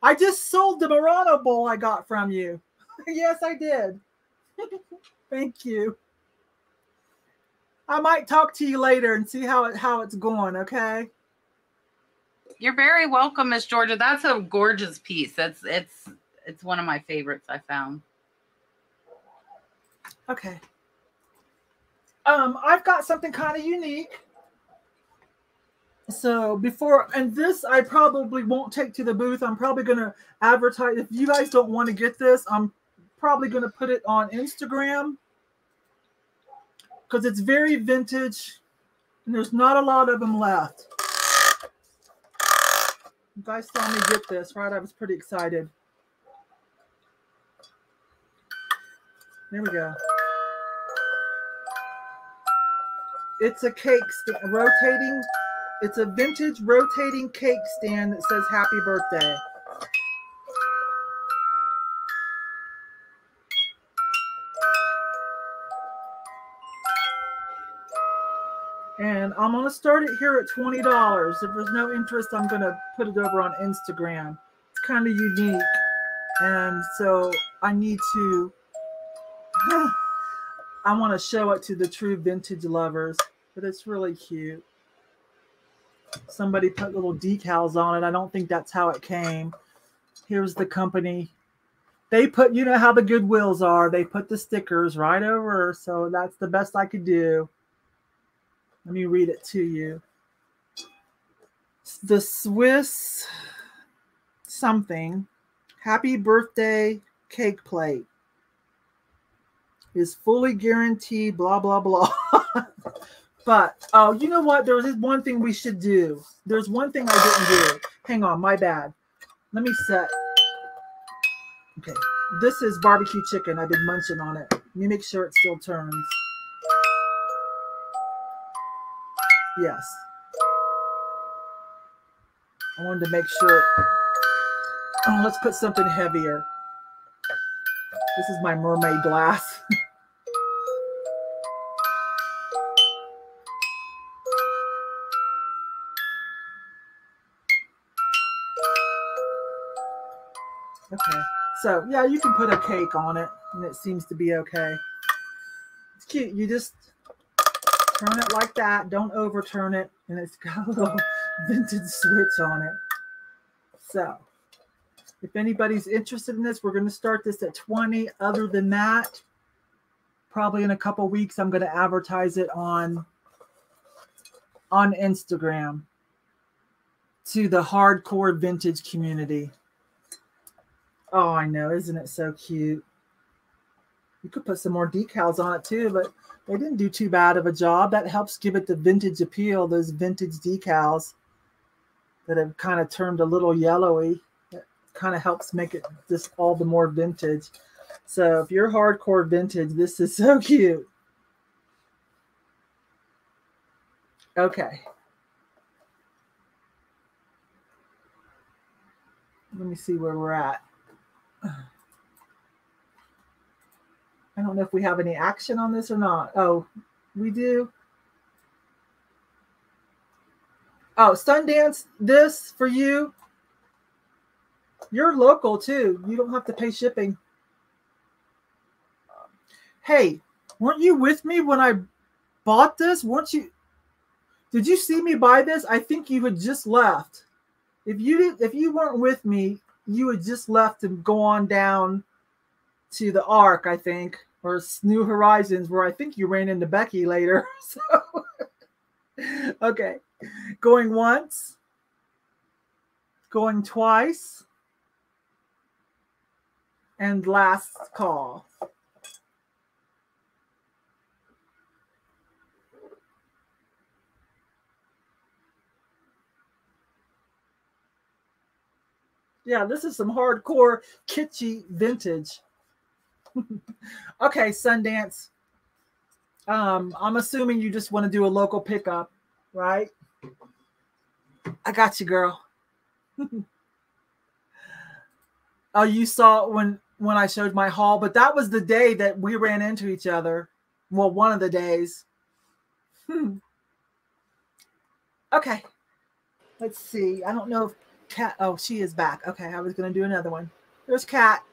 I just sold the Murano bowl I got from you. yes, I did. Thank you. I might talk to you later and see how it how it's going, okay? You're very welcome, Miss Georgia. That's a gorgeous piece. That's it's it's one of my favorites I found. Okay. Um, I've got something kind of unique. So before, and this I probably won't take to the booth. I'm probably going to advertise. If you guys don't want to get this, I'm probably going to put it on Instagram because it's very vintage and there's not a lot of them left. You guys saw me get this, right? I was pretty excited. There we go. It's a cake stand, rotating. It's a vintage rotating cake stand that says happy birthday. And I'm going to start it here at $20. If there's no interest, I'm going to put it over on Instagram. It's kind of unique. And so I need to, I want to show it to the true vintage lovers, but it's really cute. Somebody put little decals on it. I don't think that's how it came. Here's the company. They put, you know how the Goodwills are. They put the stickers right over. So that's the best I could do. Let me read it to you. The Swiss something happy birthday cake plate is fully guaranteed, blah, blah, blah. but oh, you know what? There was one thing we should do. There's one thing I didn't do. Hang on, my bad. Let me set. Okay, this is barbecue chicken. I've been munching on it. Let me make sure it still turns. Yes. I wanted to make sure. Oh, let's put something heavier. This is my mermaid glass. Okay. So, yeah, you can put a cake on it, and it seems to be okay. It's cute. You just turn it like that. Don't overturn it. And it's got a little vintage switch on it. So if anybody's interested in this, we're going to start this at 20. Other than that, probably in a couple weeks, I'm going to advertise it on on Instagram to the hardcore vintage community. Oh, I know. Isn't it so cute? You could put some more decals on it too, but they didn't do too bad of a job. That helps give it the vintage appeal, those vintage decals that have kind of turned a little yellowy. It kind of helps make it just all the more vintage. So if you're hardcore vintage, this is so cute. Okay. Let me see where we're at. I don't know if we have any action on this or not. Oh, we do. Oh, Sundance, this for you. You're local too. You don't have to pay shipping. Hey, weren't you with me when I bought this? Weren't you? Did you see me buy this? I think you had just left. If you if you weren't with me, you had just left and go on down to the Ark, I think, or New Horizons, where I think you ran into Becky later. So, okay, going once, going twice, and last call. Yeah, this is some hardcore kitschy vintage. okay, Sundance. Um, I'm assuming you just want to do a local pickup, right? I got you, girl. oh, you saw when when I showed my haul, but that was the day that we ran into each other. Well, one of the days. Hmm. Okay. Let's see. I don't know if Kat. Oh, she is back. Okay, I was going to do another one. There's Kat.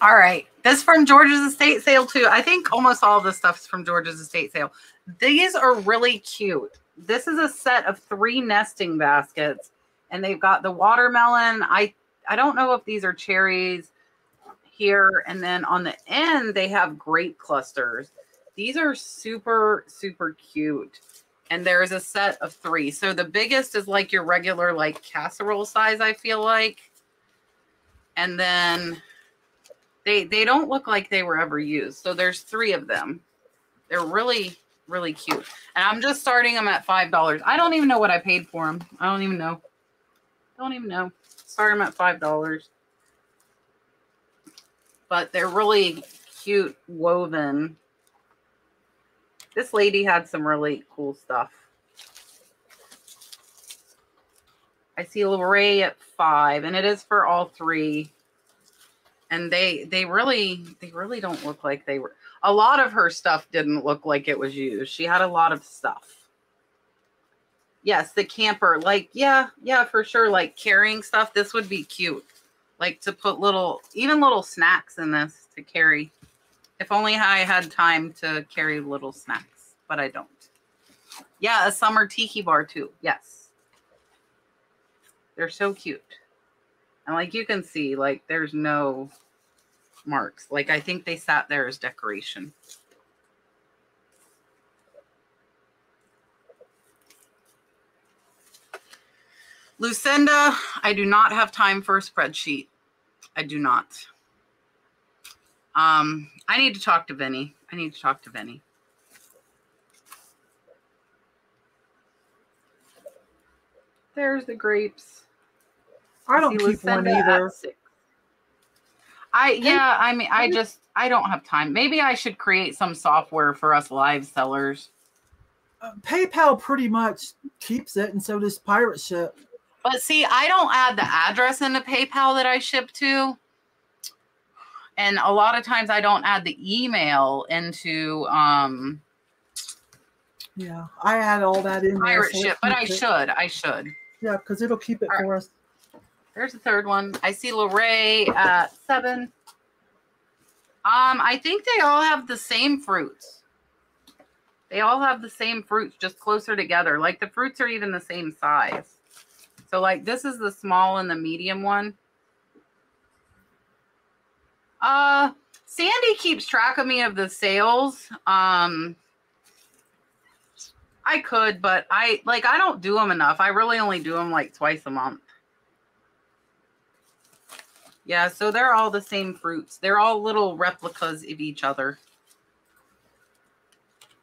All right. This from George's estate sale too. I think almost all the stuff is from George's estate sale. These are really cute. This is a set of three nesting baskets, and they've got the watermelon. I I don't know if these are cherries here, and then on the end they have grape clusters. These are super super cute and there is a set of three. So the biggest is like your regular like casserole size, I feel like. And then they they don't look like they were ever used. So there's three of them. They're really really cute. And I'm just starting them at five dollars. I don't even know what I paid for them. I don't even know. Don't even know. Start them at five dollars. But they're really cute woven this lady had some really cool stuff. I see Lorray at five, and it is for all three. And they they really they really don't look like they were. A lot of her stuff didn't look like it was used. She had a lot of stuff. Yes, the camper, like yeah, yeah, for sure. Like carrying stuff, this would be cute. Like to put little, even little snacks in this to carry. If only I had time to carry little snacks, but I don't. Yeah, a summer tiki bar too. Yes. They're so cute. And like you can see, like there's no marks. Like I think they sat there as decoration. Lucinda, I do not have time for a spreadsheet. I do not. Um, I need to talk to Vinny. I need to talk to Vinny. There's the grapes. I don't keep one either. I yeah, I mean I just I don't have time. Maybe I should create some software for us live sellers. Uh, PayPal pretty much keeps it and so does Pirate Ship. But see, I don't add the address into PayPal that I ship to and a lot of times I don't add the email into um yeah, I add all that in pirate there, so ship, but I it. should. I should. Yeah, because it'll keep it all for right. us. There's the third one. I see Lorray at seven. Um, I think they all have the same fruits. They all have the same fruits, just closer together. Like the fruits are even the same size. So like this is the small and the medium one. Uh, Sandy keeps track of me of the sales. Um, I could, but I like I don't do them enough. I really only do them like twice a month. Yeah, so they're all the same fruits. They're all little replicas of each other.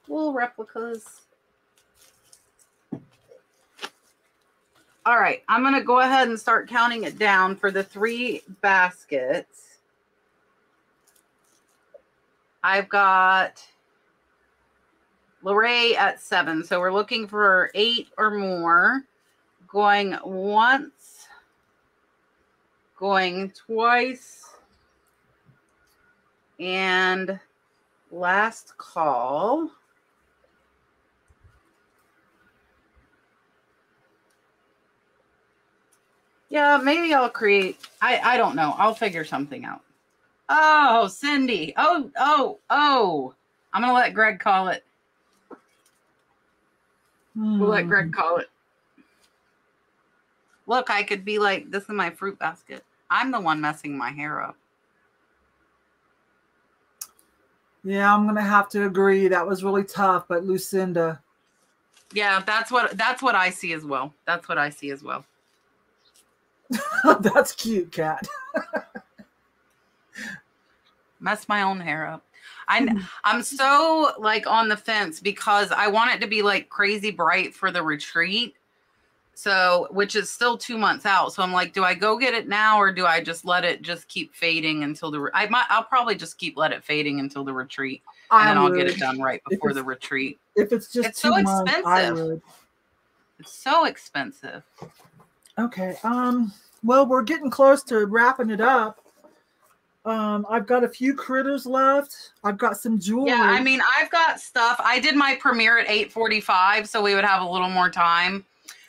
Little replicas. All right, I'm going to go ahead and start counting it down for the three baskets. I've got Lorray at seven. So we're looking for eight or more. Going once, going twice, and last call. Yeah, maybe I'll create, I, I don't know. I'll figure something out. Oh, Cindy. Oh, oh, oh. I'm gonna let Greg call it. We'll let Greg hmm. call it. Look, I could be like, this is my fruit basket. I'm the one messing my hair up. Yeah, I'm gonna have to agree. That was really tough, but Lucinda. Yeah, that's what that's what I see as well. That's what I see as well. that's cute, Kat. Mess my own hair up. I. I'm so like on the fence because I want it to be like crazy bright for the retreat. So, which is still two months out. So I'm like, do I go get it now or do I just let it just keep fading until the? I might. I'll probably just keep let it fading until the retreat, and I then would. I'll get it done right before the retreat. If it's just it's so expensive. It's so expensive. Okay. Um. Well, we're getting close to wrapping it up. Um, I've got a few critters left. I've got some jewelry. Yeah, I mean, I've got stuff. I did my premiere at 8:45, so we would have a little more time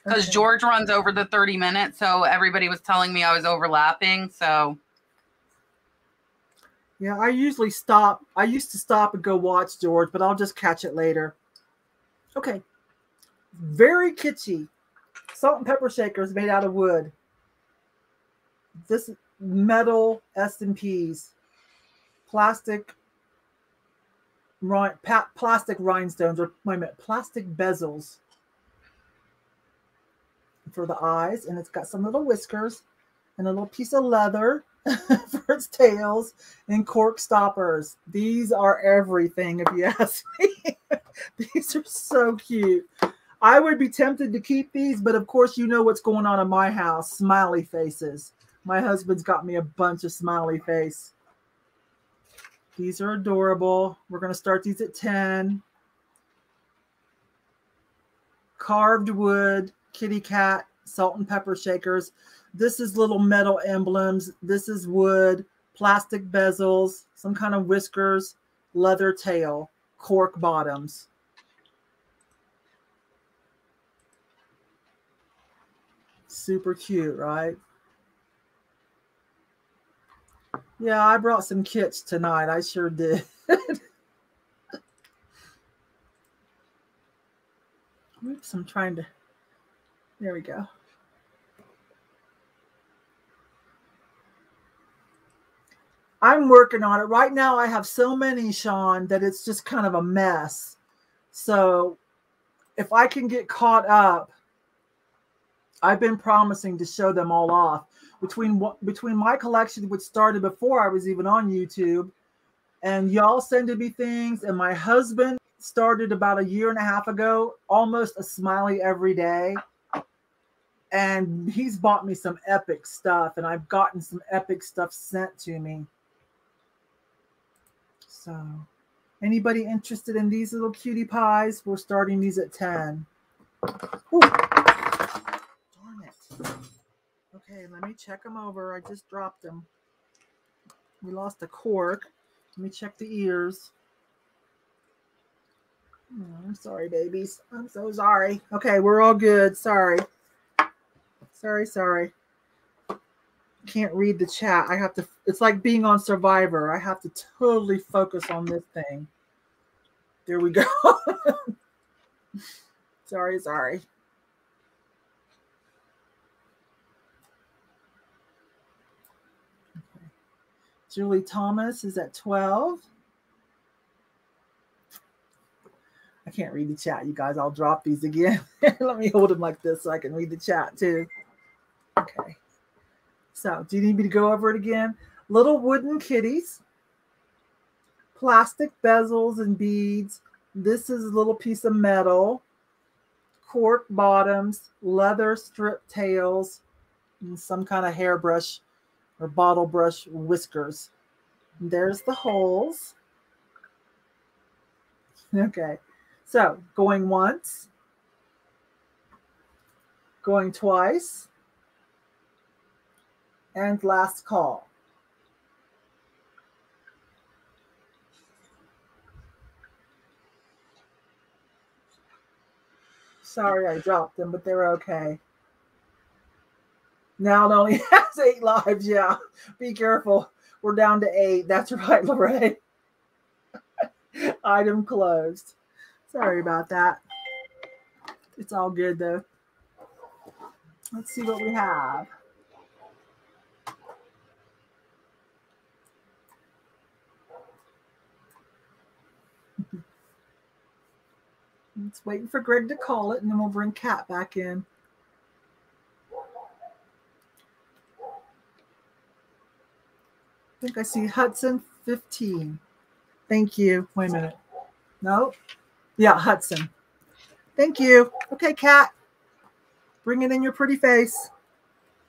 because okay. George runs over the 30 minutes. So everybody was telling me I was overlapping. So yeah, I usually stop. I used to stop and go watch George, but I'll just catch it later. Okay. Very kitschy. Salt and pepper shakers made out of wood. This metal S&Ps. Plastic plastic rhinestones or wait a minute, plastic bezels for the eyes, and it's got some little whiskers and a little piece of leather for its tails and cork stoppers. These are everything, if you ask me. these are so cute. I would be tempted to keep these, but of course, you know what's going on in my house smiley faces. My husband's got me a bunch of smiley face. These are adorable. We're going to start these at 10. Carved wood kitty cat salt and pepper shakers. This is little metal emblems. This is wood, plastic bezels, some kind of whiskers, leather tail, cork bottoms. Super cute, right? Yeah, I brought some kits tonight. I sure did. Oops, I'm trying to there we go. I'm working on it. Right now, I have so many, Sean, that it's just kind of a mess. So if I can get caught up, I've been promising to show them all off. Between what between my collection, which started before I was even on YouTube, and y'all sending me things, and my husband started about a year and a half ago, almost a smiley every day. And he's bought me some epic stuff and i've gotten some epic stuff sent to me. So anybody interested in these little cutie pies? We're starting these at 10 Ooh. Okay let me check them over i just dropped them we lost a cork let me check the ears oh, i'm sorry babies i'm so sorry okay we're all good sorry Sorry, sorry. Can't read the chat. I have to, it's like being on Survivor. I have to totally focus on this thing. There we go. sorry, sorry. Julie Thomas is at 12. I can't read the chat, you guys. I'll drop these again. Let me hold them like this so I can read the chat too. Okay. So, do you need me to go over it again? Little wooden kitties, plastic bezels and beads. This is a little piece of metal, cork bottoms, leather strip tails, and some kind of hairbrush or bottle brush whiskers. There's the holes. Okay. So, going once, going twice, and last call. Sorry I dropped them, but they're okay. Now it only has eight lives. Yeah, be careful. We're down to eight. That's right, Lorraine. Item closed. Sorry about that. It's all good though. Let's see what we have. It's waiting for Greg to call it, and then we'll bring Kat back in. Think I see Hudson 15. Thank you. Wait a minute. No. Yeah, Hudson. Thank you. Okay, Kat. Bring it in your pretty face.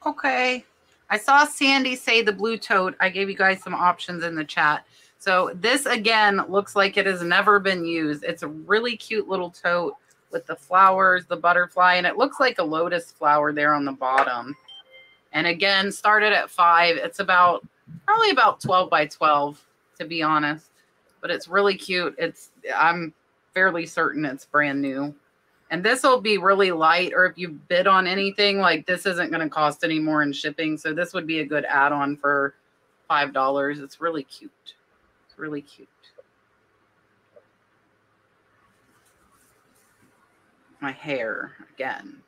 Okay. I saw Sandy say the blue tote. I gave you guys some options in the chat. So this again looks like it has never been used. It's a really cute little tote with the flowers, the butterfly, and it looks like a lotus flower there on the bottom. And again, started at five. It's about probably about 12 by 12, to be honest. But it's really cute. It's I'm fairly certain it's brand new. And this will be really light, or if you bid on anything, like this isn't going to cost any more in shipping. So this would be a good add-on for five dollars. It's really cute. It's really cute. My hair again.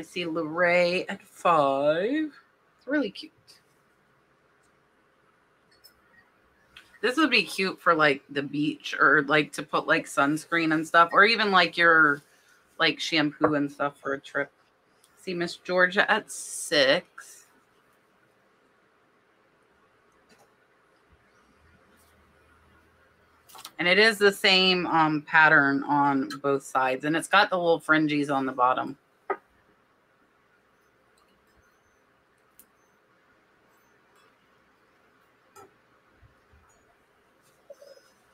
I see Lorray at five. It's really cute. This would be cute for like the beach or like to put like sunscreen and stuff, or even like your like shampoo and stuff for a trip. See Miss Georgia at six. And it is the same um, pattern on both sides. And it's got the little fringes on the bottom.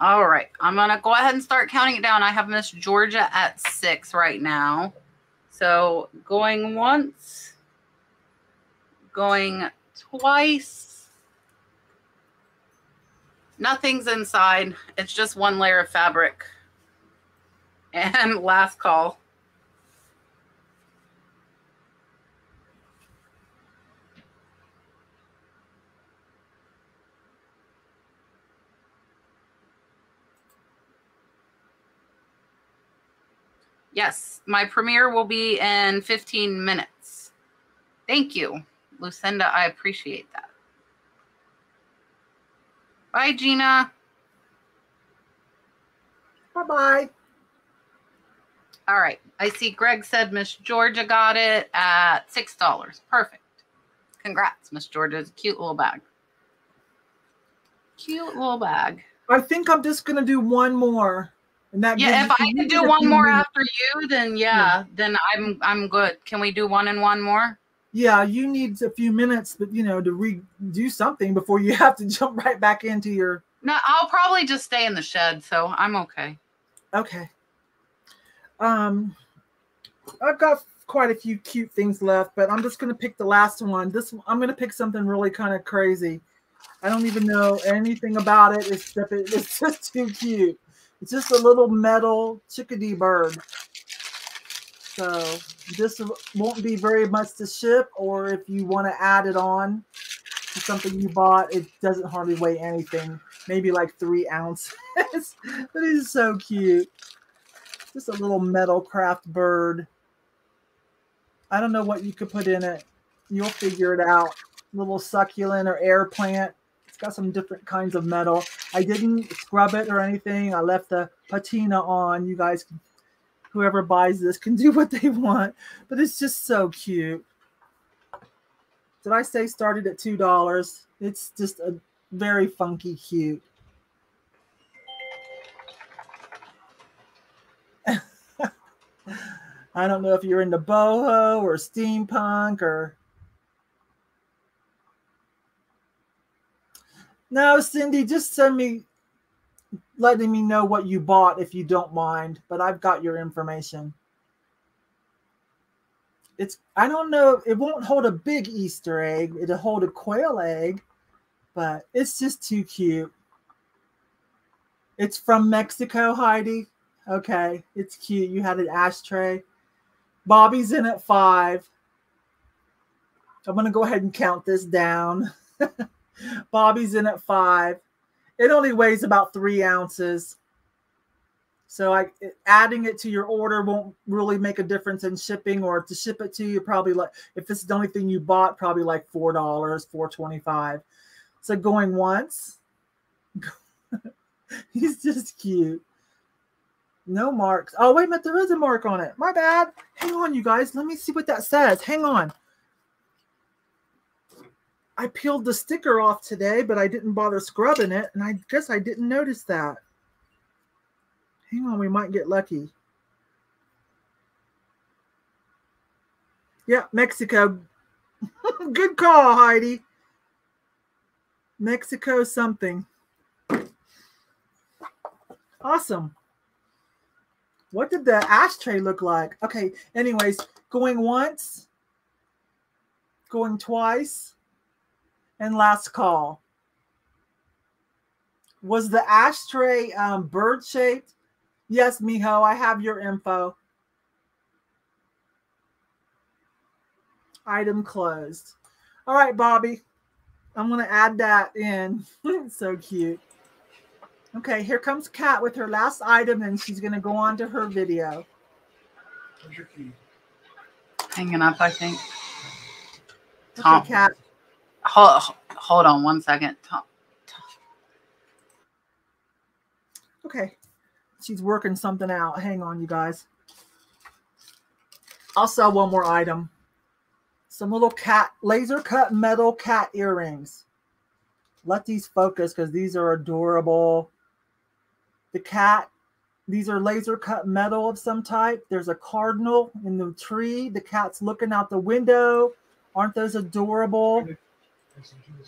All right. I'm going to go ahead and start counting it down. I have Miss Georgia at six right now. So going once, going twice. Nothing's inside. It's just one layer of fabric. And last call. Yes, my premiere will be in 15 minutes. Thank you, Lucinda. I appreciate that. Bye, Gina. Bye bye. All right. I see Greg said Miss Georgia got it at $6. Perfect. Congrats, Miss Georgia. Cute little bag. Cute little bag. I think I'm just going to do one more. And that yeah, if I can do one more after you, then yeah, yeah, then I'm I'm good. Can we do one and one more? Yeah, you need a few minutes, but you know, to redo something before you have to jump right back into your. No, I'll probably just stay in the shed, so I'm okay. Okay. Um, I've got quite a few cute things left, but I'm just gonna pick the last one. This I'm gonna pick something really kind of crazy. I don't even know anything about it except it, it's just too cute. It's just a little metal chickadee bird. So this won't be very much to ship, or if you want to add it on to something you bought, it doesn't hardly weigh anything, maybe like three ounces. but it is so cute. Just a little metal craft bird. I don't know what you could put in it. You'll figure it out. Little succulent or air plant. It's got some different kinds of metal. I didn't scrub it or anything. I left the patina on. You guys, whoever buys this can do what they want, but it's just so cute. Did I say started at $2? It's just a very funky cute. I don't know if you're into boho or steampunk or No, Cindy, just send me letting me know what you bought if you don't mind, but I've got your information. It's I don't know, it won't hold a big Easter egg, it'll hold a quail egg, but it's just too cute. It's from Mexico, Heidi. Okay, it's cute. You had an ashtray. Bobby's in at five. I'm going to go ahead and count this down. Bobby's in at five. It only weighs about three ounces. So I adding it to your order won't really make a difference in shipping or to ship it to you probably like if this is the only thing you bought probably like four dollars four twenty five. So going once, he's just cute. No marks. Oh wait a minute, there is a mark on it. My bad. Hang on, you guys. Let me see what that says. Hang on. I peeled the sticker off today, but I didn't bother scrubbing it, and I guess I didn't notice that. Hang on, we might get lucky. Yeah, Mexico. Good call, Heidi. Mexico something. Awesome. What did the ashtray look like? Okay, anyways, going once, going twice, and last call. Was the ashtray um, bird shaped? Yes, Miho, I have your info. Item closed. All right, Bobby. I'm going to add that in. so cute. Okay, here comes Kat with her last item, and she's going to go on to her video. Where's your key? Hanging up, I think. Tom. Okay, Kat. Hold, hold on one second. Okay she's working something out. Hang on, you guys. I'll sell one more item. Some little cat laser cut metal cat earrings. Let these focus because these are adorable. The cat, these are laser cut metal of some type. There's a cardinal in the tree. The cat's looking out the window. Aren't those adorable?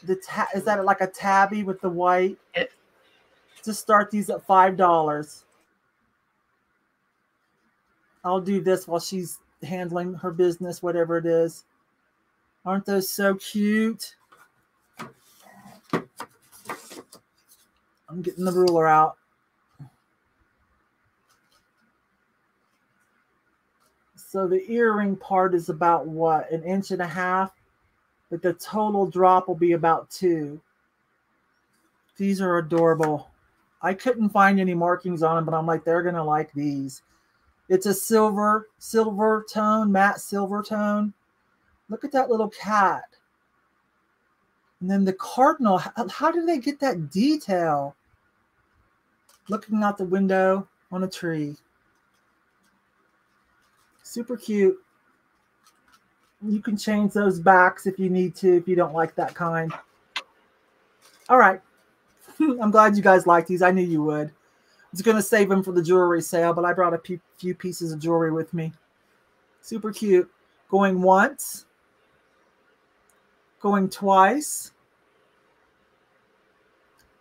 The ta- is that like a tabby with the white? It- to start these at five dollars. I'll do this while she's handling her business, whatever it is. Aren't those so cute? I'm getting the ruler out. So the earring part is about what? An inch and a half? But the total drop will be about two. These are adorable. I couldn't find any markings on them, but I'm like, they're going to like these. It's a silver, silver tone, matte silver tone. Look at that little cat. And then the cardinal, how, how did they get that detail? Looking out the window on a tree. Super cute. You can change those backs if you need to, if you don't like that kind. All right. I'm glad you guys like these. I knew you would was going to save them for the jewelry sale, but I brought a few pieces of jewelry with me. Super cute. Going once, going twice,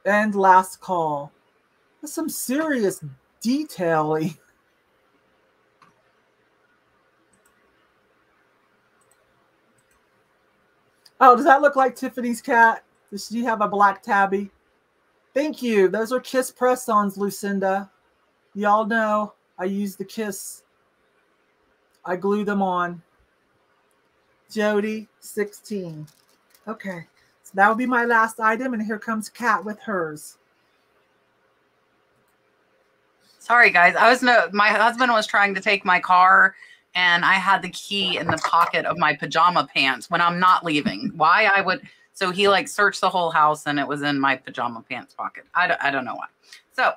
and last call. That's some serious detailing. Oh, does that look like Tiffany's cat? Does she have a black tabby? Thank you. Those are Kiss press-ons, Lucinda. Y'all know I use the Kiss. I glue them on. Jody, 16. Okay. So that will be my last item. And here comes Kat with hers. Sorry, guys. I was no, my husband was trying to take my car and I had the key in the pocket of my pajama pants when I'm not leaving. Why I would so he like searched the whole house and it was in my pajama pants pocket. I don't, I don't know why. So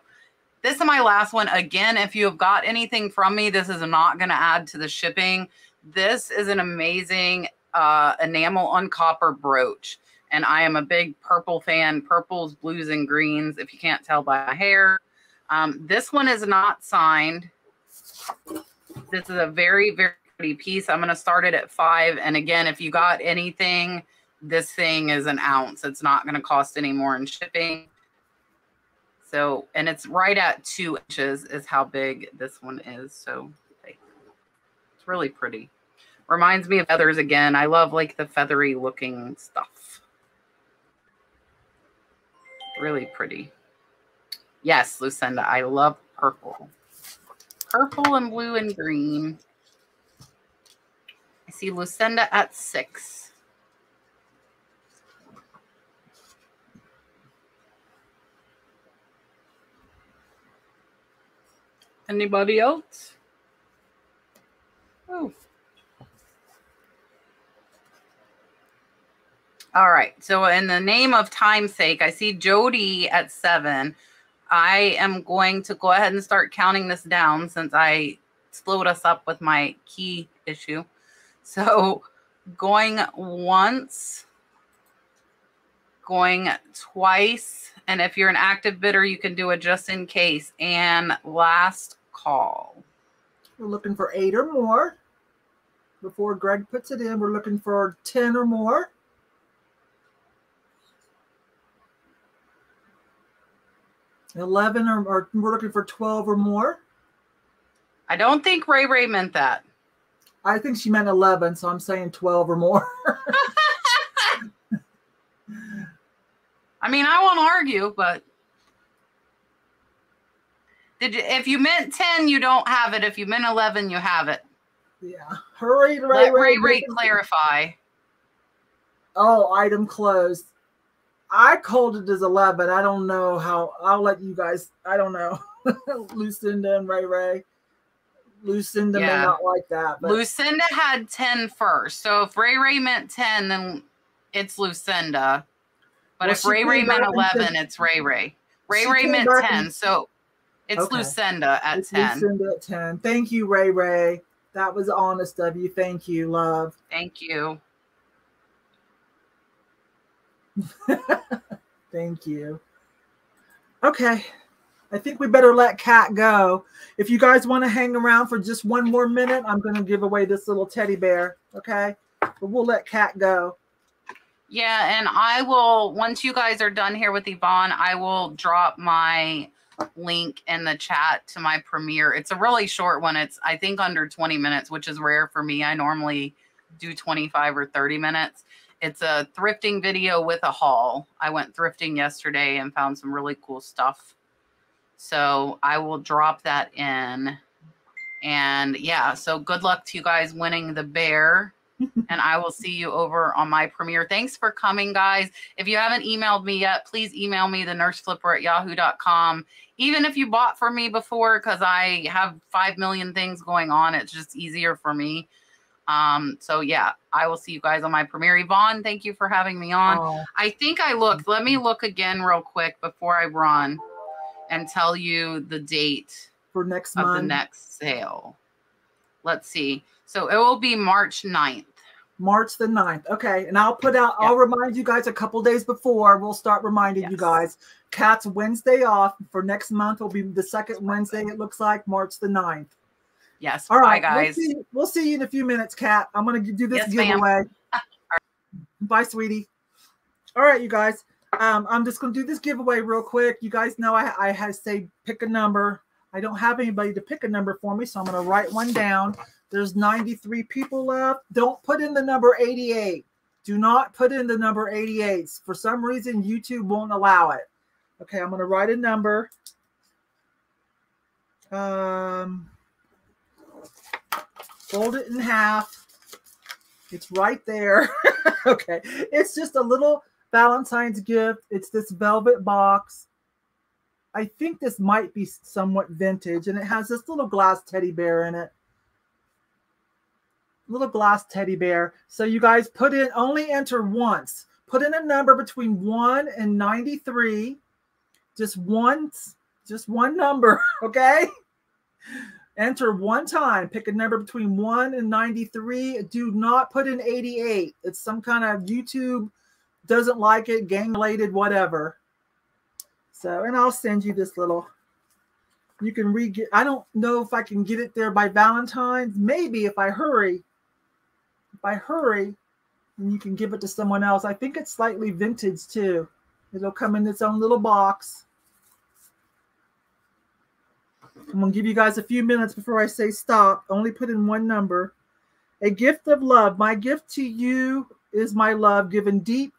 this is my last one. Again, if you have got anything from me, this is not going to add to the shipping. This is an amazing uh, enamel on copper brooch. And I am a big purple fan, purples, blues, and greens, if you can't tell by my hair. Um, this one is not signed. This is a very, very pretty piece. I'm going to start it at five. And again, if you got anything – this thing is an ounce. It's not going to cost any more in shipping. So, and it's right at two inches is how big this one is. So it's really pretty. Reminds me of feathers again. I love like the feathery looking stuff. Really pretty. Yes, Lucinda, I love purple. Purple and blue and green. I see Lucinda at six. Anybody else? Oh. All right. So, in the name of time's sake, I see Jody at seven. I am going to go ahead and start counting this down since I slowed us up with my key issue. So, going once, going twice, and if you're an active bidder, you can do it just in case. And last call. We're looking for eight or more. Before Greg puts it in, we're looking for 10 or more. 11 or, or we're looking for 12 or more. I don't think Ray Ray meant that. I think she meant 11, so I'm saying 12 or more. I mean, I won't argue, but did you, if you meant 10, you don't have it. If you meant 11, you have it. Yeah. Hurry, Ray, Let Ray, Ray, Ray clarify. Oh, item closed. I called it as 11. I don't know how. I'll let you guys. I don't know. Lucinda and Ray Ray. Lucinda yeah. may not like that. But. Lucinda had 10 first. So if Ray Ray meant 10, then it's Lucinda. But well, if Ray Ray meant 11, it's Ray Ray. Ray Ray meant 10. So it's okay. Lucinda at it's 10. Lucinda at 10. Thank you, Ray Ray. That was honest of you. Thank you, love. Thank you. Thank you. Okay. I think we better let Kat go. If you guys want to hang around for just one more minute, I'm going to give away this little teddy bear. Okay. But we'll let Kat go. Yeah. And I will, once you guys are done here with Yvon, I will drop my link in the chat to my premiere. It's a really short one. It's, I think, under 20 minutes, which is rare for me. I normally do 25 or 30 minutes. It's a thrifting video with a haul. I went thrifting yesterday and found some really cool stuff. So I will drop that in. And yeah, so good luck to you guys winning the bear. and I will see you over on my premiere. Thanks for coming, guys. If you haven't emailed me yet, please email me the nurseflipper at yahoo.com. Even if you bought from me before, because I have 5 million things going on, it's just easier for me. Um, so yeah, I will see you guys on my premiere. Yvon, thank you for having me on. Oh. I think I looked. Let me look again real quick before I run and tell you the date for next of month. the next sale. Let's see. So it will be March 9th. March the 9th. Okay. And I'll put out, yep. I'll remind you guys a couple days before. We'll start reminding yes. you guys. Cats Wednesday off for next month will be the second Wednesday, it looks like, March the 9th. Yes. All right, guys. We'll see, we'll see, you in a few minutes, Kat. I'm going to do this yes, giveaway. Bye, sweetie. All right, you guys. Um, I'm just going to do this giveaway real quick. You guys know I, I had say pick a number. I don't have anybody to pick a number for me, so I'm going to write one down. There's 93 people left. Don't put in the number 88. Do not put in the number 88. For some reason, YouTube won't allow it. Okay, I'm going to write a number. Um, fold it in half. It's right there. okay. It's just a little Valentine's gift. It's this velvet box. I think this might be somewhat vintage, and it has this little glass teddy bear in it. Little glass teddy bear. So you guys put in, only enter once. Put in a number between 1 and 93. Just once, just one number, okay? Enter one time. Pick a number between 1 and 93. Do not put in 88. It's some kind of YouTube doesn't like it, gang related, whatever. So, and I'll send you this little. You can read. I don't know if I can get it there by Valentine's. Maybe if I hurry. If I hurry, and you can give it to someone else. I think it's slightly vintage too. It'll come in its own little box. I'm going to give you guys a few minutes before I say stop. Only put in one number. A gift of love. My gift to you is my love given deep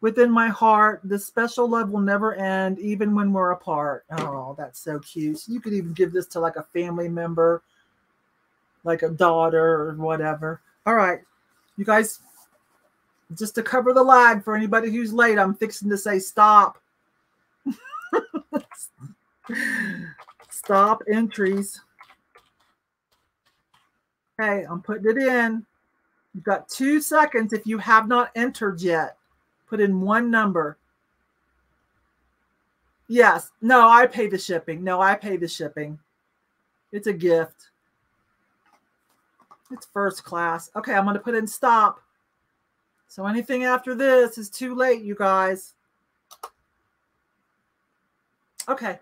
within my heart. This special love will never end, even when we're apart. Oh, that's so cute. You could even give this to like a family member, like a daughter or whatever. All right. You guys, just to cover the lag for anybody who's late, I'm fixing to say stop. stop entries. Okay, I'm putting it in. You've got two seconds if you have not entered yet. Put in one number. Yes. No, I pay the shipping. No, I pay the shipping. It's a gift. It's first class. Okay, I'm going to put in stop. So anything after this is too late, you guys. Okay.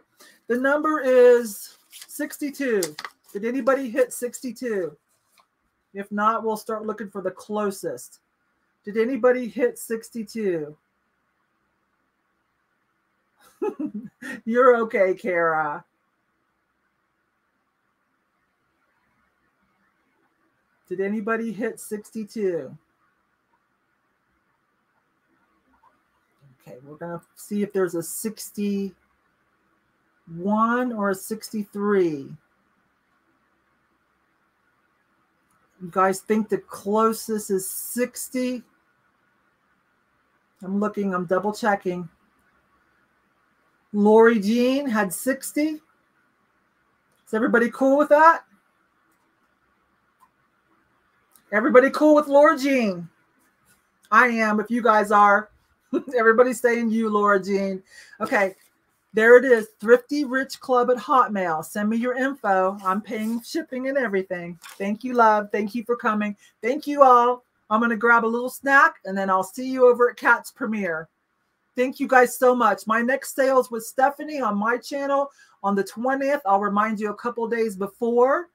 The number is 62. Did anybody hit 62? If not, we'll start looking for the closest. Did anybody hit 62? You're okay, Kara. Did anybody hit 62? Okay, we're going to see if there's a 61 or a 63. You guys think the closest is 60? I'm looking, I'm double checking. Lori Jean had 60. Is everybody cool with that? Everybody cool with Laura Jean? I am, if you guys are. Everybody's saying you, Laura Jean. Okay, there it is. Thrifty Rich Club at Hotmail. Send me your info. I'm paying shipping and everything. Thank you, love. Thank you for coming. Thank you all. I'm going to grab a little snack and then I'll see you over at Kat's Premiere. Thank you guys so much. My next sales with Stephanie on my channel on the 20th. I'll remind you a couple days before,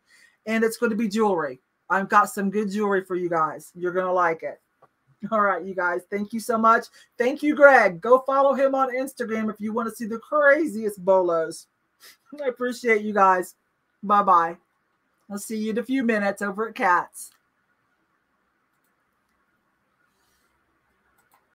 and it's going to be jewelry. I've got some good jewelry for you guys. You're going to like it. All right, you guys. Thank you so much. Thank you, Greg. Go follow him on Instagram if you want to see the craziest bolos. I appreciate you guys. Bye bye. I'll see you in a few minutes over at Kats.